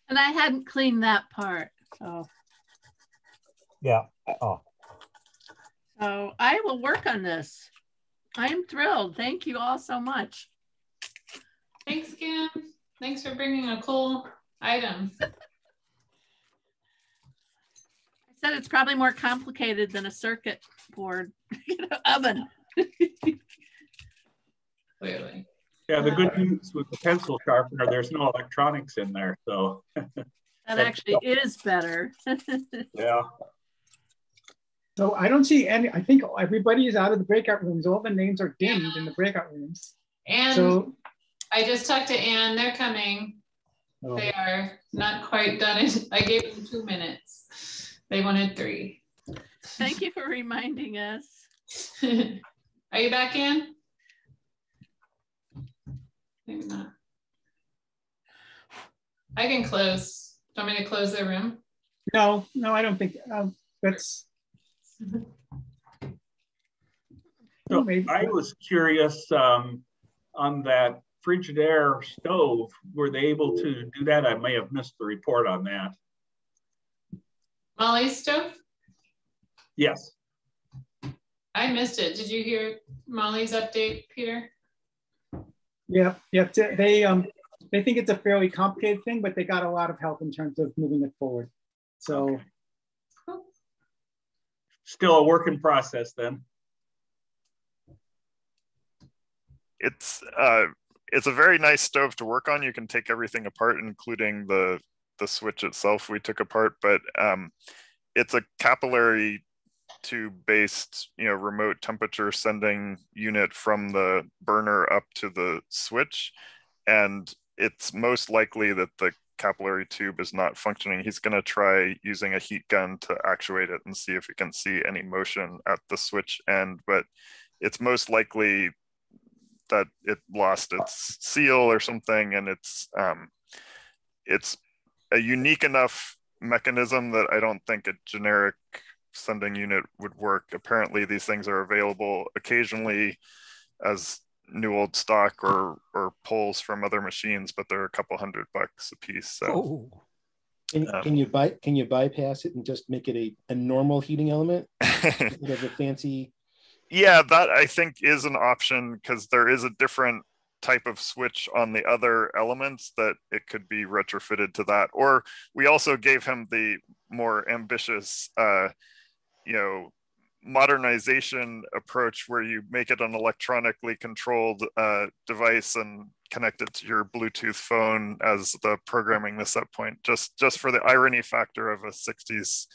And I hadn't cleaned that part. So Yeah. Oh. So I will work on this. I'm thrilled. Thank you all so much. Thanks, Kim. Thanks for bringing a cool item. I said it's probably more complicated than a circuit board oven. Clearly. Yeah, the good uh, news with the pencil sharpener, there's no electronics in there, so. That actually is better. yeah. So I don't see any, I think everybody is out of the breakout rooms. All the names are dimmed in the breakout rooms. And So, I just talked to Anne. They're coming. Oh. They are not quite done. It. I gave them two minutes. They wanted three. Thank you for reminding us. Are you back in? Maybe not. I can close. Do you want me to close the room? no, no, I don't think, um, that's, So I was curious um, on that Frigidaire stove. Were they able to do that? I may have missed the report on that. Molly's stove? Yes. I missed it. Did you hear Molly's update, Peter? yeah, yeah, they, um, they think it's a fairly complicated thing, but they got a lot of help in terms of moving it forward. So, Still a work in process then. it's uh it's a very nice stove to work on. You can take everything apart, including the the switch itself we took apart, but um, it's a capillary tube based, you know, remote temperature sending unit from the burner up to the switch. And it's most likely that the capillary tube is not functioning. He's going to try using a heat gun to actuate it and see if he can see any motion at the switch end. But it's most likely that it lost its seal or something, and it's um, it's a unique enough mechanism that I don't think a generic sending unit would work. Apparently, these things are available occasionally as new old stock or or pulls from other machines, but they're a couple hundred bucks a piece. So Oh. Can, Um, can you buy? can you bypass it and just make it a, a normal heating element instead of a fancy? yeah, that I think is an option because there is a different type of switch on the other elements that it could be retrofitted to that. Or we also gave him the more ambitious, uh, you know, modernization approach where you make it an electronically controlled uh, device and connect it to your Bluetooth phone as the programming the set point, just just for the irony factor of a 60s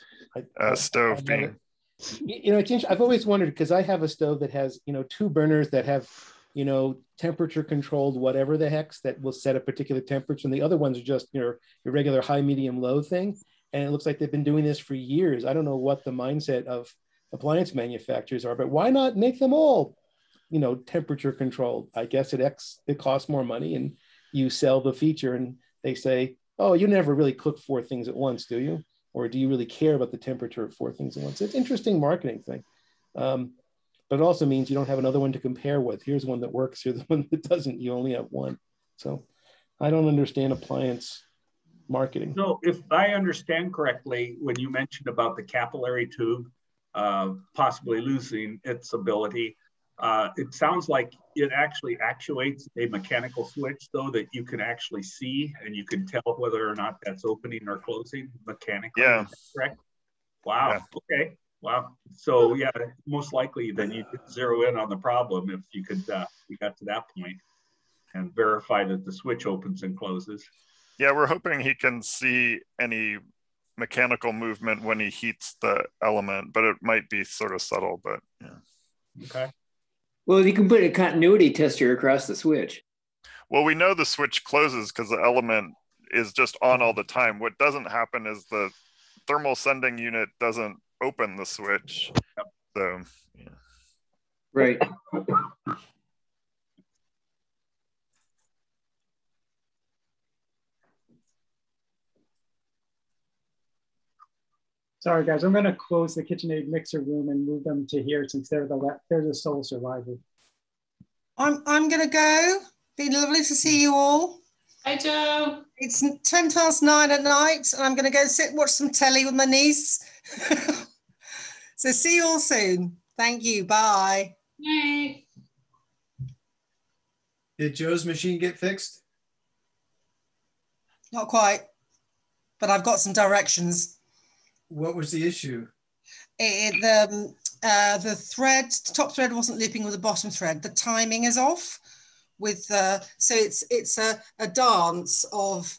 uh, stove being. You know. I've always wondered because I have a stove that has, you know, two burners that have, you know, temperature controlled whatever the hex that will set a particular temperature, and the other ones are just your your regular high, medium, low thing. And it looks like they've been doing this for years. I don't know what the mindset of appliance manufacturers are, but why not make them all, you know, temperature controlled? I guess it X it costs more money, and you sell the feature, and they say, oh, you never really cook four things at once, do you? or do you really care about the temperature of four things at once? It's interesting marketing thing. Um, but it also means you don't have another one to compare with. Here's one that works, here's the one that doesn't. You only have one. So I don't understand appliance marketing. So if I understand correctly, when you mentioned about the capillary tube uh, possibly losing its ability, uh, it sounds like it actually actuates a mechanical switch though that you can actually see and you can tell whether or not that's opening or closing mechanically. Yeah. Correct. Wow. Okay. Wow. So yeah, most likely then you could zero in on the problem if you could uh, you got to that point and verify that the switch opens and closes. Yeah, we're hoping he can see any mechanical movement when he heats the element, but it might be sort of subtle, but yeah. Okay. Well, you can put a continuity tester across the switch. Well, we know the switch closes because the element is just on all the time. What doesn't happen is the thermal sending unit doesn't open the switch. So, yeah. Right. sorry guys, I'm gonna close the KitchenAid mixer room and move them to here since they're the, la- they're the sole survivor. I'm I'm gonna go. Been lovely to see you all. Hi Joe. It's ten past nine at night, and I'm gonna go sit and watch some telly with my niece. So see you all soon. Thank you. Bye. Night. Did Joe's machine get fixed? Not quite, but I've got some directions. What was the issue? It, the um, uh, the thread, the top thread wasn't looping with the bottom thread. The timing is off. With the, so it's it's a, a dance of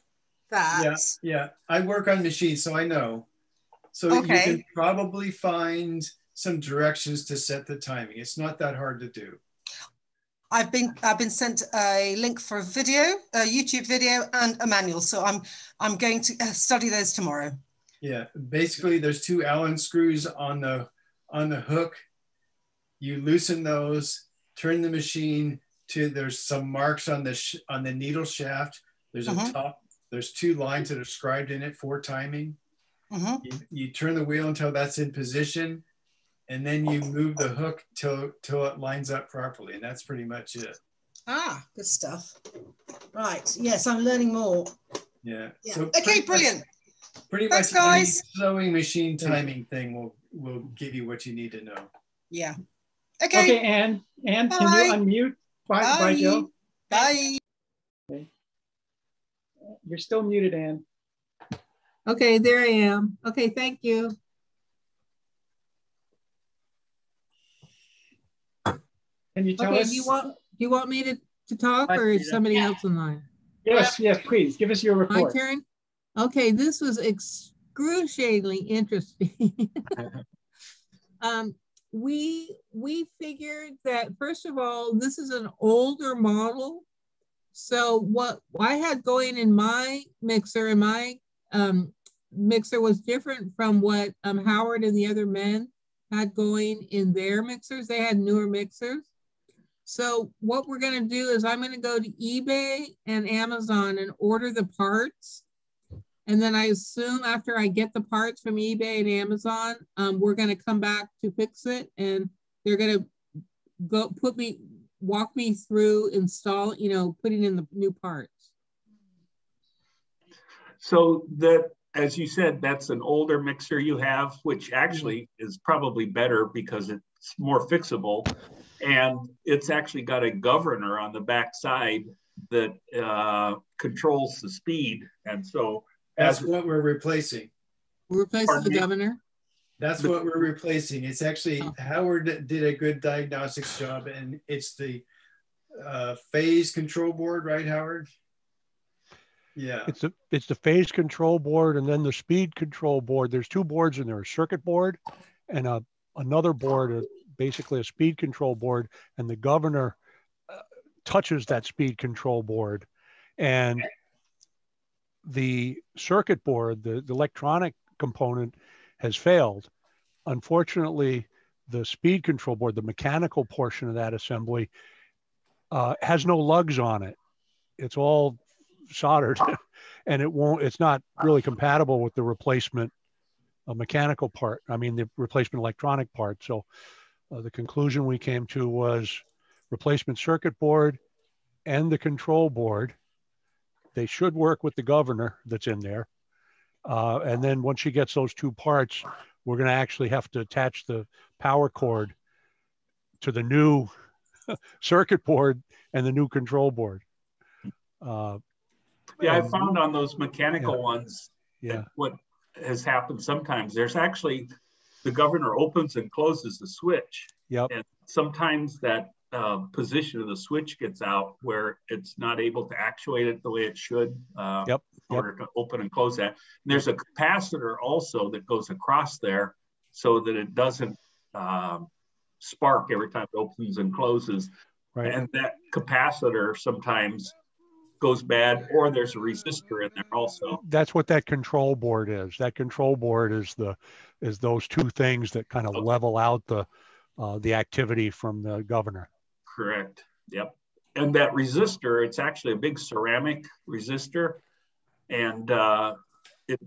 that. Yeah, yeah. I work on machines, so I know. So you can probably find some directions to set the timing. It's not that hard to do. I've been I've been sent a link for a video, a YouTube video, and a manual. So I'm I'm going to uh, study those tomorrow. Yeah, basically there's two Allen screws on the on the hook. You loosen those, turn the machine to there's some marks on the sh- on the needle shaft. There's a Mhm. top. There's two lines that are scribed in it for timing. Mhm. You, you turn the wheel until that's in position, and then you move the hook till till it lines up properly, and that's pretty much it. Ah, good stuff. Right. Yes, I'm learning more. Yeah. Yeah. So okay, pretty much- brilliant. Pretty Thanks, much any guys. sewing machine timing thing will will give you what you need to know. Yeah. Okay, Okay. Anne, Anne, can you unmute? Bye, bye, Joe. Bye. You're still muted, Anne. Okay, there I am. Okay, thank you. Can you tell Okay, us? do you want, do you want me to, to talk or is somebody else in line? Yes, yes, please give us your My report. turn? Okay, this was excruciatingly interesting. um, we we figured that first of all, this is an older model. So what I had going in my mixer and my um, mixer was different from what um, Howard and the other men had going in their mixers. They had newer mixers. So what we're gonna do is I'm gonna go to eBay and Amazon and order the parts. And then I assume after I get the parts from eBay and Amazon, um, we're gonna come back to fix it and they're gonna go put me, walk me through install, you know, putting in the new parts. So that, as you said, that's an older mixer you have, which actually is probably better because it's more fixable. And it's actually got a governor on the back side that uh, controls the speed. And so That's as what we're replacing. Replace Pardon the me? governor. That's what we're replacing. It's actually Howard did a good diagnostics job, and it's the uh, phase control board, right, Howard? Yeah. It's the it's the phase control board and then the speed control board. There's two boards in there: a circuit board and a another board, a, basically a speed control board, and the governor uh, touches that speed control board, and the circuit board, the, the electronic component, has failed. Unfortunately, the speed control board, the mechanical portion of that assembly, uh, has no lugs on it. It's all soldered and it won't it's not really compatible with the replacement uh, mechanical part i mean the replacement electronic part. So uh, the conclusion we came to was replacement circuit board and the control board they should work with the governor that's in there. Uh, and then once she gets those two parts we're going to actually have to attach the power cord to the new circuit board and the new control board. Uh, Yeah, I um, found on those mechanical ones, yeah. what has happened sometimes, there's actually, the governor opens and closes the switch. Yep. And sometimes that uh, position of the switch gets out where it's not able to actuate it the way it should. uh, Yep, In order to open and close that. And there's a capacitor also that goes across there so that it doesn't um, spark every time it opens and closes. Right. And that capacitor sometimes goes bad, or there's a resistor in there also. that's what that control board is. That control board is the is those two things that kind of level out the uh, the activity from the governor. Correct. Yep. And that resistor, it's actually a big ceramic resistor, and uh, it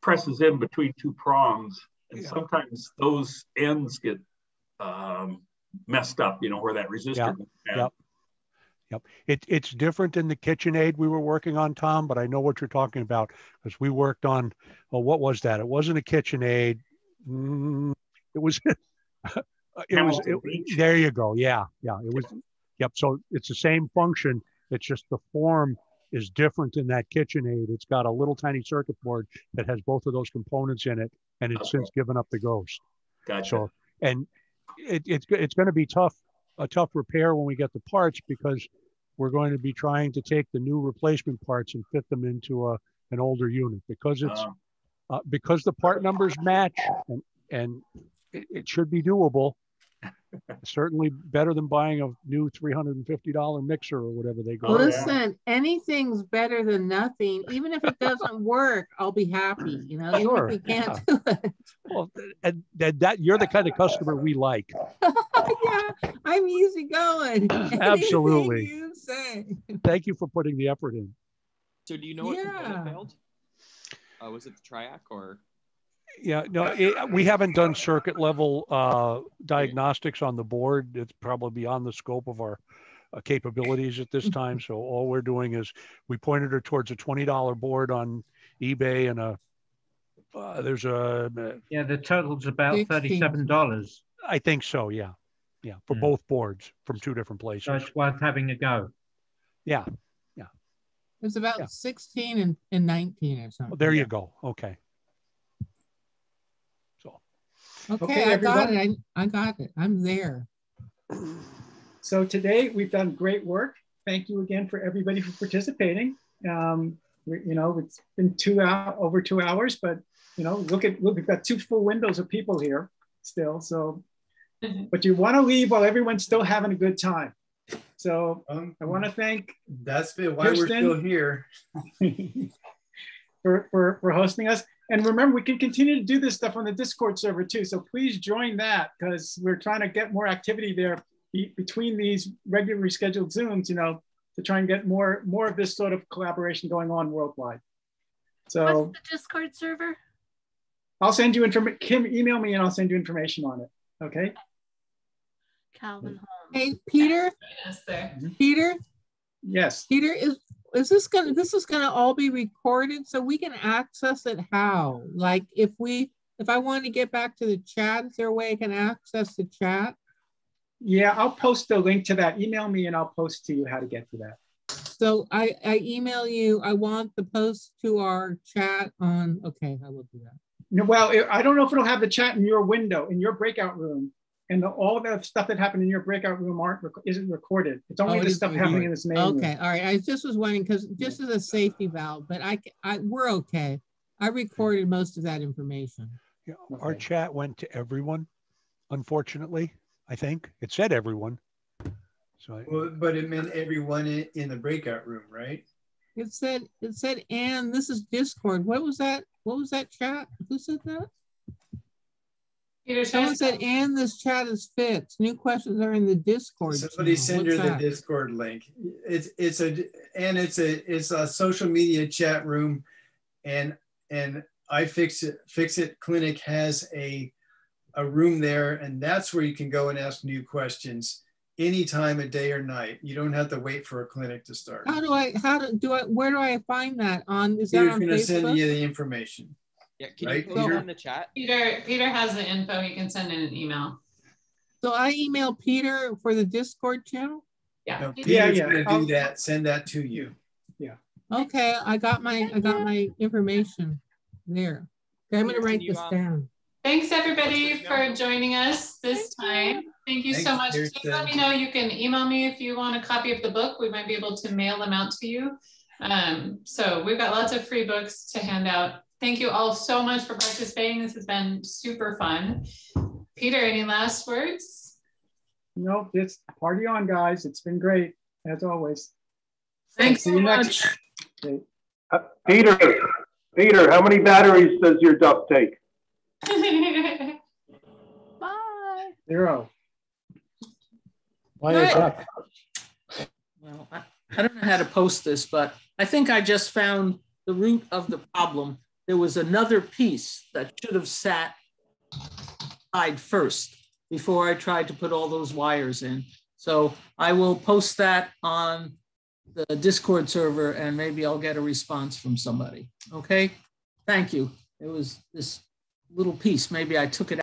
presses in between two prongs, and sometimes those ends get um, messed up. You know where that resistor. Bad. Yep. Yep. It, it's different than the KitchenAid we were working on, Tom, but I know what you're talking about because we worked on, well, what was that? It wasn't a KitchenAid. Mm, it was, it was, it- there you go. Yeah, yeah, it was, yep. So it's the same function. It's just the form is different in that KitchenAid. It's got a little tiny circuit board that has both of those components in it, and it's since given up the ghost. Gotcha. So, and it, it's, it's going to be tough, a tough repair when we get the parts because we're going to be trying to take the new replacement parts and fit them into a, an older unit because it's, Oh. uh, because the part numbers match and, and it, it should be doable. Certainly better than buying a new $350 mixer or whatever they go. Oh, Listen, anything's better than nothing. Even if it doesn't work, I'll be happy. You know, Sure, even if we can't yeah. do it. Well, and, and that you're the kind of customer we like. yeah, I'm easy going. Absolutely. You say. Thank you for putting the effort in. So do you know what Yeah. failed? Uh, was it the triac or? Yeah, no, it, we haven't done circuit level uh, diagnostics on the board. It's probably beyond the scope of our uh, capabilities at this time. So all we're doing is we pointed her towards a twenty dollar board on eBay and a uh, there's a Yeah, the total's about thirty-seven dollars, I think so. Yeah, yeah, for both boards from two different places. so it's worth having a go. yeah, yeah. It's about 16 and, and 19 or something. well, there you go. Okay. Okay, Okay, I got it. I, I got it. I'm there. So today we've done great work. Thank you again for everybody for participating. Um, we, you know, it's been two hour, over two hours, but you know, look at look, we've got two full windows of people here still. So, but you want to leave while everyone's still having a good time. So um, I want to thank That's been why we're Kirsten. still here. for, for, for hosting us. And remember, we can continue to do this stuff on the Discord server too. So please join that because we're trying to get more activity there be, between these regularly scheduled Zooms, you know, to try and get more, more of this sort of collaboration going on worldwide. So What's the Discord server? I'll send you information. Kim, email me and I'll send you information on it. Okay. Calvin Holmes. Hey, Peter, Yes, there. Peter, Yes. Peter, is is this gonna this is gonna all be recorded so we can access it how? Like if we if I want to get back to the chat, is there a way I can access the chat? Yeah, I'll post the link to that. Email me and I'll post to you how to get to that. So I, I email you, I want the post to our chat on, okay, I will do that. No, well, I don't know if it'll have the chat in your window, in your breakout room. And the, all the stuff that happened in your breakout room aren't, rec- isn't recorded. It's only Oh, the stuff recorded. happening in this main room. Okay, all right. I just was wondering because just as a safety valve, but I, I, we're okay. I recorded most of that information. Yeah, our chat went to everyone, unfortunately. I think it said everyone. So I, Well, but it meant everyone in, in the breakout room, right? It said, it said, and this is Discord. What was that? What was that chat? Who said that? Peter, Someone said, and this chat is fixed. New questions are in the Discord. Somebody channel." send her What's the? Discord link. It's it's a and it's a it's a social media chat room, and and I fix it fix it clinic has a a room there, and that's where you can go and ask new questions any time of day or night. You don't have to wait for a clinic to start. How do I, how do, do I, where do I find that on, is that Peter's on going to send you the information. Yeah, can Right, you post Peter? in the chat? Peter, Peter has the info. He can send in an email. So I email Peter for the Discord channel? Yeah. No, Yeah, Peter's yeah. going to I'll- do that. Send that to you. Yeah. Okay, I got my, I got my information there. Okay, I'm gonna write you, this um, down. Thanks everybody for joining us this time. Thank you so much. Please let me know. You can email me if you want a copy of the book. We might be able to mail them out to you. Um, so we've got lots of free books to hand out. Thank you all so much for participating. This has been super fun. Peter, any last words? Nope, it's party on, guys. It's been great, as always. Thanks so much. Okay. Uh, Peter, Peter, how many batteries does your duck take? Bye. Zero. Why is that? Well, I, I don't know how to post this, but I think I just found the root of the problem. There was another piece that should have sat side first before I tried to put all those wires in. So I will post that on the Discord server and maybe I'll get a response from somebody. Okay? Thank you. It was this little piece. Maybe I took it